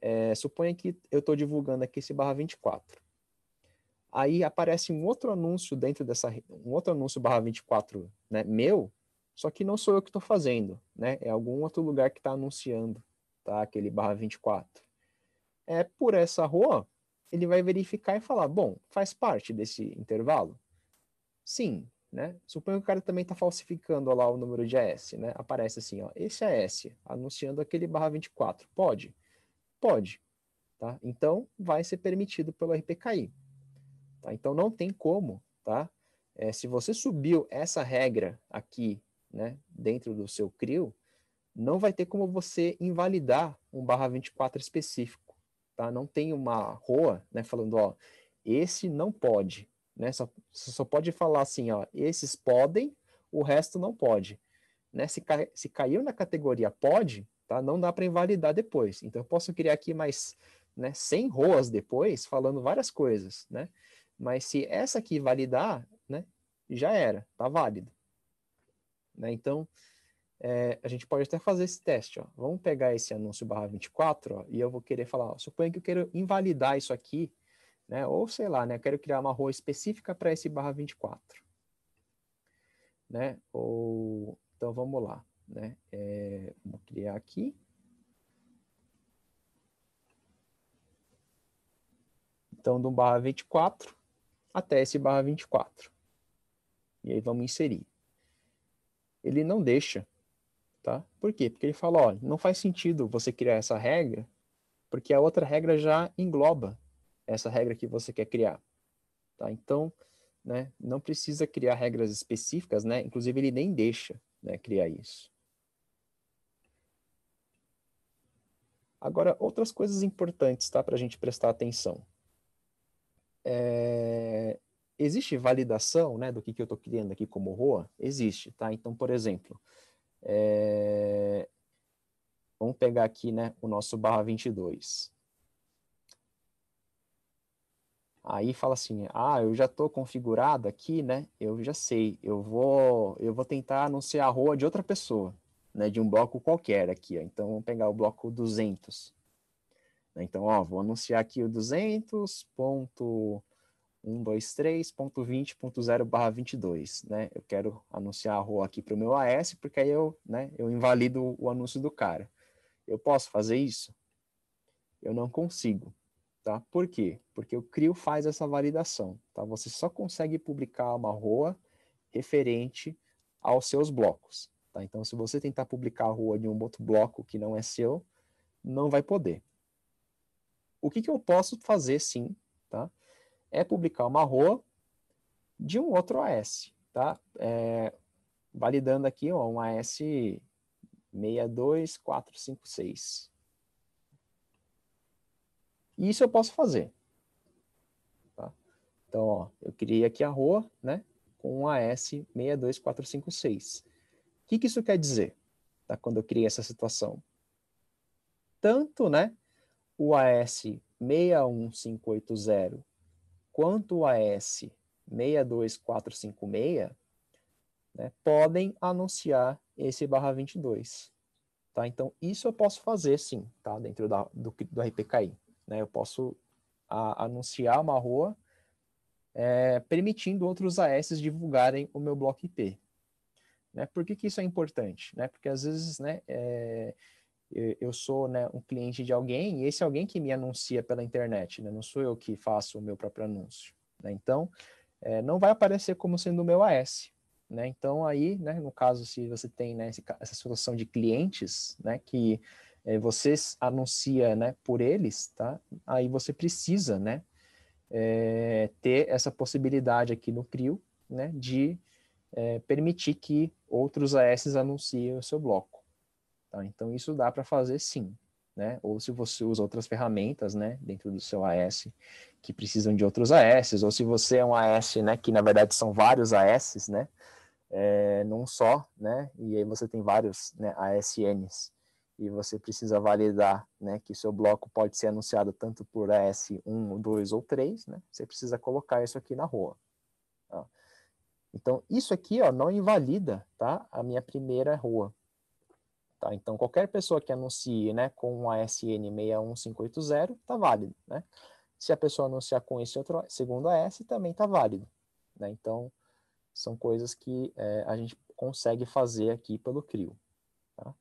[SPEAKER 2] é, suponha que eu estou divulgando aqui esse barra 24. Aí aparece um outro anúncio dentro dessa, um outro anúncio barra 24 né, meu, só que não sou eu que estou fazendo, né? É algum outro lugar que está anunciando tá? Aquele barra 24. É por essa rua, ele vai verificar e falar, bom, faz parte desse intervalo? Sim, né? Suponho que o cara também está falsificando lá o número de AS, né? Aparece assim, ó, esse AS, anunciando aquele barra 24. Pode? Pode. Tá? Então, vai ser permitido pelo RPKI. Tá? Então, não tem como, tá? É, se você subiu essa regra aqui, né, dentro do seu CRIO, não vai ter como você invalidar um barra 24 específico, tá? Não tem uma ROA, né, falando, ó, esse não pode, né? Só, só pode falar assim, ó, esses podem, o resto não pode. Né? Se, se caiu na categoria pode, tá? Não dá para invalidar depois. Então eu posso criar aqui mais, né, 100 ROAs depois, falando várias coisas, né? Mas se essa aqui validar, né, já era, tá válido. Né? Então, é, a gente pode até fazer esse teste. Ó. Vamos pegar esse anúncio barra 24 ó, e eu vou querer falar, ó, suponha que eu quero invalidar isso aqui, né? ou sei lá, né? quero criar uma rua específica para esse barra 24. Né? Ou, então vamos lá. Né? É, vou criar aqui. Então, do barra 24 até esse barra 24. E aí vamos inserir. Ele não deixa tá? Por quê? Porque ele fala, olha, não faz sentido você criar essa regra, porque a outra regra já engloba essa regra que você quer criar, tá? Então, né, não precisa criar regras específicas, né? Inclusive ele nem deixa, né, criar isso. Agora, outras coisas importantes, tá, para a gente prestar atenção. É, existe validação, né, do que, que eu estou criando aqui como ROA? Existe, tá? Então, por exemplo, é, vamos pegar aqui, né, o nosso barra 22. Aí fala assim, ah, eu já estou configurado aqui, né? Eu já sei, eu vou, eu vou tentar anunciar a ROA de outra pessoa, né? De um bloco qualquer aqui, ó. Então, vamos pegar o bloco 200. Então, ó, vou anunciar aqui o 200.123.20.0 barra 22, né? Eu quero anunciar a ROA aqui para o meu AS, porque aí eu, né, eu invalido o anúncio do cara. Eu posso fazer isso? Eu não consigo, tá? Por quê? Porque o CRIO faz essa validação, tá? Você só consegue publicar uma ROA referente aos seus blocos, tá? Então, se você tentar publicar a ROA de um outro bloco que não é seu, não vai poder. O que, que eu posso fazer, sim? É publicar uma ROA de um outro AS, tá? É, validando aqui ó, um AS 62456. Isso eu posso fazer. Tá? Então, ó, eu criei aqui a ROA, né? Com um AS 62456. O que, que isso quer dizer? Tá? Quando eu criei essa situação. Tanto, né? o AS 61580 quanto o AS 62456 né, podem anunciar esse barra 22. Tá? Então, isso eu posso fazer sim, tá? dentro da, do, do RPKI. Né? Eu posso a, anunciar uma rua é, permitindo outros AS divulgarem o meu bloco IP. Né? Por que, que isso é importante? Né? Porque às vezes né, é, eu sou né, um cliente de alguém e esse é alguém que me anuncia pela internet, né? não sou eu que faço o meu próprio anúncio. Né? Então, é, não vai aparecer como sendo o meu AS. Né? Então, aí, né, no caso, se você tem né, essa situação de clientes que é, você anuncia por eles, tá? aí você precisa é, ter essa possibilidade aqui no CRIO de é, permitir que outros AS anunciem o seu bloco. Tá? Então, isso dá para fazer sim. Né? Ou se você usa outras ferramentas, né, dentro do seu AS, que precisam de outros AS, ou se você é um AS, né, que na verdade são vários AS, né, é, num só, né, e aí você tem vários, né, ASNs, e você precisa validar, né, que seu bloco pode ser anunciado tanto por AS1, 2 ou 3, né, você precisa colocar isso aqui na rua. Tá? Então, isso aqui, ó, não invalida, tá, a minha primeira rua, Tá? Então, qualquer pessoa que anuncie né, com um ASN 61580 está válido. Né? Se a pessoa anunciar com esse outro segundo AS, também está válido. Né? Então, são coisas que é, a gente consegue fazer aqui pelo CRIO. Tá?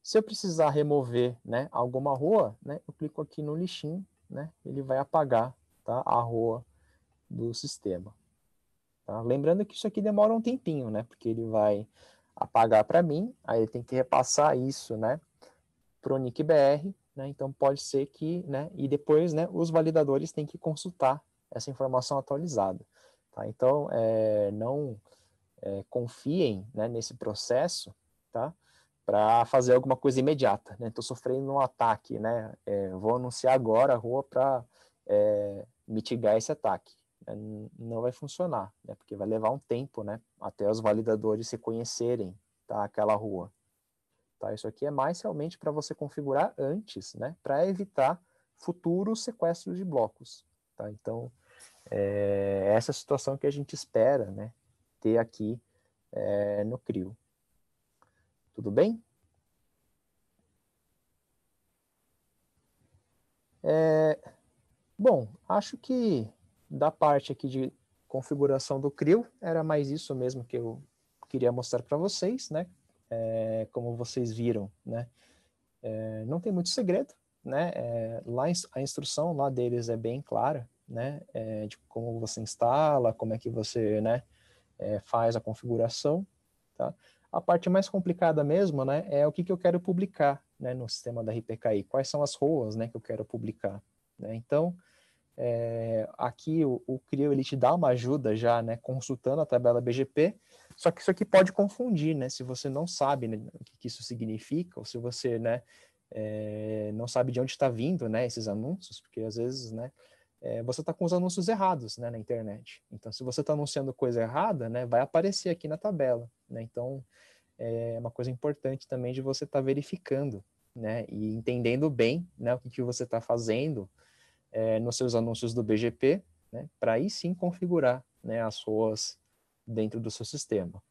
[SPEAKER 2] Se eu precisar remover né, alguma rua, né, eu clico aqui no lixinho, né, ele vai apagar tá, a rua do sistema. Tá? Lembrando que isso aqui demora um tempinho, né, porque ele vai apagar para mim, aí ele tem que repassar isso, né, para o NICBR, né, então pode ser que, né, e depois, né, os validadores têm que consultar essa informação atualizada, tá, então, é, não é, confiem, né, nesse processo, tá, para fazer alguma coisa imediata, né, estou sofrendo um ataque, né, é, vou anunciar agora a rua para é, mitigar esse ataque, não vai funcionar, né? Porque vai levar um tempo, né? Até os validadores reconhecerem tá, aquela rua. Tá? Isso aqui é mais realmente para você configurar antes, né? Para evitar futuros sequestros de blocos. Tá? Então, é essa situação que a gente espera, né? Ter aqui é, no CRIO. Tudo bem? É, bom, acho que da parte aqui de configuração do CRIO, era mais isso mesmo que eu queria mostrar para vocês, né? É, como vocês viram, né? É, não tem muito segredo, né? É, lá a instrução lá deles é bem clara, né, é, de como você instala, como é que você, né, é, faz a configuração, tá? A parte mais complicada mesmo, né, é o que, que eu quero publicar, né, no sistema da RPKI, quais são as roas, né, que eu quero publicar, né? Então, é, aqui o, o CRIO, ele te dá uma ajuda já, né, consultando a tabela BGP, só que isso aqui pode confundir, né, se você não sabe né, o que, que isso significa, ou se você, né, é, não sabe de onde está vindo, né, esses anúncios, porque às vezes, né, é, você está com os anúncios errados, né, na internet. Então, se você está anunciando coisa errada, né, vai aparecer aqui na tabela, né. Então, é uma coisa importante também de você estar tá verificando, né, e entendendo bem, né, o que, que você está fazendo é, nos seus anúncios do BGP, né, para aí sim configurar, né, as suas dentro do seu sistema.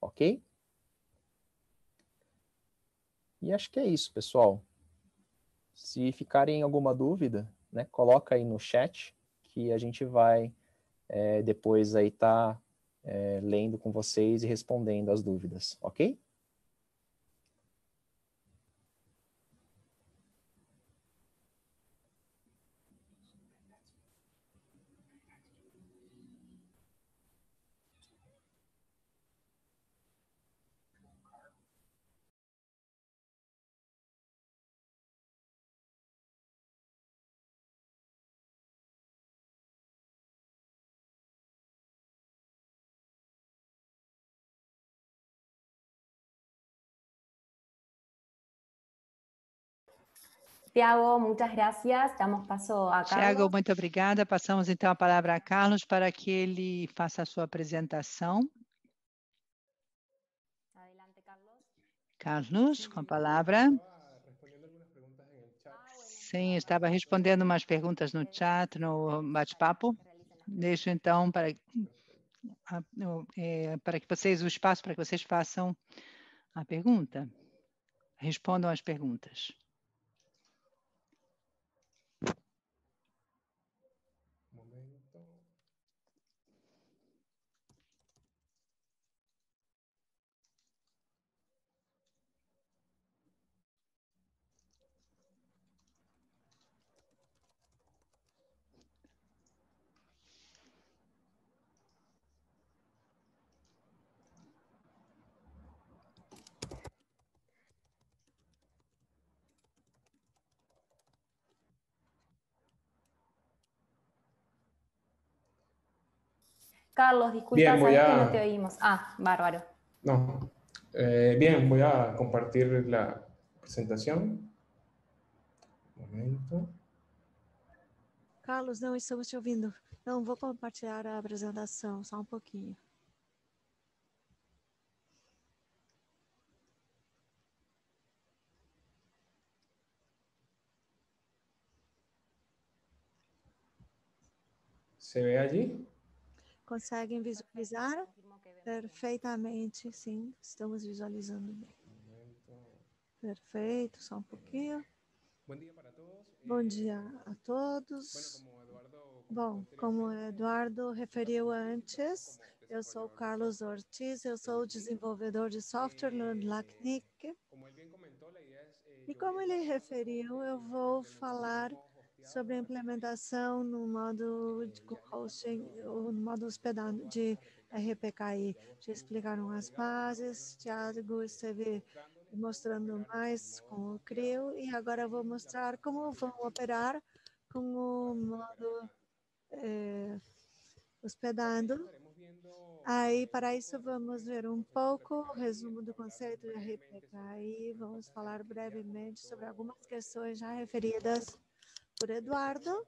[SPEAKER 2] Ok? E acho que é isso, pessoal. Se ficarem alguma dúvida, né, coloca aí no chat que a gente vai é, depois aí tá é, lendo com vocês e respondendo as dúvidas, ok?
[SPEAKER 4] Tiago, muitas gracias. Damos passo a Carlos.
[SPEAKER 3] Tiago, muito obrigada. Passamos então a palavra a Carlos para que ele faça a sua apresentação.
[SPEAKER 4] Adelante, Carlos.
[SPEAKER 3] Carlos, com a palavra. Sim, estava respondendo umas perguntas no chat, no bate-papo. Deixo então para, é, para que vocês, o espaço para que vocês façam a pergunta. Respondam as perguntas.
[SPEAKER 4] Carlos, disculpa, bien, a... que no te oímos. Ah, bárbaro.
[SPEAKER 5] No. Eh, bien, voy a compartir la presentación. Un momento.
[SPEAKER 6] Carlos, não estamos te ouvindo. Não vou compartilhar a apresentação, só um pouquinho.
[SPEAKER 5] ¿Se ve allí?
[SPEAKER 6] Conseguem visualizar? Perfeitamente, sim, estamos visualizando bem. Perfeito, só um pouquinho. Bom dia a todos. Bom, como o Eduardo referiu antes, eu sou Carlos Ortiz, eu sou desenvolvedor de software no LACNIC. E como ele referiu, eu vou falar sobre a implementação no modo de hosting, no modo hospedado de RPKI. Já explicaram as bases, Thiago esteve mostrando mais com o CRIO e agora vou mostrar como vão operar com o modo é, hospedando. Aí, para isso, vamos ver um pouco o resumo do conceito de RPKI. Vamos falar brevemente sobre algumas questões já referidas por Eduardo,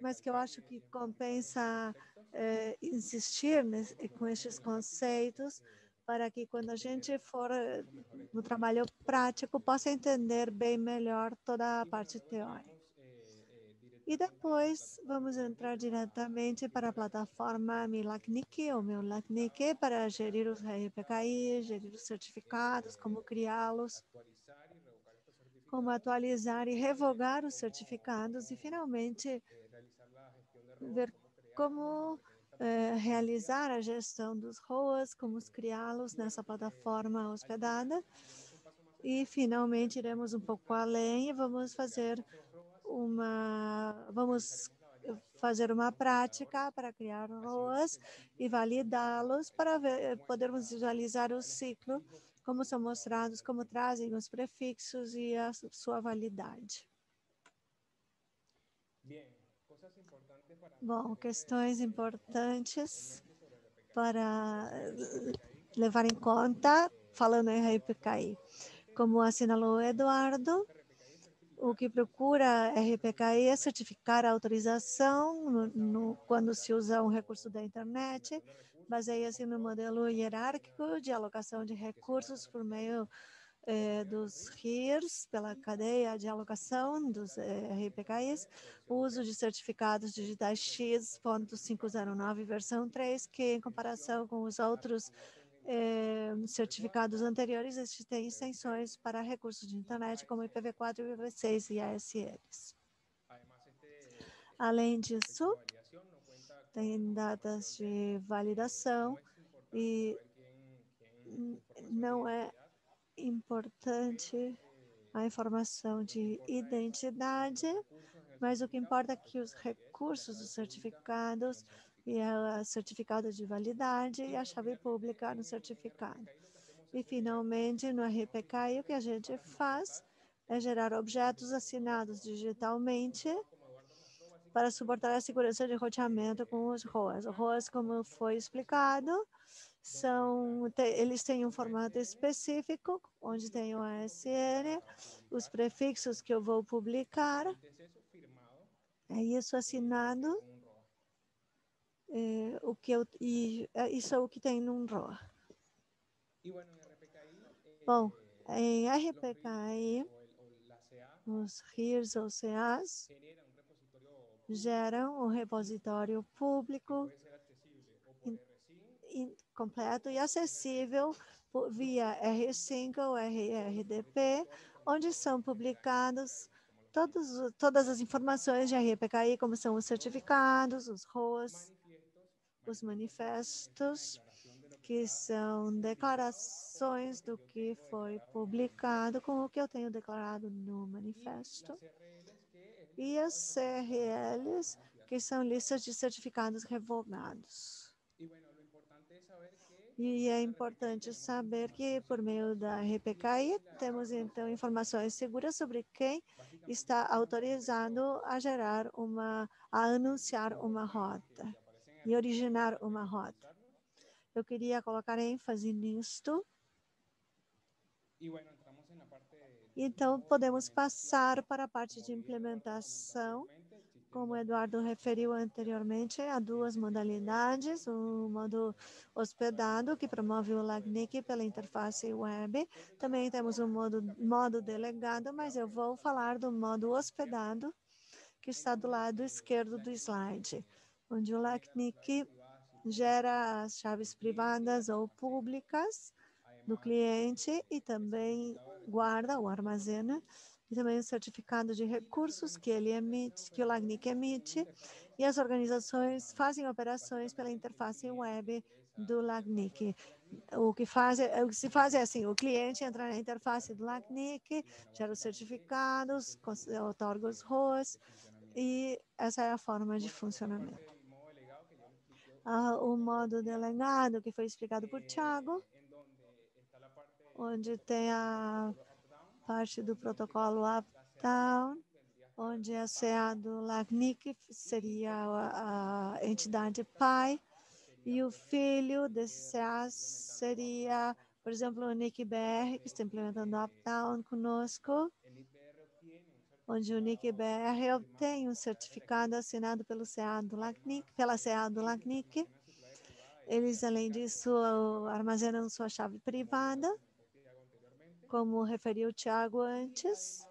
[SPEAKER 6] mas que eu acho que compensa é, insistir nesse, com estes conceitos para que quando a gente for eh, no trabalho prático possa entender bem melhor toda a parte teórica. E depois vamos entrar diretamente para a plataforma Milacnic, ou meu LACNIC, para gerir os RPKI, gerir os certificados, como criá-los como atualizar e revogar os certificados e, finalmente, ver como é, realizar a gestão dos ROAS, como criá-los nessa plataforma hospedada. E, finalmente, iremos um pouco além e vamos fazer uma... Vamos fazer uma prática para criar ROAs e validá-los para ver, podermos visualizar o ciclo, como são mostrados, como trazem os prefixos e a sua validade. Bom, questões importantes para levar em conta, falando em RPKI. Como assinalou o Eduardo, o que procura RPKI é certificar a autorização no, no, quando se usa um recurso da internet, baseia-se no modelo hierárquico de alocação de recursos por meio eh, dos RIRs, pela cadeia de alocação dos eh, RPKIs, uso de certificados digitais X.509 versão 3, que em comparação com os outros eh, certificados anteriores, existem extensões para recursos de internet como IPv4, IPv6 e ASLs. Além disso, tem datas de validação e não é importante a informação de identidade, mas o que importa é que os recursos dos certificados e a certificado de validade e a chave pública no certificado. E, finalmente, no RPKI, o que a gente faz é gerar objetos assinados digitalmente para suportar a segurança de roteamento com os ROAS. ROAS, como foi explicado, são, eles têm um formato específico, onde tem o ASN, os prefixos que eu vou publicar. É isso assinado é, o que eu, e é, isso é o que tem num ROA. Bom, em RPKI, os RIRs ou CAs geram um repositório público completo e acessível via R5 ou RRDP, onde são publicados todos, todas as informações de RPKI, como são os certificados, os ROAs, os manifestos, que são declarações do que foi publicado com o que eu tenho declarado no manifesto, e as CRLs, que são listas de certificados revogados. E é importante saber que, por meio da RPKI, temos então informações seguras sobre quem está autorizado a gerar uma, a anunciar uma rota e originar uma rota. Eu queria colocar ênfase nisto. Então, podemos passar para a parte de implementação. Como o Eduardo referiu anteriormente, há duas modalidades. O modo hospedado, que promove o LACNIC pela interface web. Também temos o modo, modo delegado, mas eu vou falar do modo hospedado, que está do lado esquerdo do slide onde o LACNIC gera as chaves privadas ou públicas do cliente e também guarda ou armazena e também o certificado de recursos que ele emite, que o LACNIC emite, e as organizações fazem operações pela interface web do LACNIC. O que, faz, o que se faz é assim, o cliente entra na interface do LACNIC, gera os certificados, otorga os ROAs, e essa é a forma de funcionamento uh, o modo delegado, que foi explicado por Tiago, onde tem a parte do protocolo up-down, onde a CA do LACNIC seria a, entidade pai, e o filho desse CA seria, por exemplo, o NIC-BR, que está implementando o up-down conosco, onde o NIC-BR obtém um certificado assinado pelo CA do LACNIC, pela CA do LACNIC. Eles, além disso, armazenam sua chave privada, como referiu o Tiago antes,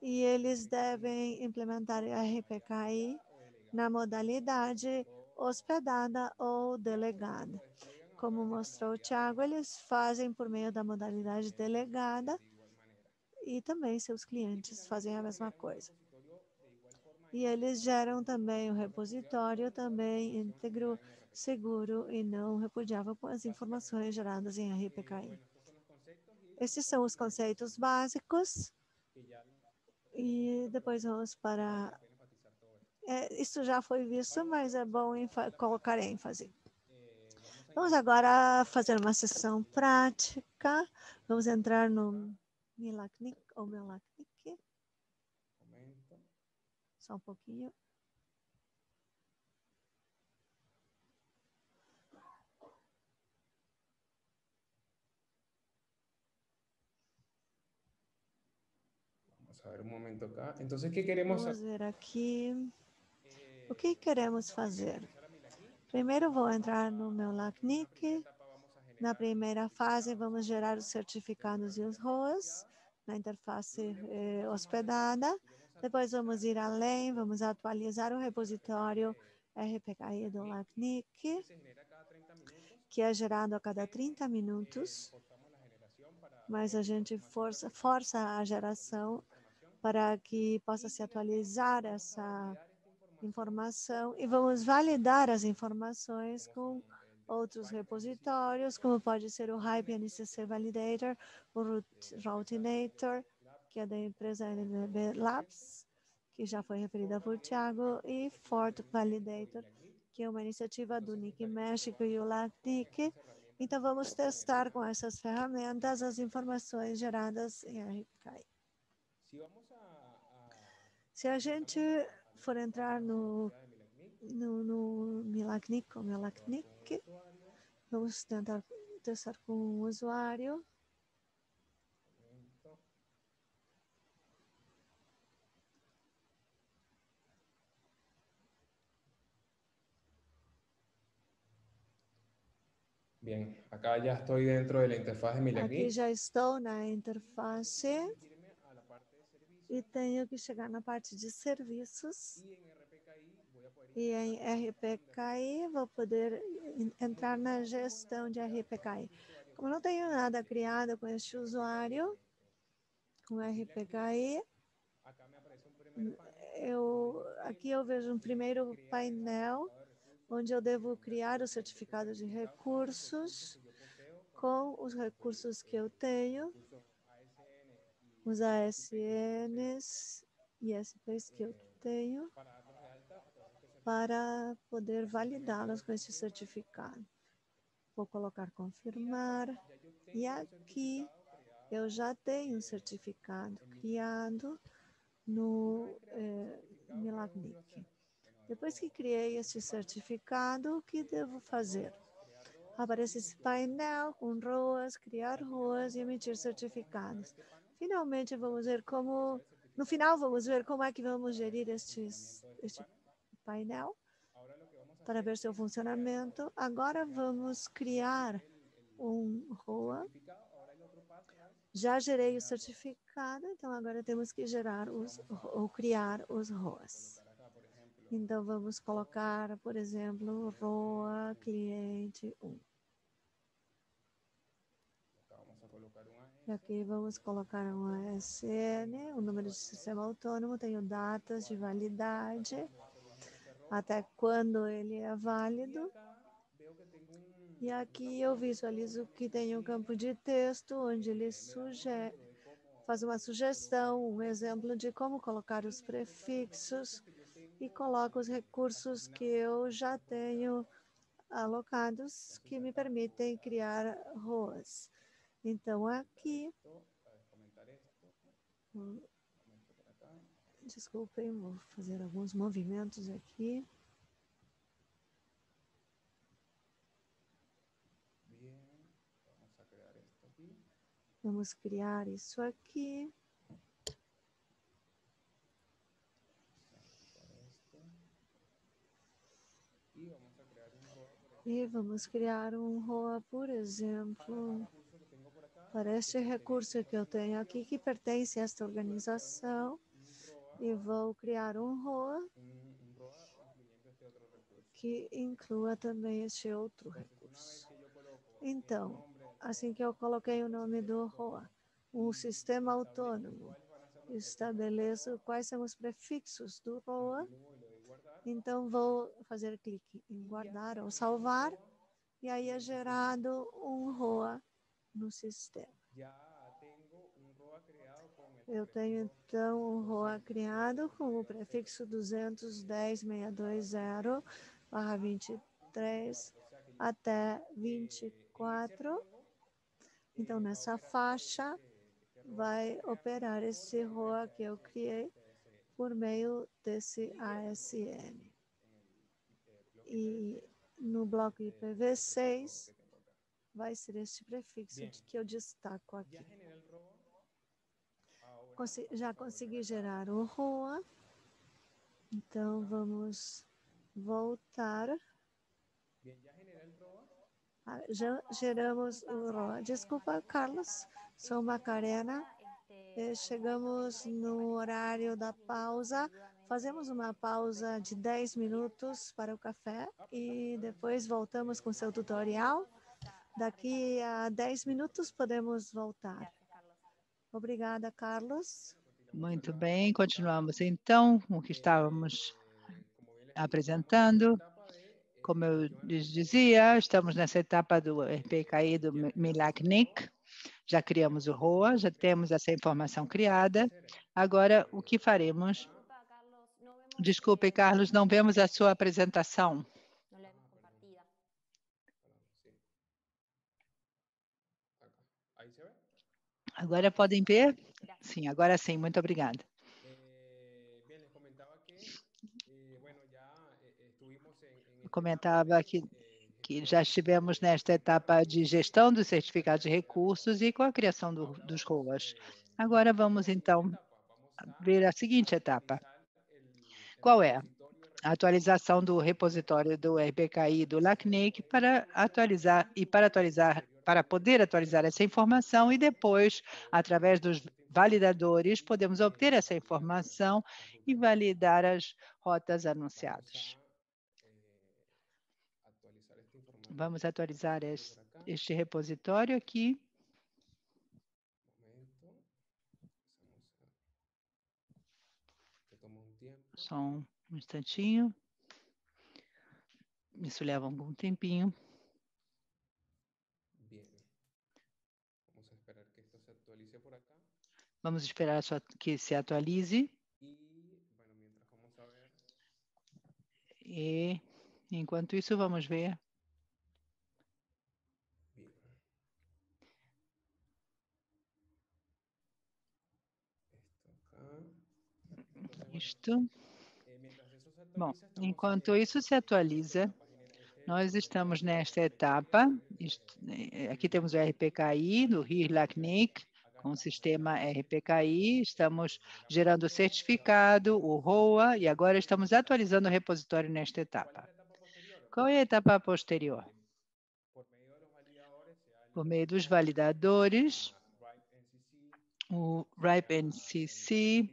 [SPEAKER 6] e eles devem implementar a RPKI na modalidade hospedada ou delegada. Como mostrou o Tiago, eles fazem por meio da modalidade delegada, e também seus clientes fazem a mesma coisa. E eles geram também o repositório, também íntegro, seguro e não repudiável com as informações geradas em RPKI. Esses são os conceitos básicos. E depois vamos para É, isso já foi visto, mas é bom colocar ênfase. Vamos agora fazer uma sessão prática. Vamos entrar no Milaknik ou Milaknik. Só um pouquinho.
[SPEAKER 5] A ver um momento acá. O que queremos
[SPEAKER 6] Vamos ver aqui. O que queremos fazer? Primeiro vou entrar no meu LACNIC. Na primeira fase, vamos gerar os certificados e os ROAS na interface eh, hospedada. Depois vamos ir além, vamos atualizar o repositório RPKI do LACNIC, que é gerado a cada 30 minutos, mas a gente força, força a geração para que possa se atualizar essa informação e vamos validar as informações com outros repositórios, como pode ser o Hype NCC Validator, o Routinator, que é da empresa NBB Labs, que já foi referida por Tiago, e Fort Validator, que é uma iniciativa do NIC México e o LACNIC. Então, vamos testar com essas ferramentas as informações geradas em RPKI. Se a gente for entrar no, no, no Milacnic ou vamos tentar testar com o usuário.
[SPEAKER 5] Bien, acá ya estoy dentro de la interfaz de.
[SPEAKER 6] Aqui já estou na interface e tenho que chegar na parte de serviços. E em RPKI vou poder entrar na gestão de RPKI. Como não tenho nada criado com este usuário, com RPKI, eu, aqui eu vejo um primeiro painel onde eu devo criar o certificado de recursos com os recursos que eu tenho, os ASNs e SPs que eu tenho, para poder validá-los com esse certificado. Vou colocar confirmar, e aqui eu já tenho um certificado criado no eh, Milagnic. Depois que criei este certificado, o que devo fazer? Aparece esse painel com ROAS, criar ROAS e emitir certificados. Finalmente, vamos ver como... No final, vamos ver como é que vamos gerir estes, este painel para ver seu funcionamento. Agora, vamos criar um ROA. Já gerei o certificado, então agora temos que gerar os, ou criar os ROAS. Então, vamos colocar, por exemplo, ROA cliente 1. E aqui vamos colocar um ASN, o número de sistema autônomo, tenho datas de validade, até quando ele é válido. E aqui eu visualizo que tem um campo de texto, onde ele sugere, faz uma sugestão, um exemplo de como colocar os prefixos e coloco os recursos que eu já tenho alocados que me permitem criar ROAS. Então, aqui, desculpem, vou fazer alguns movimentos aqui. Vamos criar isso aqui. E vamos criar um ROA, por exemplo, para este recurso que eu tenho aqui, que pertence a esta organização, e vou criar um ROA que inclua também este outro recurso. Então, assim que eu coloquei o nome do ROA, um sistema autônomo, estabeleço quais são os prefixos do ROA então, vou fazer clique em guardar ou salvar, e aí é gerado um ROA no sistema. Eu tenho, então, o ROA criado com o prefixo 210.620 barra 23 até 24. Então, nessa faixa, vai operar esse ROA que eu criei por meio desse ASN. E no bloco IPv6, vai ser este prefixo que eu destaco aqui. Já consegui gerar o ROA. Então, vamos voltar. Ah, já geramos o ROA. Desculpa, Carlos, sou Macarena. Eh, chegamos no horário da pausa. Fazemos uma pausa de 10 minutos para o café e depois voltamos com seu tutorial. Daqui a 10 minutos podemos voltar. Obrigada, Carlos.
[SPEAKER 3] Muito bem, continuamos então o que estávamos apresentando. Como eu lhes dizia, estamos nessa etapa do RPKI do MILACNIC. Já criamos o ROA, já temos essa informação criada. Agora, o que faremos? Desculpe, Carlos, não vemos a sua apresentação. Agora podem ver? Sim, agora sim. Muito obrigada. comentava que, que já estivemos nesta etapa de gestão dos certificados de recursos e com a criação do, dos ROAs. Agora vamos, então, ver a seguinte etapa. Qual é? A atualização do repositório do RBKI do LACNIC para atualizar e para atualizar para poder atualizar essa informação e depois, através dos validadores, podemos obter essa informação e validar as rotas anunciadas. Vamos atualizar este, repositório aqui. Só um instantinho. Isso leva algum tempinho. Vamos esperar que se atualize. E, enquanto isso, vamos ver. Isto. Bom, enquanto isso se atualiza, nós estamos nesta etapa. Eh, aqui temos o RPKI do RIR-LACNIC, com o sistema RPKI, estamos gerando o certificado, o ROA, e agora estamos atualizando o repositório nesta etapa. Qual é a etapa posterior? Por meio dos validadores, o RIPE-NCC,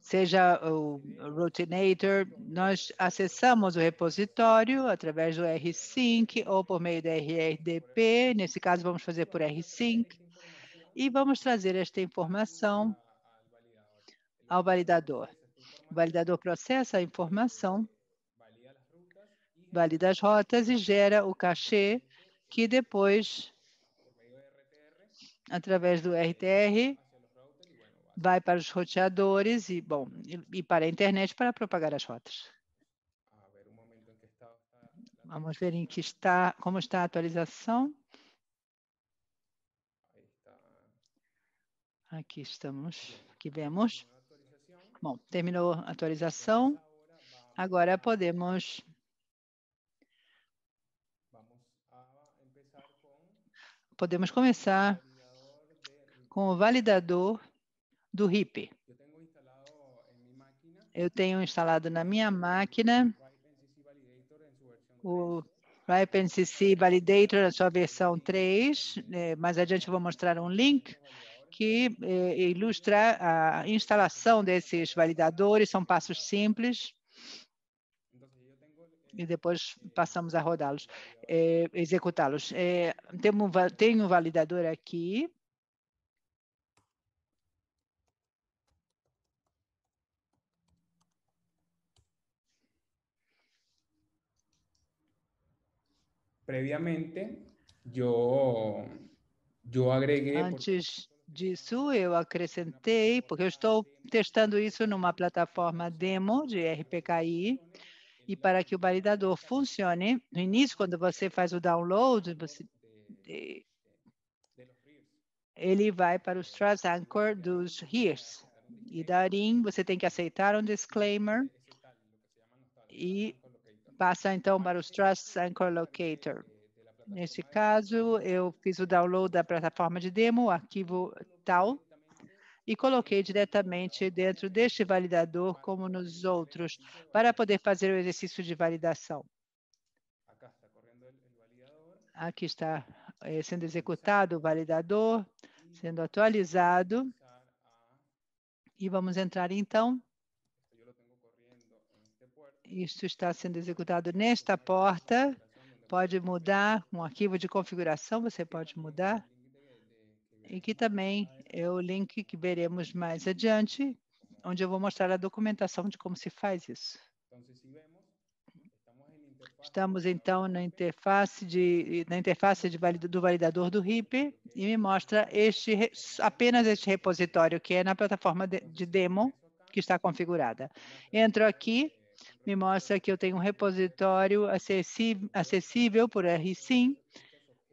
[SPEAKER 3] seja o Routinator, nós acessamos o repositório através do RSync ou por meio da RRDP, nesse caso vamos fazer por RSync, e vamos trazer esta informação ao validador. O validador processa a informação, valida as rotas e gera o cachê que depois, através do RTR, vai para os roteadores e, bom, e, para a internet para propagar as rotas. Vamos ver em que está, como está a atualização. Aqui estamos, aqui vemos. Bom, terminou a atualização. Agora podemos podemos começar com o validador do RIP. Eu tenho instalado na minha máquina o RIPE-NCC Validator na sua versão 3. Eh, mais adiante eu vou mostrar um link que eh, ilustra a instalação desses validadores, são passos simples. E depois passamos a rodá-los, eh, executá-los. Eh, tem um validador aqui.
[SPEAKER 5] Previamente, eu, eu agreguei...
[SPEAKER 3] Antes disso, eu acrescentei, porque eu estou testando isso numa plataforma demo de RPKI, e para que o validador funcione, no início, quando você faz o download, você, ele vai para o Trust Anchor dos HEREs. E daí você tem que aceitar um disclaimer e passa então para o Trust Anchor Locator. Neste caso, eu fiz o download da plataforma de demo, arquivo tal, e coloquei diretamente dentro deste validador, como nos outros, para poder fazer o exercício de validação. Aqui está é, sendo executado o validador, sendo atualizado. E vamos entrar, então. Isto está sendo executado nesta porta pode mudar, um arquivo de configuração você pode mudar. E que também é o link que veremos mais adiante, onde eu vou mostrar a documentação de como se faz isso. Estamos, então, na interface, de, na interface de valid, do validador do RIP e me mostra este, apenas este repositório, que é na plataforma de, de demo que está configurada. Entro aqui, me mostra que eu tenho um repositório acessível, por RSIM,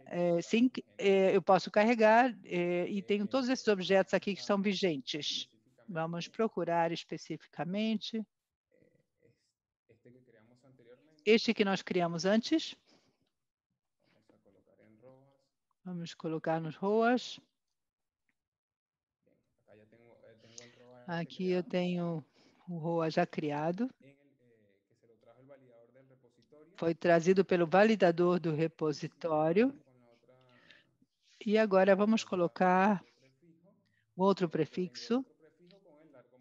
[SPEAKER 3] é, sim, é, eu posso carregar é, e tenho todos esses objetos aqui que estão vigentes. Vamos procurar especificamente. Este que nós criamos antes. Vamos colocar nos ROAS. Aqui eu tenho o ROA já criado foi trazido pelo validador do repositório. E agora vamos colocar outro prefixo.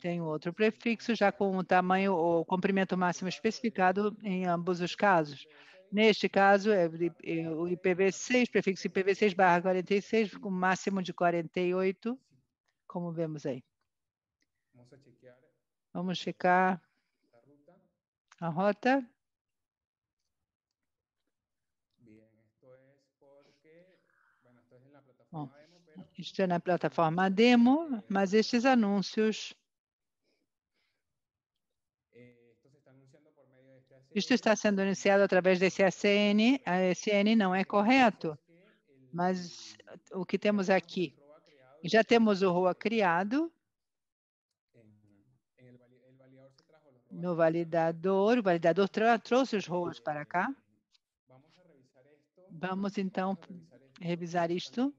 [SPEAKER 3] Tem outro prefixo já com o tamanho ou comprimento máximo especificado em ambos os casos. Neste caso, é o IPv6, prefixo IPv6 barra 46, com máximo de 48, como vemos aí. Vamos checar a rota. Bom, é na plataforma demo, mas estes anúncios Isto está sendo anunciado através desse ACN. A ACN não é correto, mas o que temos aqui? Já temos o ROA criado. No validador, o validador trouxe os ROAs para cá. Vamos, então, revisar isto.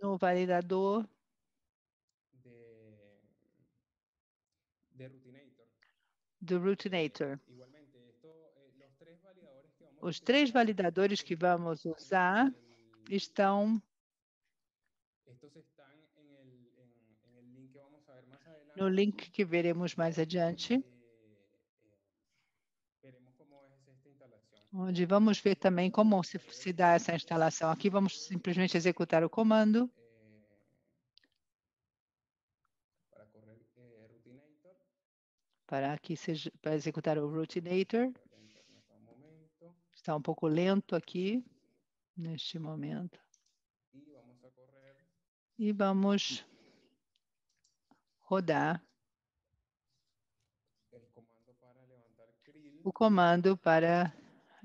[SPEAKER 3] No validador do Routinator. Os três validadores que vamos usar estão no link que veremos mais adiante. Onde vamos ver também como se, se dá essa instalação. Aqui vamos simplesmente executar o comando. Para aqui seja, para executar o routinator. Está um pouco lento aqui neste momento. E vamos rodar o comando para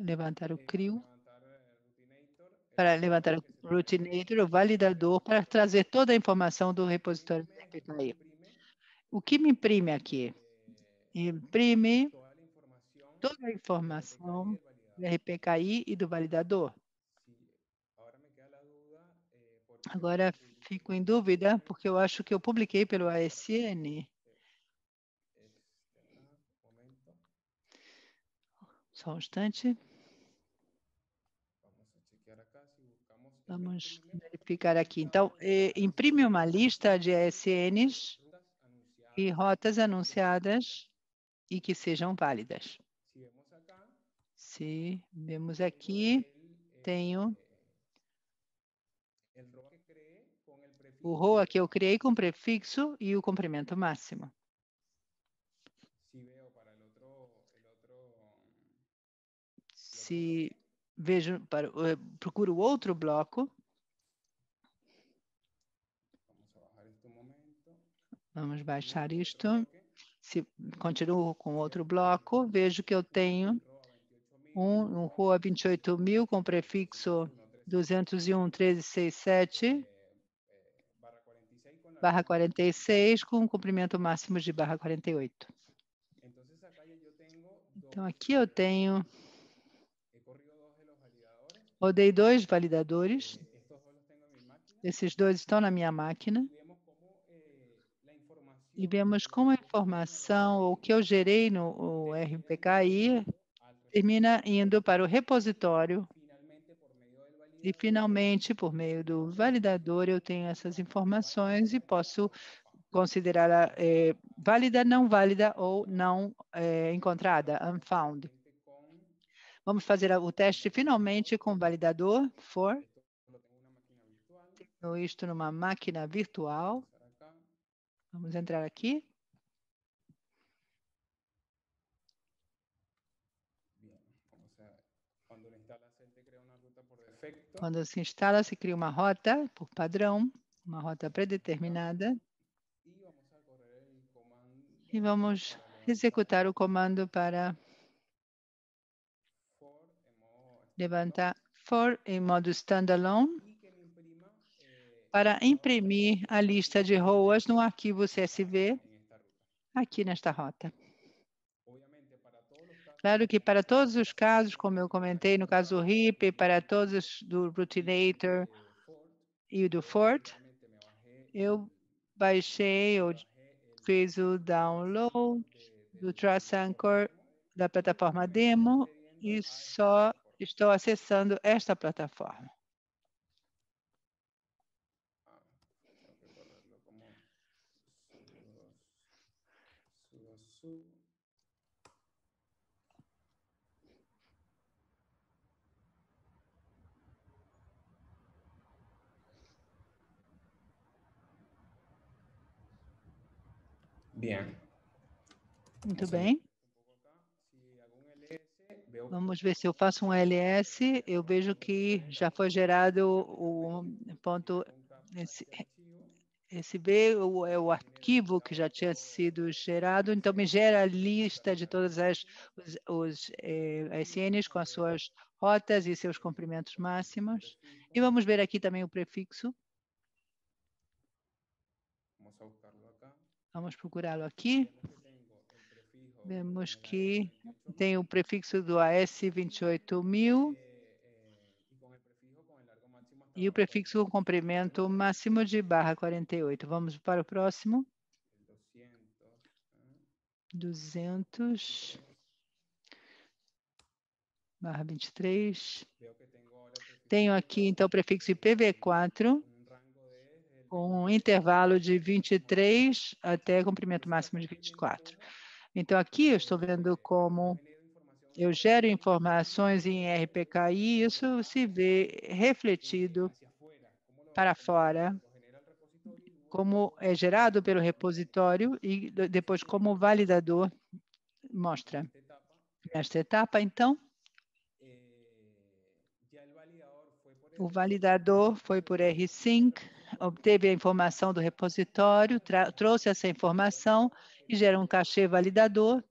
[SPEAKER 3] levantar o CRIO, para levantar o routinator, o validador, para trazer toda a informação do repositório do RPKI. O que me imprime aqui? Imprime toda a informação do RPKI e do validador. Agora fico em dúvida, porque eu acho que eu publiquei pelo ASN. Só um instante. Vamos verificar aqui. Então, eh, imprime uma lista de ASNs e rotas anunciadas e que sejam válidas. Se vemos aqui, tenho o ROA que eu criei com prefixo e o comprimento máximo. Se vejo para, uh, procuro outro bloco. Vamos baixar isto. Se continuo com outro bloco, vejo que eu tenho um, um rua 28 mil com prefixo 201 1367 barra 46 com comprimento máximo de barra 48. Então, aqui eu tenho Rodei dois validadores. Esses dois estão na minha máquina. E vemos como a informação, o que eu gerei no RPKI, termina indo para o repositório. E, finalmente, por meio do validador, eu tenho essas informações e posso considerá-la é, válida, não válida ou não é, encontrada, unfound. Vamos fazer o teste finalmente com o validador for. Tenho isto numa máquina virtual. Vamos entrar aqui. Quando se instala, se cria uma rota por padrão, uma rota predeterminada. E vamos executar o comando para levantar for em modo standalone para imprimir a lista de ROAS no arquivo CSV aqui nesta rota. Claro que para todos os casos, como eu comentei, no caso do RIP, para todos do Routinator e do Fort, eu baixei, eu fiz o download do Trust Anchor da plataforma demo e só estou acessando esta plataforma.
[SPEAKER 5] Bien.
[SPEAKER 3] Muito bem. Vamos ver se eu faço um LS. Eu vejo que já foi gerado o ponto esse, esse B, o, é o arquivo que já tinha sido gerado. Então, me gera a lista de todas as os, os eh, SNs com as suas rotas e seus comprimentos máximos. E vamos ver aqui também o prefixo. Vamos procurá-lo aqui. Vemos que tem o prefixo do AS 28000 e o prefixo com comprimento máximo de barra 48. Vamos para o próximo. 200 barra 23. Tenho aqui, então, o prefixo IPv4 com um intervalo de 23 até comprimento máximo de 24. Então, aqui eu estou vendo como eu gero informações em RPKI e isso se vê refletido para fora, como é gerado pelo repositório e depois como o validador mostra. Nesta etapa, então, o validador foi por RSync, obteve a informação do repositório, trouxe essa informação e gera um cachê validador,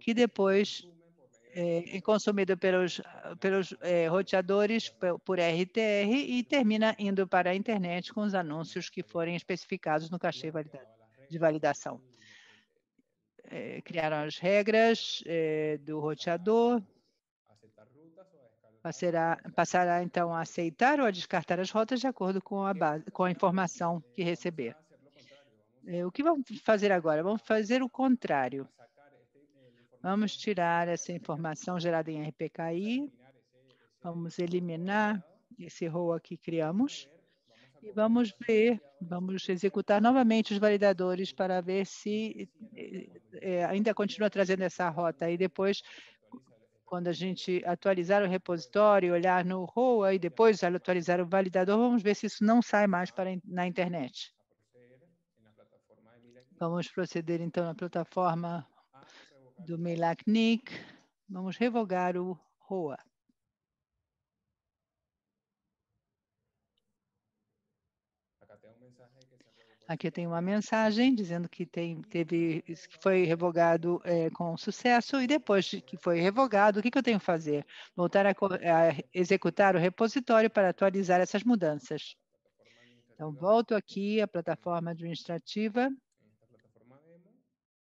[SPEAKER 3] que depois é, é consumido pelos, pelos é, roteadores por RTR e termina indo para a internet com os anúncios que forem especificados no cachê de validação. É, criaram as regras é, do roteador, Passará, passará, então, a aceitar ou a descartar as rotas de acordo com a, base, com a informação que receber. É, o que vamos fazer agora? Vamos fazer o contrário. Vamos tirar essa informação gerada em RPKI, vamos eliminar esse ROA que criamos e vamos ver, vamos executar novamente os validadores para ver se é, ainda continua trazendo essa rota e depois quando a gente atualizar o repositório, olhar no ROA e depois atualizar o validador, vamos ver se isso não sai mais para na internet. Vamos proceder então na plataforma do Milaknik. Vamos revogar o ROA. Aqui tem uma mensagem dizendo que tem, teve, que foi revogado é, com sucesso e depois que foi revogado, o que, que eu tenho que fazer? Voltar a, a, executar o repositório para atualizar essas mudanças. Então, volto aqui à plataforma administrativa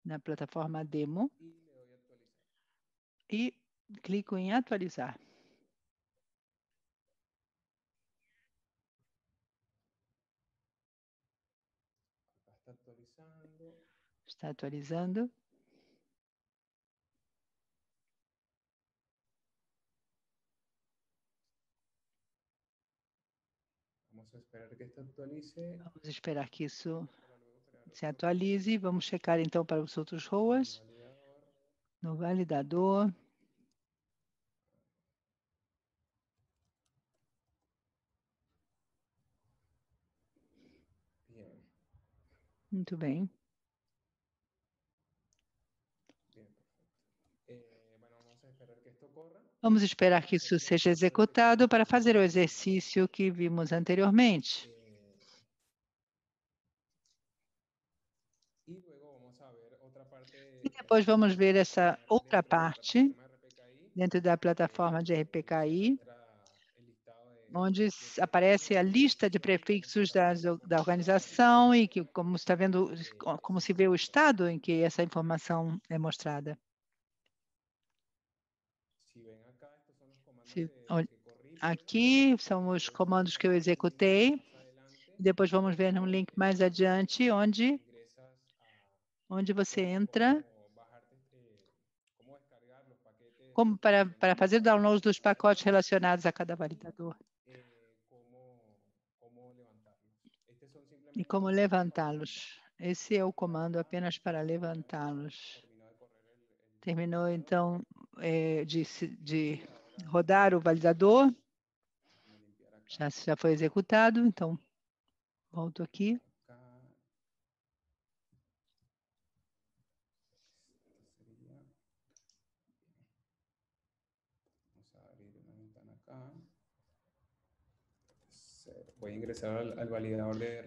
[SPEAKER 3] na plataforma demo, e clico em atualizar. Está atualizando.
[SPEAKER 5] Vamos esperar que esto actualice.
[SPEAKER 3] Vamos esperar que isso se atualize. Vamos checar então para os outros ROAS. No validador. Muito bem. Vamos esperar que isso seja executado para fazer o exercício que vimos anteriormente. Depois vamos ver essa outra parte dentro da plataforma de RPKI, onde aparece a lista de prefixos das, da organização e que, como está vendo, como se vê o estado em que essa informação é mostrada. Aqui são os comandos que eu executei. Depois vamos ver um link mais adiante, onde, onde você entra como para, para fazer download dos pacotes relacionados a cada validador. E como levantá-los. Esse é o comando apenas para levantá-los. Terminou, então, é, de, de rodar o validador. Já, já foi executado, então volto aqui.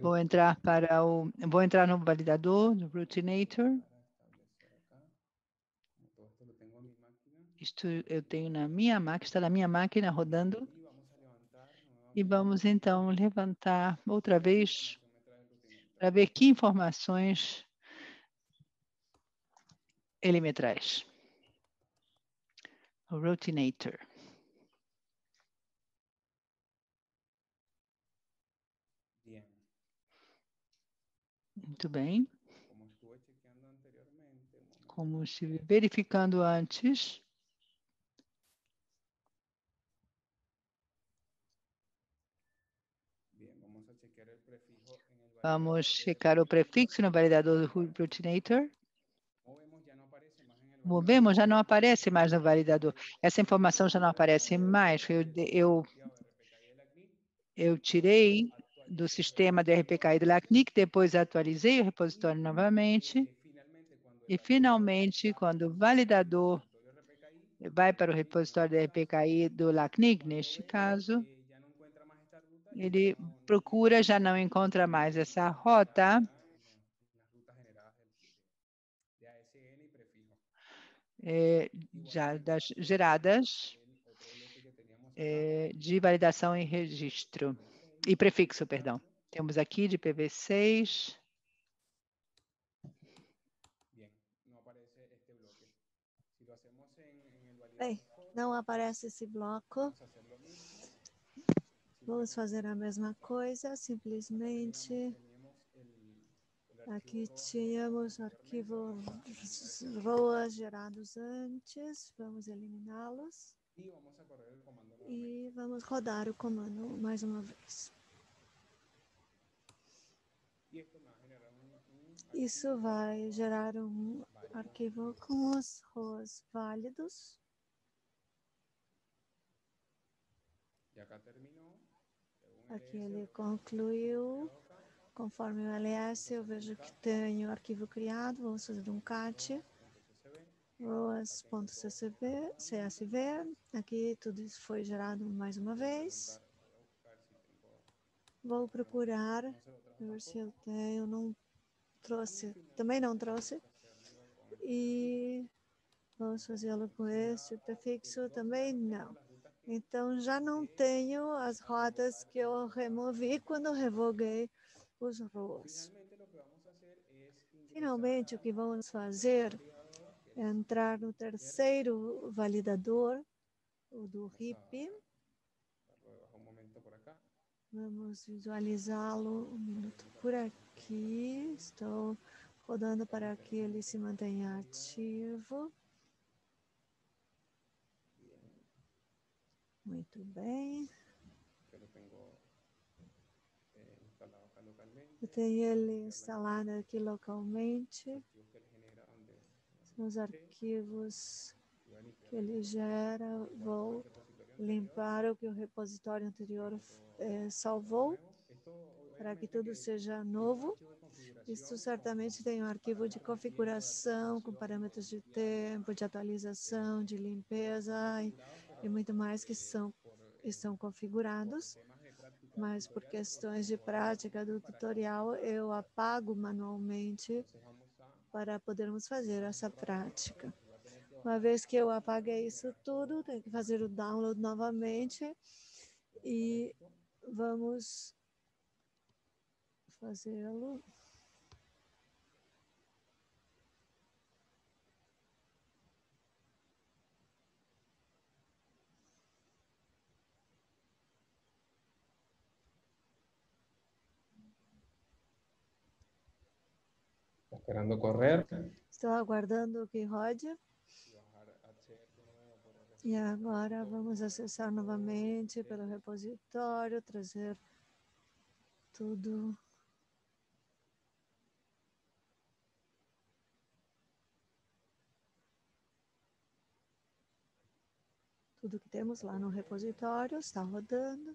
[SPEAKER 3] Vou entrar para o vou entrar no validador, no routinator. Isto eu tenho na minha máquina, está na minha máquina rodando. E vamos então levantar outra vez para ver que informações ele me traz. O Routinator. Muito bem. Como estive verificando antes, Vamos checar o prefixo no validador do Routinator. Movemos, já não aparece mais no validador. Essa informação já não aparece mais. Eu, eu, eu tirei do sistema do RPK e do LACNIC, depois atualizei o repositório novamente. E, finalmente, quando o validador vai para o repositório do RPKI do LACNIC, neste caso, ele procura, já não encontra mais essa rota. É, já das geradas é, de validação e registro, e prefixo, perdão. Temos aqui de PV6.
[SPEAKER 6] Bem, não aparece esse bloco. Vamos fazer a mesma coisa, simplesmente. Aqui tínhamos arquivo ROAS gerados antes, vamos eliminá-los. E vamos rodar o comando mais uma vez. Isso vai gerar um arquivo com os ROAS válidos. Aqui ele concluiu. Conforme o LS, eu vejo que tenho arquivo criado. Vamos fazer um cat. ROAS.csv. CSV. Aqui tudo isso foi gerado mais uma vez. Vou procurar ver se eu tenho, não trouxe, também não trouxe. E vamos fazê-lo com esse prefixo também não. Então, já não tenho as rotas que eu removi quando revoguei os ROAS. Finalmente, o que vamos fazer entrar no terceiro validador, o do RIP. Vamos visualizá-lo um minuto por aqui. Estou rodando para que ele se mantenha ativo. Muito bem. Eu tenho ele instalado aqui localmente. São os arquivos que ele gera. Vou limpar o que o repositório anterior eh, salvou para que tudo seja novo. Isso certamente tem um arquivo de configuração com parâmetros de tempo, de atualização, de limpeza e e muito mais que são, estão configurados, mas por questões de prática do tutorial, eu apago manualmente para podermos fazer essa prática. Uma vez que eu apaguei isso tudo, tenho que fazer o download novamente e vamos fazê-lo.
[SPEAKER 5] Esperando correr.
[SPEAKER 6] Estou aguardando que rode. E agora vamos acessar novamente pelo repositório, trazer tudo. Tudo que temos lá no repositório está rodando.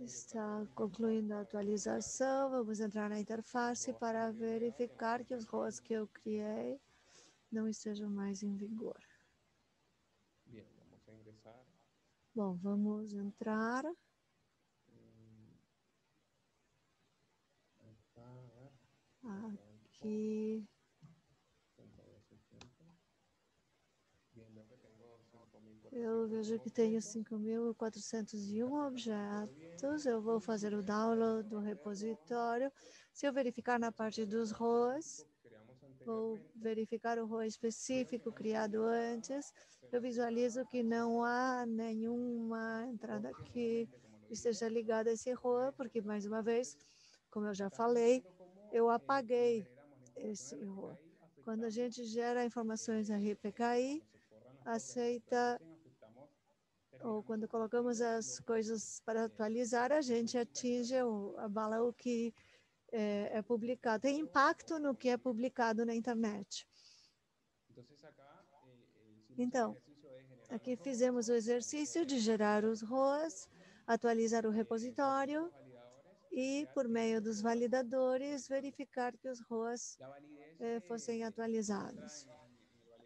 [SPEAKER 6] Está concluindo a atualização. Vamos entrar na interface para verificar que os ROAs que eu criei não estejam mais em vigor. Bom, vamos entrar. Aqui. Eu vejo que tenho 5.401 objetos. Eu vou fazer o download do repositório. Se eu verificar na parte dos ROAs, vou verificar o ROA específico criado antes. Eu visualizo que não há nenhuma entrada que esteja ligada a esse ROA, porque, mais uma vez, como eu já falei, eu apaguei esse ROA. Quando a gente gera informações RPKI, aceita ou quando colocamos as coisas para atualizar, a gente atinge ou abala o que é, é publicado. Tem impacto no que é publicado na internet. Então, aqui fizemos o exercício de gerar os ROAs, atualizar o repositório e, por meio dos validadores, verificar que os ROAs eh, fossem atualizados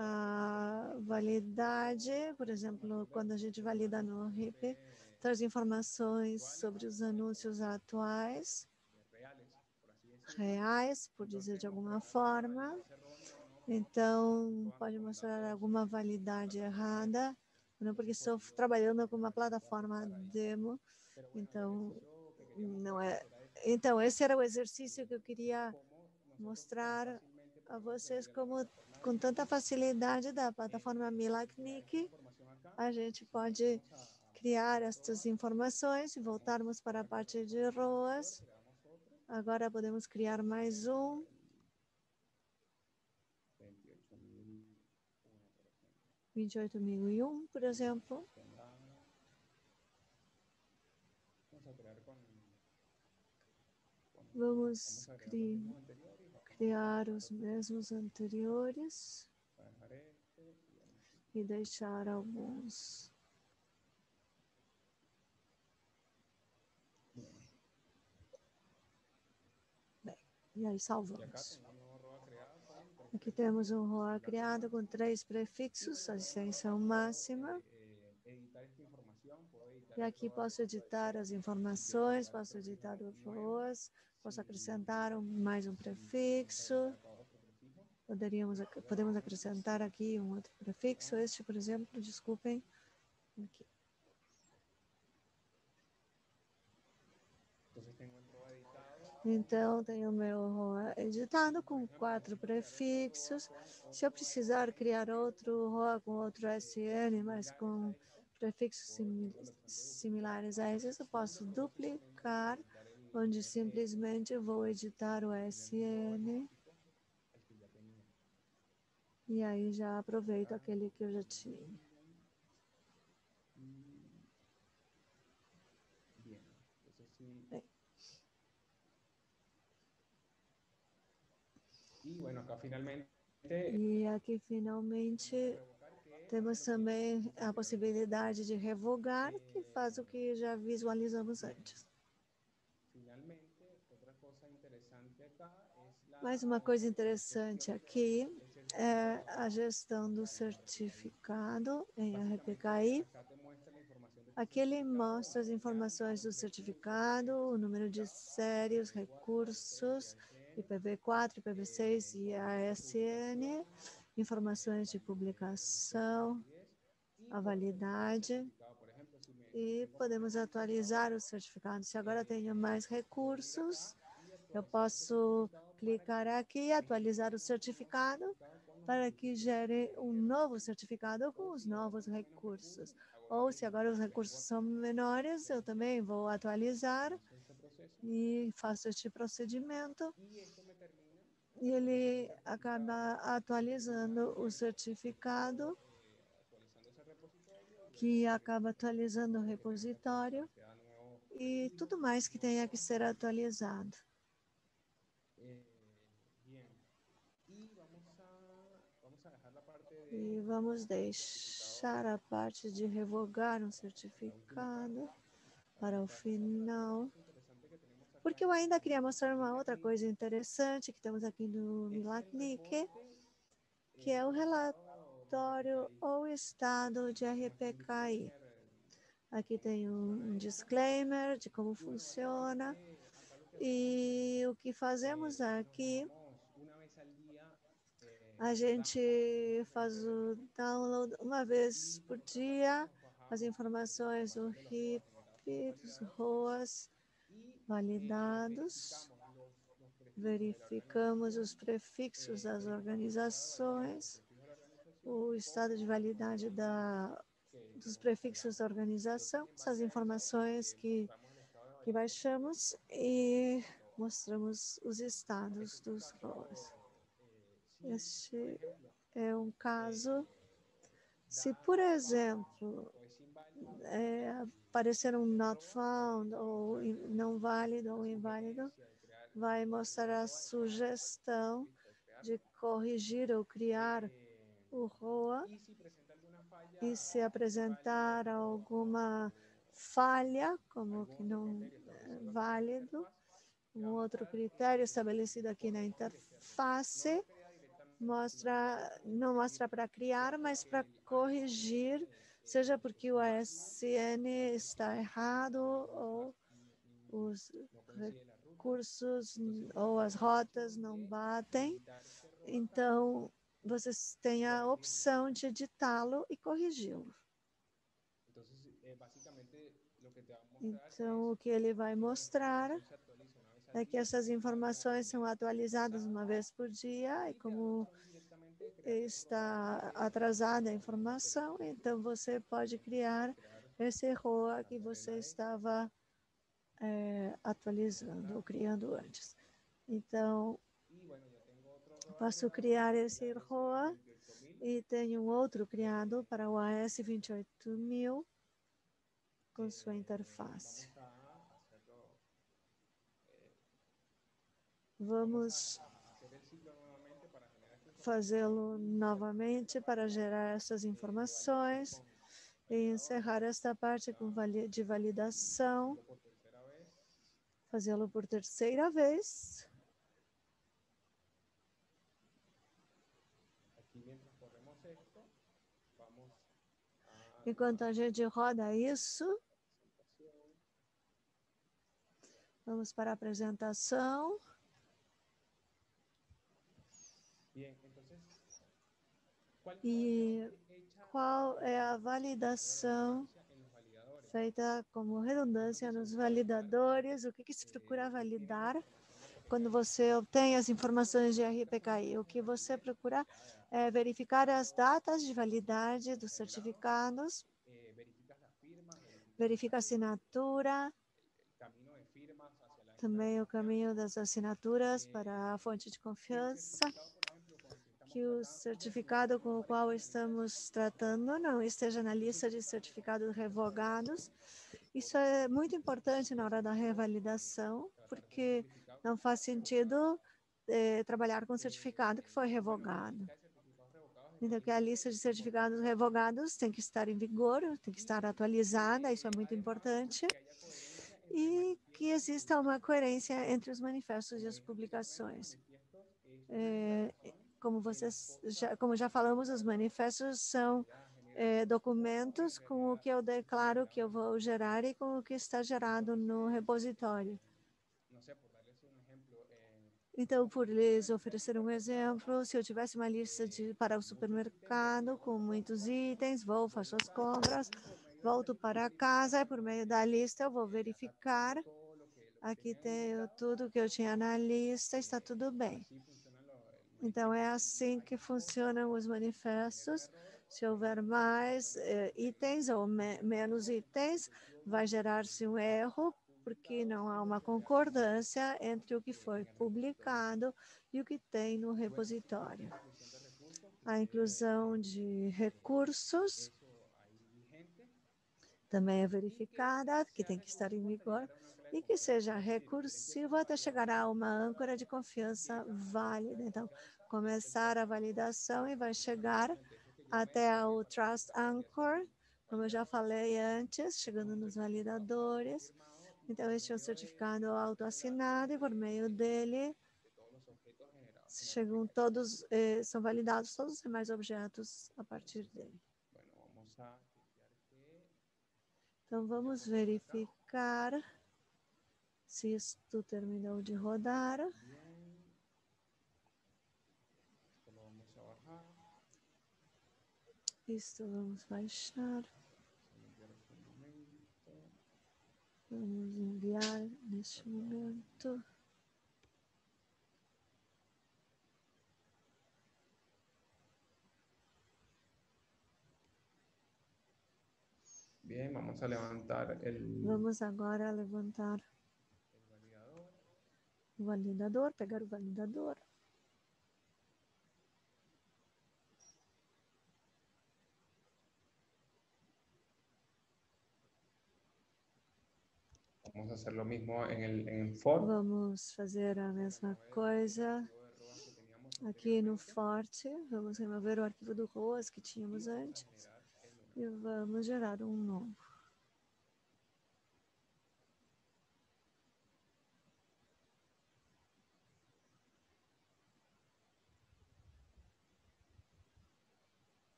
[SPEAKER 6] a validade, por exemplo, quando a gente valida no RIP, traz informações sobre os anúncios atuais, reais, por dizer de alguma forma. Então, pode mostrar alguma validade errada, não porque estou trabalhando com uma plataforma demo, então não é. Então, esse era o exercício que eu queria mostrar a vocês como com tanta facilidade da plataforma Milacnic, a gente pode criar estas informações e voltarmos para a parte de ROAS. Agora podemos criar mais um. Vinte e oito mil e um, por exemplo. Vamos criar criar os mesmos anteriores e deixar alguns. Bem, e aí salvamos. Aqui temos um ROA criado com três prefixos, a extensão máxima. E aqui posso editar as informações, posso editar os ROAS, posso acrescentar um, mais um prefixo. Poderíamos, podemos acrescentar aqui um outro prefixo, este, por exemplo, desculpem, aqui. Então, tenho o meu ROA editado com quatro prefixos. Se eu precisar criar outro ROA com outro SN, mas com prefixos sim, similares a esses, eu posso duplicar, onde simplesmente vou editar o SN. E aí já aproveito aquele que eu já tinha. E aqui finalmente temos também a possibilidade de revogar, que faz o que já visualizamos antes. Mais uma coisa interessante aqui é a gestão do certificado em RPKI. Aqui ele mostra as informações do certificado, o número de séries, os recursos, IPv4, IPv6 e ASN, informações de publicação, a validade e podemos atualizar o certificado. Se agora tenho mais recursos, eu posso clicar aqui atualizar o certificado para que gere um novo certificado com os novos recursos. Ou se agora os recursos são menores, eu também vou atualizar e faço este procedimento e ele acaba atualizando o certificado que acaba atualizando o repositório e tudo mais que tenha que ser atualizado. E vamos deixar a parte de revogar um certificado para o final porque eu ainda queria mostrar uma outra coisa interessante que temos aqui no Milacnic, que é o relatório ou estado de RPKI. Aqui tem um disclaimer de como funciona e o que fazemos aqui a gente faz o download uma vez por dia, as informações do RIP, dos ROAS, validados, verificamos os prefixos das organizações, o estado de validade da, dos prefixos da organização, essas informações que, que baixamos e mostramos os estados dos ROAs. Este é um caso, se, por exemplo, é, aparecer um not found, ou não válido ou inválido, vai mostrar a sugestão de corrigir ou criar o ROA. E se apresentar alguma falha, como que não é válido, um outro critério estabelecido aqui na interface, mostra, não mostra para criar, mas para corrigir seja porque o ASN está errado ou os recursos ou as rotas não batem. Então, vocês têm a opção de editá-lo e corrigi-lo. Então, o que ele vai mostrar é que essas informações são atualizadas uma vez por dia e como está atrasada a informação, então você pode criar esse ROA que você estava é, atualizando ou criando antes. Então, posso criar esse ROA e tenho um outro criado para o AS 28000 com sua interface. Vamos fazê-lo novamente para gerar essas informações e encerrar esta parte de validação, fazê-lo por terceira vez. Enquanto a gente roda isso, Vamos para a apresentação. E qual é a validação feita como redundância nos validadores? O que, que se procura validar quando você obtém as informações de RPKI? O que você procura é verificar as datas de validade dos certificados, verifica a assinatura, também o caminho das assinaturas para a fonte de confiança, que o certificado com o qual estamos tratando não esteja na lista de certificados revogados. Isso é muito importante na hora da revalidação, porque não faz sentido eh, trabalhar com certificado que foi revogado. Então, que a lista de certificados revogados tem que estar em vigor, tem que estar atualizada, isso é muito importante e que exista uma coerência entre os manifestos e as publicações. É, como vocês já, como já falamos, os manifestos são é, documentos com o que eu declaro que eu vou gerar e com o que está gerado no repositório. Então, por lhes oferecer um exemplo, se eu tivesse uma lista de, para o supermercado com muitos itens, vou, faço as compras, volto para casa e por meio da lista eu vou verificar. Aqui tenho tudo que eu tinha na lista, está tudo bem. Então, é assim que funcionam os manifestos. Se houver mais eh, itens ou me menos itens, vai gerar-se um erro, porque não há uma concordância entre o que foi publicado e o que tem no repositório. A inclusão de recursos também é verificada, que tem que estar em vigor, e que seja recursivo até chegar a uma âncora de confiança válida. Então, começar a validação e vai chegar até o Trust Anchor, como eu já falei antes, chegando nos validadores. Então, este é um certificado autoassinado e por meio dele chegam todos, eh, são validados todos os demais objetos a partir dele. Então, vamos verificar se isto terminou de rodar. Isto vamos baixar. Vamos enviar neste momento.
[SPEAKER 5] Bien, vamos a levantar el...
[SPEAKER 6] Vamos agora levantar o validador, pegar o validador.
[SPEAKER 5] Vamos a hacer lo mismo en el, en for.
[SPEAKER 6] Vamos fazer a mesma coisa aqui no Forte. Vamos remover o arquivo do ROAS que tínhamos antes e vamos gerar um novo.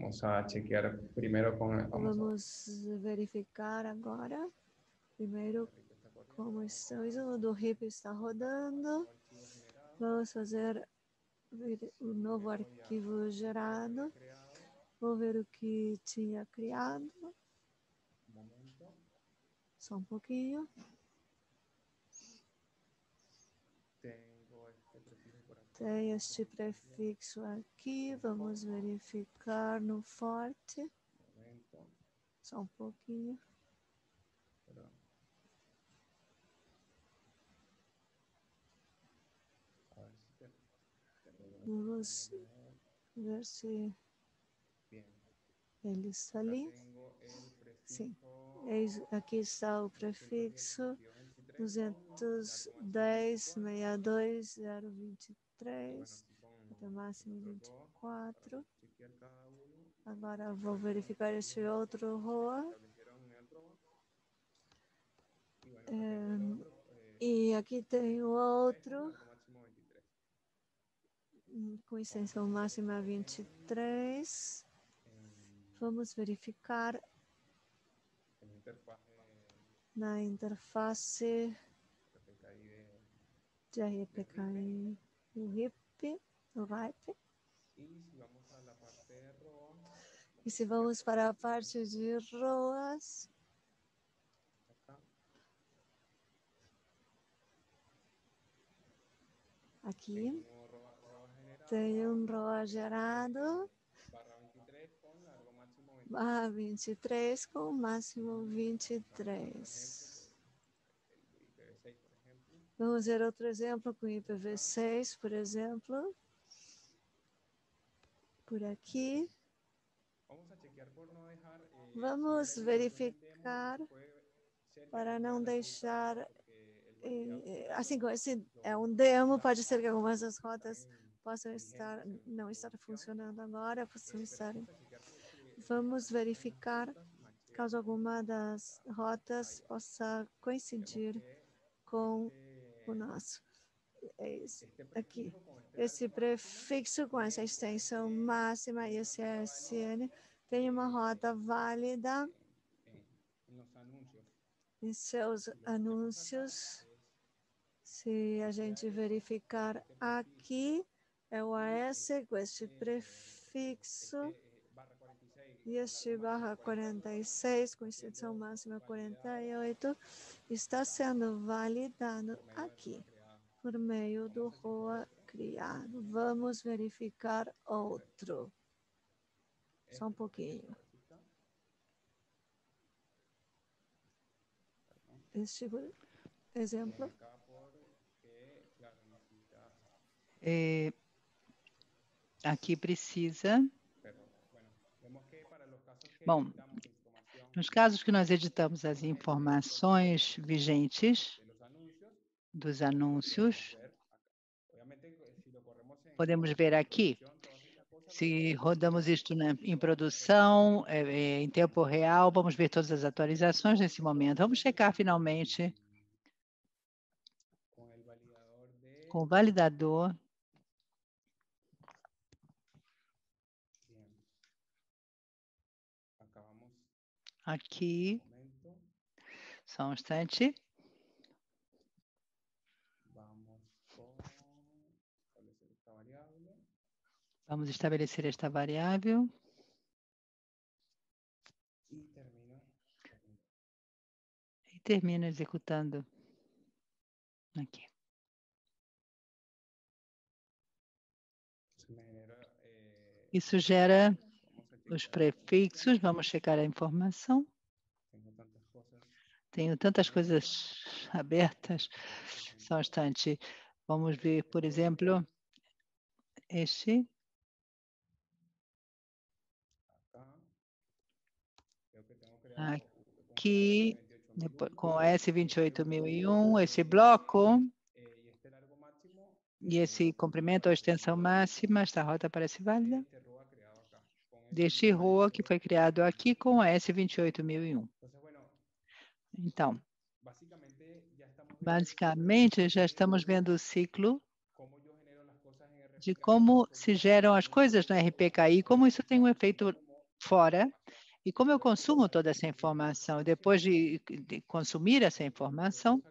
[SPEAKER 5] Vamos a chequear primeiro com.
[SPEAKER 6] Vamos, vamos verificar agora. Primeiro como está o do RIP está rodando. Vamos fazer o novo arquivo gerado. Vou ver o que tinha criado. Só um pouquinho. Tem este prefixo aqui. Vamos verificar no forte. Só um pouquinho. Vamos ver se ele está ali. Sim. Eis, aqui está o prefixo 210.62.023, até o máximo 24. Agora vou verificar este outro ROA. E aqui tem o outro com extensão máxima 23. Vamos verificar na interface de RPKI, o RIP, o RIP. E se vamos para a parte de ROAS, aqui tem um ROA gerado barra 23 com máximo 23. Vamos ver outro exemplo com IPv6, por exemplo. Por aqui. Vamos verificar para não deixar assim como esse é um demo, pode ser que algumas das rotas possam estar não estar funcionando agora, possam estar. Vamos verificar caso alguma das rotas possa coincidir com o nosso. É esse aqui. Esse prefixo com essa extensão máxima ISSN tem uma rota válida em seus anúncios. Se a gente verificar aqui, é o AS com este prefixo este barra 46, com máxima 48, está sendo validado aqui por meio do ROA criado. Vamos verificar outro. Só um pouquinho. Este exemplo.
[SPEAKER 3] É, aqui precisa. Bom, nos casos que nós editamos as informações vigentes dos anúncios, podemos ver aqui se rodamos isto né, em produção, é, é, em tempo real, vamos ver todas as atualizações nesse momento. Vamos checar finalmente com o validador. Aqui, só um instante. Vamos estabelecer esta variável. E termina executando aqui. Isso gera os prefixos. Vamos checar a informação. Tenho tantas coisas abertas. Só um instante. Vamos ver, por exemplo, este. Aqui, com S28001, esse bloco e esse comprimento ou extensão máxima, esta rota parece válida, deste ROA que foi criado aqui com a S28001. Então, basicamente, já estamos vendo o ciclo de como se geram as coisas no RPKI, como isso tem um efeito fora e como eu consumo toda essa informação? Depois de, de consumir essa informação,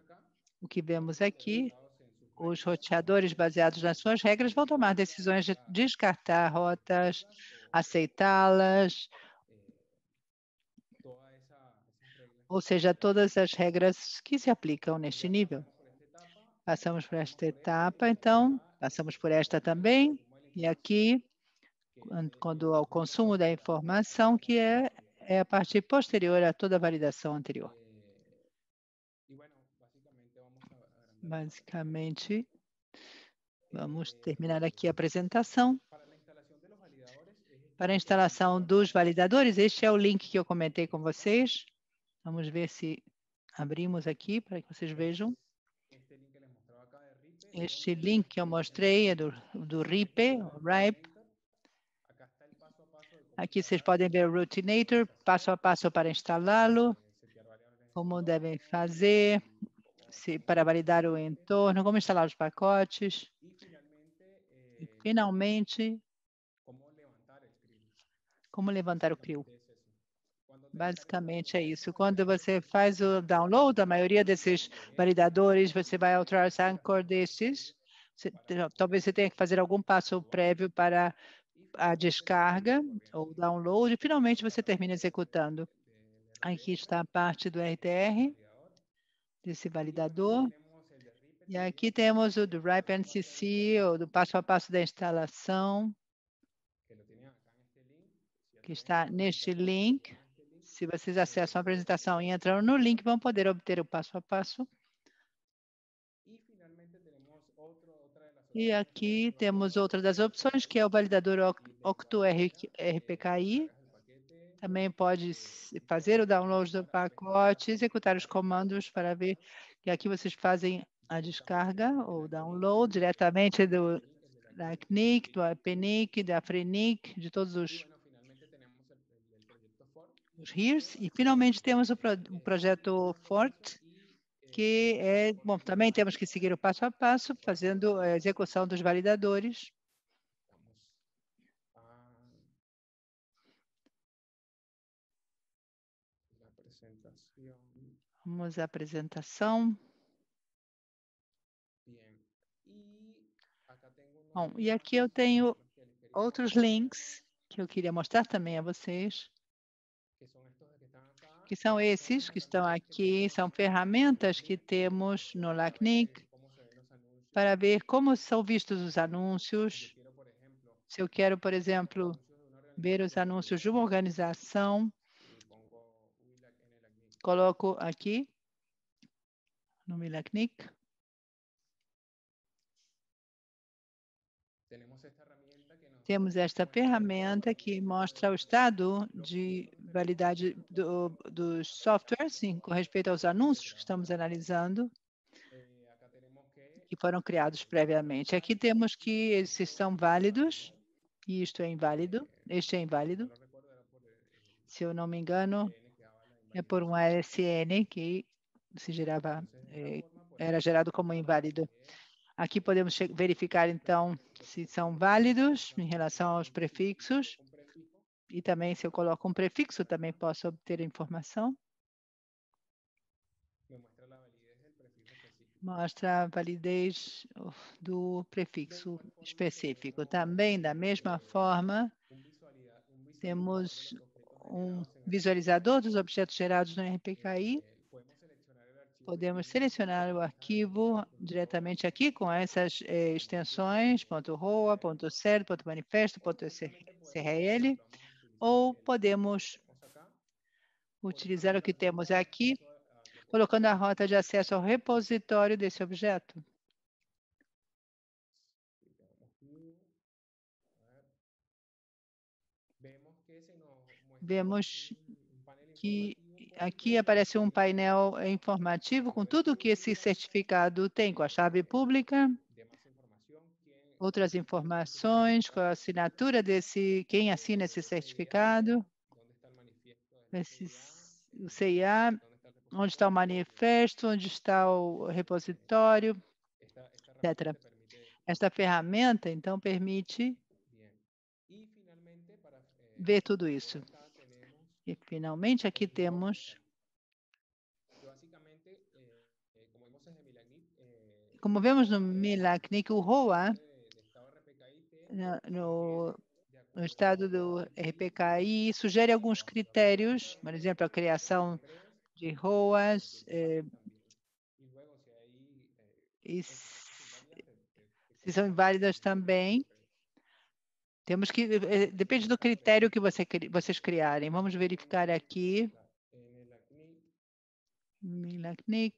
[SPEAKER 3] o que vemos aqui, os roteadores baseados nas suas regras vão tomar decisões de descartar rotas, aceitá-las, ou seja, todas as regras que se aplicam neste nível. Passamos por esta etapa, então, passamos por esta também, e aqui quando ao consumo da informação, que é, é a parte posterior a toda a validação anterior. Basicamente, vamos terminar aqui a apresentação. Para a instalação dos validadores, este é o link que eu comentei com vocês. Vamos ver se abrimos aqui para que vocês vejam. Este link que eu mostrei é do, do RIP, RIPE, Aqui vocês podem ver o Routinator, passo a passo para instalá-lo, como devem fazer, se, para validar o entorno, como instalar os pacotes. E, finalmente, como levantar o CRIO. Basicamente é isso. Quando você faz o download, a maioria desses validadores, você vai ao Trust Anchor desses. Você, talvez você tenha que fazer algum passo prévio para a descarga ou download. E finalmente você termina executando. Aqui está a parte do RTR, desse validador. E aqui temos o do RIPE NCC, ou do passo a passo da instalação, que está neste link. Se vocês acessam a apresentação e entram no link, vão poder obter o passo a passo. E aqui temos outra das opções, que é o validador Octo RPKI. Também pode fazer o download do pacote, executar os comandos para ver que aqui vocês fazem a descarga ou download diretamente do da CNIC, do APNIC, da FRENIC, de todos os, os HERES. E, finalmente, temos o, pro, o projeto FORT, que é, bom, também temos que seguir o passo a passo, fazendo a execução dos validadores. Vamos à apresentação. Bom, e aqui eu tenho outros links que eu queria mostrar também a vocês, que são esses que estão aqui, são ferramentas que temos no LACNIC para ver como são vistos os anúncios. Se eu quero, por exemplo, ver os anúncios de uma organização, coloco aqui no Milacnic. Temos esta ferramenta que mostra o estado de validade do, dos softwares, sim, com respeito aos anúncios que estamos analisando, que foram criados previamente. Aqui temos que esses são válidos, e isto é inválido, este é inválido. Se eu não me engano, é por um ASN que se gerava, eh, era gerado como inválido. Aqui podemos verificar, então, se são válidos em relação aos prefixos. E também, se eu coloco um prefixo, também posso obter a informação. Mostra a validez do prefixo específico. Também, da mesma forma, temos um visualizador dos objetos gerados no RPKI podemos selecionar o arquivo diretamente aqui com essas eh, extensões, .roa, .ser, .manifesto, .crl, ou podemos utilizar o que temos aqui, colocando a rota de acesso ao repositório desse objeto. Vemos que aqui aparece um painel informativo com tudo que esse certificado tem, com a chave pública, outras informações, com a assinatura desse, quem assina esse certificado, esse, o CIA, onde está o manifesto, onde está o repositório, etc. Esta ferramenta, então, permite ver tudo isso. E, finalmente, aqui temos como vemos no Milacnic, o ROA, no, no estado do RPKI, sugere alguns critérios, por exemplo, a criação de ROAs, eh, e se são inválidas também, temos que, eh, depende do critério que você, vocês criarem. Vamos verificar aqui. Milacnic.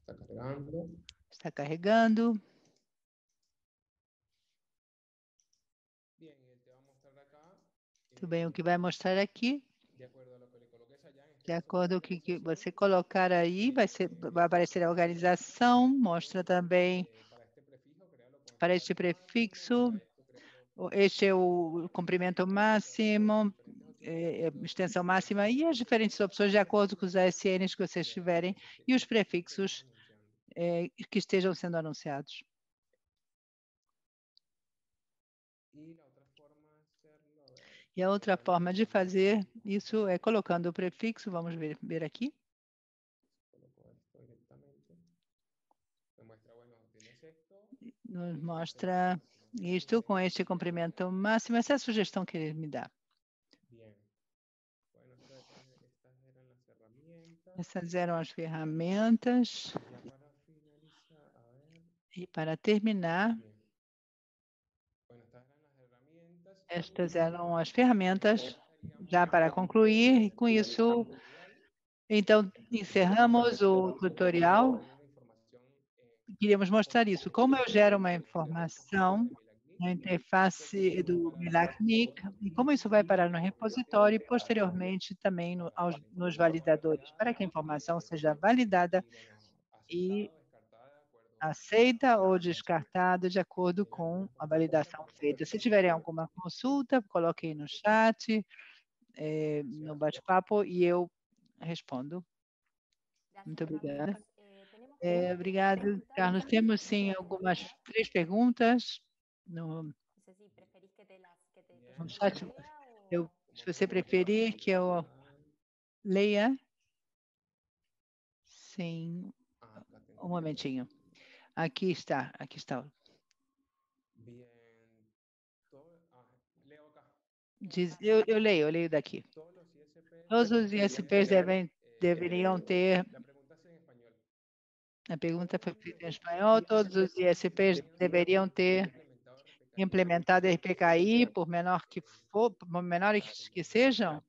[SPEAKER 5] Está carregando.
[SPEAKER 3] Está carregando. Tudo bem, o que vai mostrar aqui de acordo com o que você colocar aí, vai, ser, vai aparecer a organização, mostra também para este prefixo, este é o comprimento máximo, extensão máxima e as diferentes opções de acordo com os ASNs que vocês tiverem e os prefixos é, que estejam sendo anunciados. E a outra forma de fazer isso é colocando o prefixo, vamos ver, ver aqui. Nos mostra isto com este comprimento máximo. Essa é a sugestão que ele me dá. Essas eram as ferramentas. E para terminar, estas eram as ferramentas já para concluir. E com isso, então, encerramos o tutorial. Queríamos mostrar isso. Como eu gero uma informação na interface do Milacnic e como isso vai parar no repositório e posteriormente também no, aos, nos validadores, para que a informação seja validada e aceita ou descartada de acordo com a validação feita. Se tiverem alguma consulta, coloquem no chat, é, no bate-papo e eu respondo. Muito obrigada. É, obrigado, Carlos. Temos sim algumas três perguntas no, no chat. Eu, se você preferir que eu leia. Sim, um momentinho. Aqui está, aqui está. Diz, eu, eu leio, eu leio daqui. Todos os ISPs devem, deveriam ter. A pergunta foi feita em espanhol. Todos os ISPs deveriam ter implementado RPKI, por menor que for, por menores que sejam?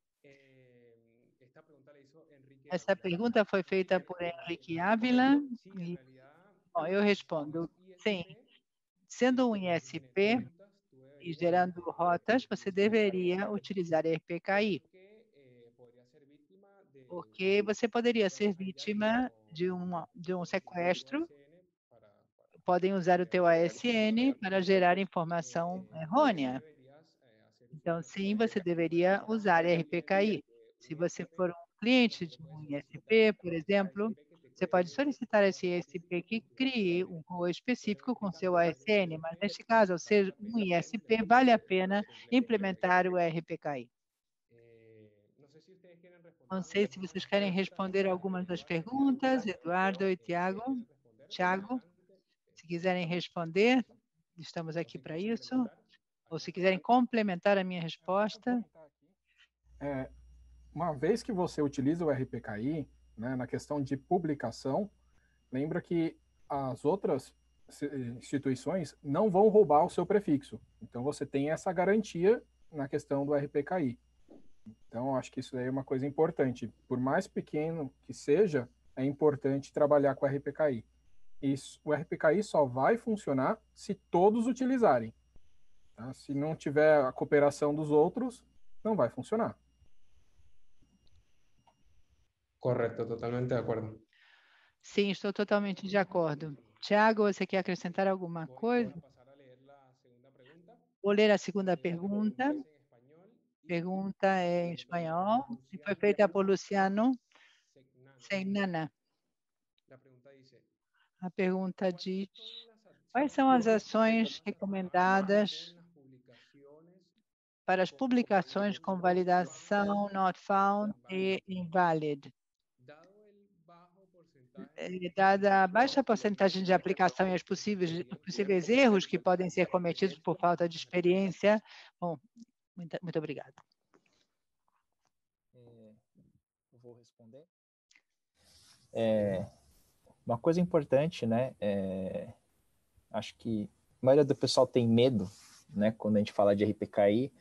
[SPEAKER 3] Essa pergunta foi feita por Henrique Ávila. E, bom, eu respondo, sim. Sendo um ISP e gerando rotas, você deveria utilizar RPKI. Porque você poderia ser vítima de, de um sequestro podem usar o teu ASN para gerar informação errônea. Então, sim, você deveria usar RPKI. Se você for um cliente de um ISP, por exemplo, você pode solicitar esse ISP que crie um rol específico com seu ASN, mas neste caso, ao ser um ISP, vale a pena implementar o RPKI. Não sei se vocês querem responder algumas das perguntas, Eduardo e Tiago. Tiago. Se quiserem responder, estamos aqui para isso. Ou se quiserem complementar a minha resposta.
[SPEAKER 1] É, uma vez que você utiliza o RPKI, né, na questão de publicação, lembra que as outras instituições não vão roubar o seu prefixo. Então, você tem essa garantia na questão do RPKI. Então, acho que isso é uma coisa importante. Por mais pequeno que seja, é importante trabalhar com o RPKI. Isso, o RPKI só vai funcionar se todos utilizarem. Tá? Se não tiver a cooperação dos outros, não vai funcionar.
[SPEAKER 5] Correto, totalmente de acordo.
[SPEAKER 3] Sim, estou totalmente de acordo. Tiago, você quer acrescentar alguma coisa? Vou ler a segunda pergunta. Pergunta é em espanhol e foi feita por Luciano Segnana. A pergunta diz: quais são as ações recomendadas para as publicações com validação not found e invalid? Eh, dada a baixa porcentagem de aplicação e os possíveis, possíveis erros que podem ser cometidos por falta de experiência, bom, muito, muito obrigada.
[SPEAKER 2] É, vou responder. É, uma coisa importante, né? É, acho que a maioria do pessoal tem medo, né? Quando a gente fala de RPKI,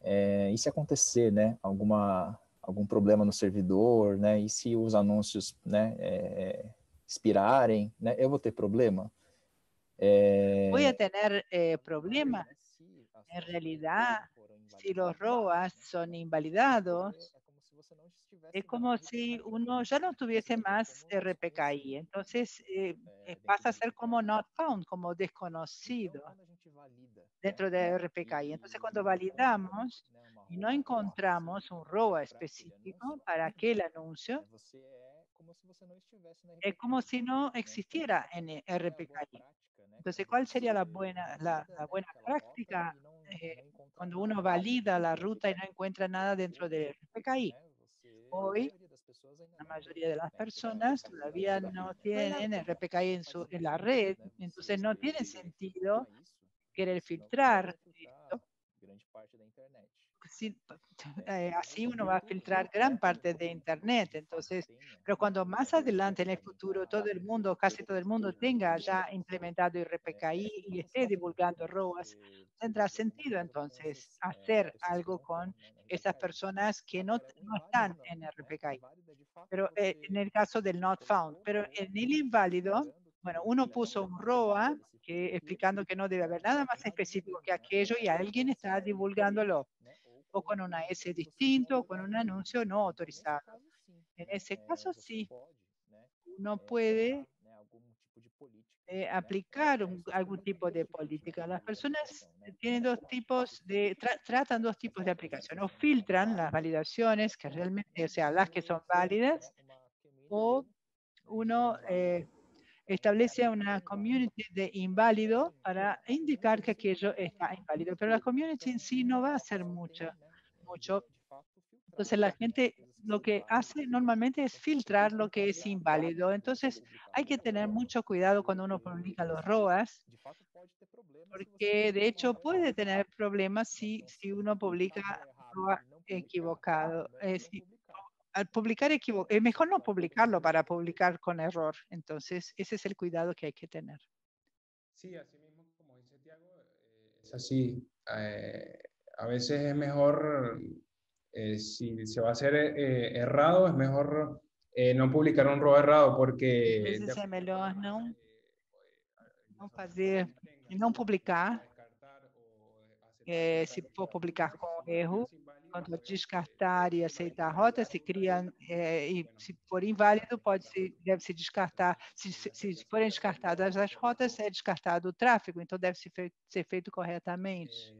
[SPEAKER 2] é, e se acontecer, né? Alguma algum problema no servidor, né? E se os anúncios, né? É, expirarem, né? Eu vou ter problema.
[SPEAKER 3] É... Voy a tener eh, problema. En realidad, si los ROAS son invalidados, es como si uno ya no tuviese más RPKI. Entonces eh, eh, pasa a ser como not found, como desconocido dentro de RPKI. Entonces cuando validamos, y no encontramos un ROA específico para aquel anuncio, es como si no existiera en RPKI. Entonces, ¿cuál sería la buena, la, buena práctica eh, cuando uno valida la ruta y no encuentra nada dentro del RPKI? Hoy, la mayoría de las personas todavía no tienen RPKI en, su, en la red, entonces no tiene sentido querer filtrar esto eh, así uno va a filtrar gran parte de Internet. Entonces, pero cuando más adelante en el futuro todo el mundo, casi todo el mundo tenga ya implementado RPKI y esté divulgando ROAS, tendrá sentido entonces hacer algo con esas personas que no, no están en RPKI. Pero eh, en el caso del not found, pero en el inválido, bueno, uno puso un ROA que, explicando que no debe haber nada más específico que aquello y alguien está divulgándolo o con una S distinto, o con un anuncio no autorizado. En ese caso, sí, uno puede eh, aplicar algún tipo de política. Las personas tienen dos tipos de, tratan dos tipos de aplicación, o filtran las validaciones, que realmente, o sea, las que son válidas, o uno eh, establece una community de inválido para indicar que aquello está inválido. Pero la community en sí no va a hacer mucho. Mucho. Entonces la gente lo que hace normalmente es filtrar lo que es inválido. Entonces hay que tener mucho cuidado cuando uno publica los ROAS, porque de hecho puede tener problemas si, si uno publica ROA equivocado. Eh, al publicar equivo es mejor no publicarlo para publicar con error. Entonces, ese es el cuidado que hay que tener.
[SPEAKER 5] Sí, así mismo, como dice Tiago, eh, es así. Eh, a veces es mejor, eh, si se va a hacer errado, es mejor no publicar un robo errado, porque...
[SPEAKER 3] Entonces es mejor no, no fazer, não publicar, si for publicar con erro, quanto descartar e aceitar a rota, se cria, é, e se for inválido, pode -se, deve se descartar, se, se, se, forem descartadas as rotas, é descartado o tráfego, então deve -se fe, ser feito corretamente.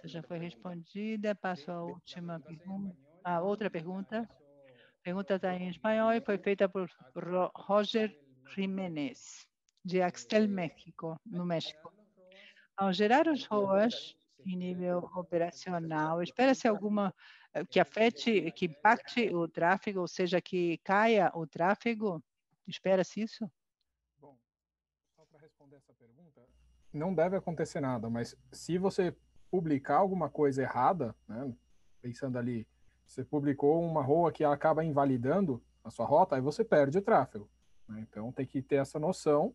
[SPEAKER 3] Essa já foi respondida, passo a última pergunta. A outra pergunta. Pergunta está em espanhol e foi feita por Roger Jiménez, de Axtel, México, no México. Ao gerar os ROAS em nível operacional, espera-se alguma eh, que afete, que impacte o tráfego, ou seja, que caia o tráfego? Espera-se isso?
[SPEAKER 1] Bom, só para responder essa pergunta, não deve acontecer nada, mas se você publicar alguma coisa errada, né, pensando ali, você publicou uma ROA que acaba invalidando a sua rota, aí você perde o tráfego. Né? Então tem que ter essa noção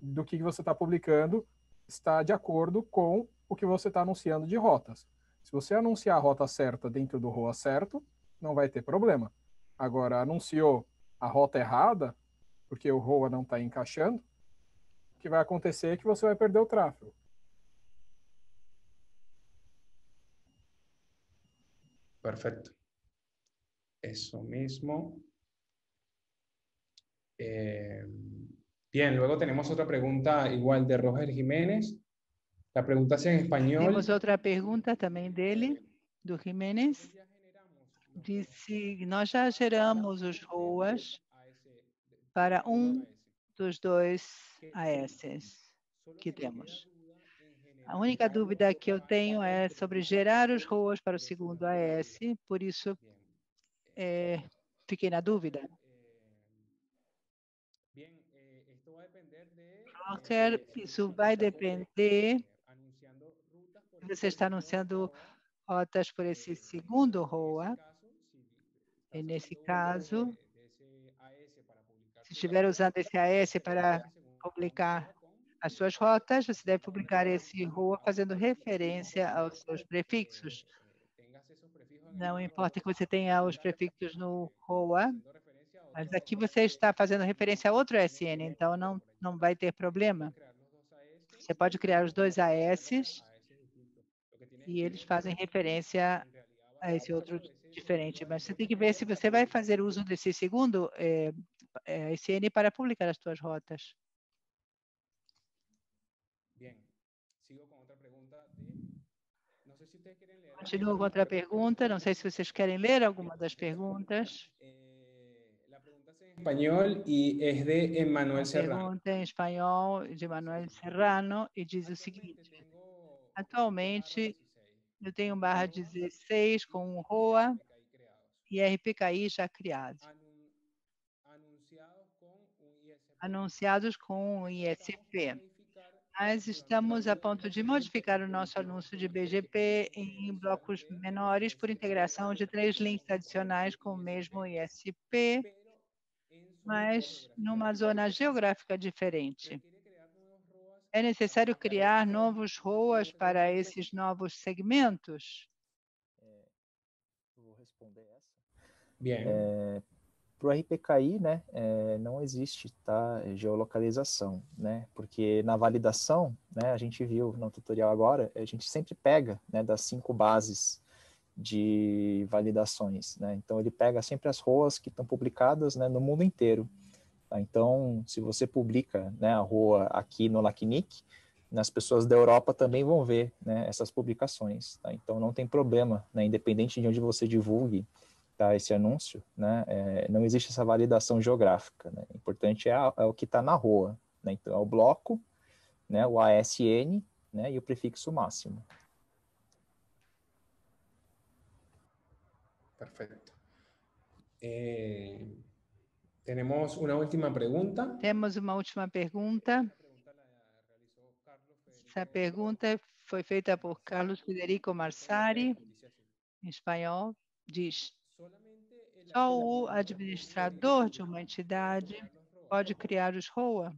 [SPEAKER 1] do que você está publicando está de acordo com o que você está anunciando de rotas. Se você anunciar a rota certa dentro do ROA certo, não vai ter problema. Agora, anunciou a rota errada, porque o ROA não está encaixando, o que vai acontecer é que você vai perder o tráfego.
[SPEAKER 5] Perfecto. Eso mismo. Eh... Bien, luego tenemos otra pregunta igual de Roger Jiménez. La pregunta es en español.
[SPEAKER 3] Tenemos otra pregunta también de él, do Jiménez. Dice, nós já geramos os ROAS para um dos dois AS que temos. A única dúvida que eu tenho é sobre gerar os ROAS para o segundo AS, por isso é, fiquei na dúvida. Rocker, isso vai depender. Você está anunciando rotas por esse segundo ROA. E nesse caso, se estiver usando esse AS para publicar as suas rotas, você deve publicar esse ROA fazendo referência aos seus prefixos. Não importa que você tenha os prefixos no ROA, mas aqui você está fazendo referência a outro SN, então não, não vai ter problema. Você pode criar os dois AS e eles fazem referência a esse outro diferente. Mas você tem que ver se você vai fazer uso desse segundo é, é, SN para publicar as suas rotas. Continuo com outra pergunta. Não sei se vocês querem ler alguma das perguntas.
[SPEAKER 5] Espanhol e é de Emanuel Serrano.
[SPEAKER 3] Pergunta em espanhol de Manuel Serrano e diz o seguinte: Atualmente, eu tenho barra 16 com um ROA e RPKI já criados. Anunciados com o ISP. Mas estamos a ponto de modificar o nosso anúncio de BGP em blocos menores por integração de três links adicionais com o mesmo ISP, mas numa zona geográfica diferente. É necessário criar novos ROAs para esses novos segmentos?
[SPEAKER 2] É, eu vou responder essa. Bem. Para o RPKI, né, é, não existe tá, geolocalização, né, porque na validação, né, a gente viu no tutorial agora, a gente sempre pega, né, das cinco bases de validações, né, então ele pega sempre as ROAs que estão publicadas, né, no mundo inteiro. Tá? Então, se você publica, né, a ROA aqui no LACNIC, as pessoas da Europa também vão ver, né, essas publicações, tá? Então, não tem problema, né, independente de onde você divulgue, tá, esse anúncio, né, é, não existe essa validação geográfica. Né? O importante é, a, é o que está na rua. Né? Então, é o bloco, né, o ASN né, e o prefixo máximo.
[SPEAKER 5] Perfeito. Eh, temos uma última pergunta.
[SPEAKER 3] Temos uma última pergunta. Essa pergunta foi feita por Carlos Federico Marsari, em espanhol. Diz: só o administrador de uma entidade pode criar os ROA.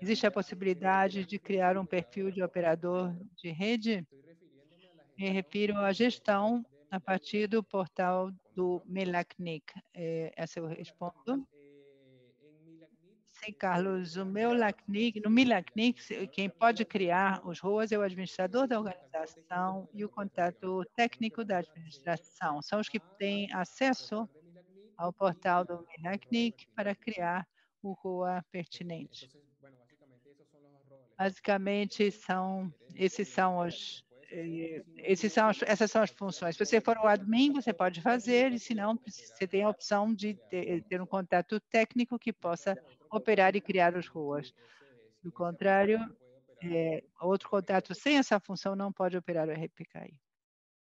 [SPEAKER 3] Existe a possibilidade de criar um perfil de operador de rede? Me refiro à gestão a partir do portal do Milacnic. É, essa eu respondo. Sim, Carlos, o meu LACNIC, no Milacnic, quem pode criar os ROAs é o administrador da organização e o contato técnico da administração. São os que têm acesso ao portal do Milacnic para criar o ROA pertinente. Basicamente, são, esses são os esses são, essas são as funções. Se você for o admin, você pode fazer, e se não, você tem a opção de ter um contato técnico que possa operar e criar os ruas. Do contrário, é, outro contato sem essa função não pode operar o RPKI.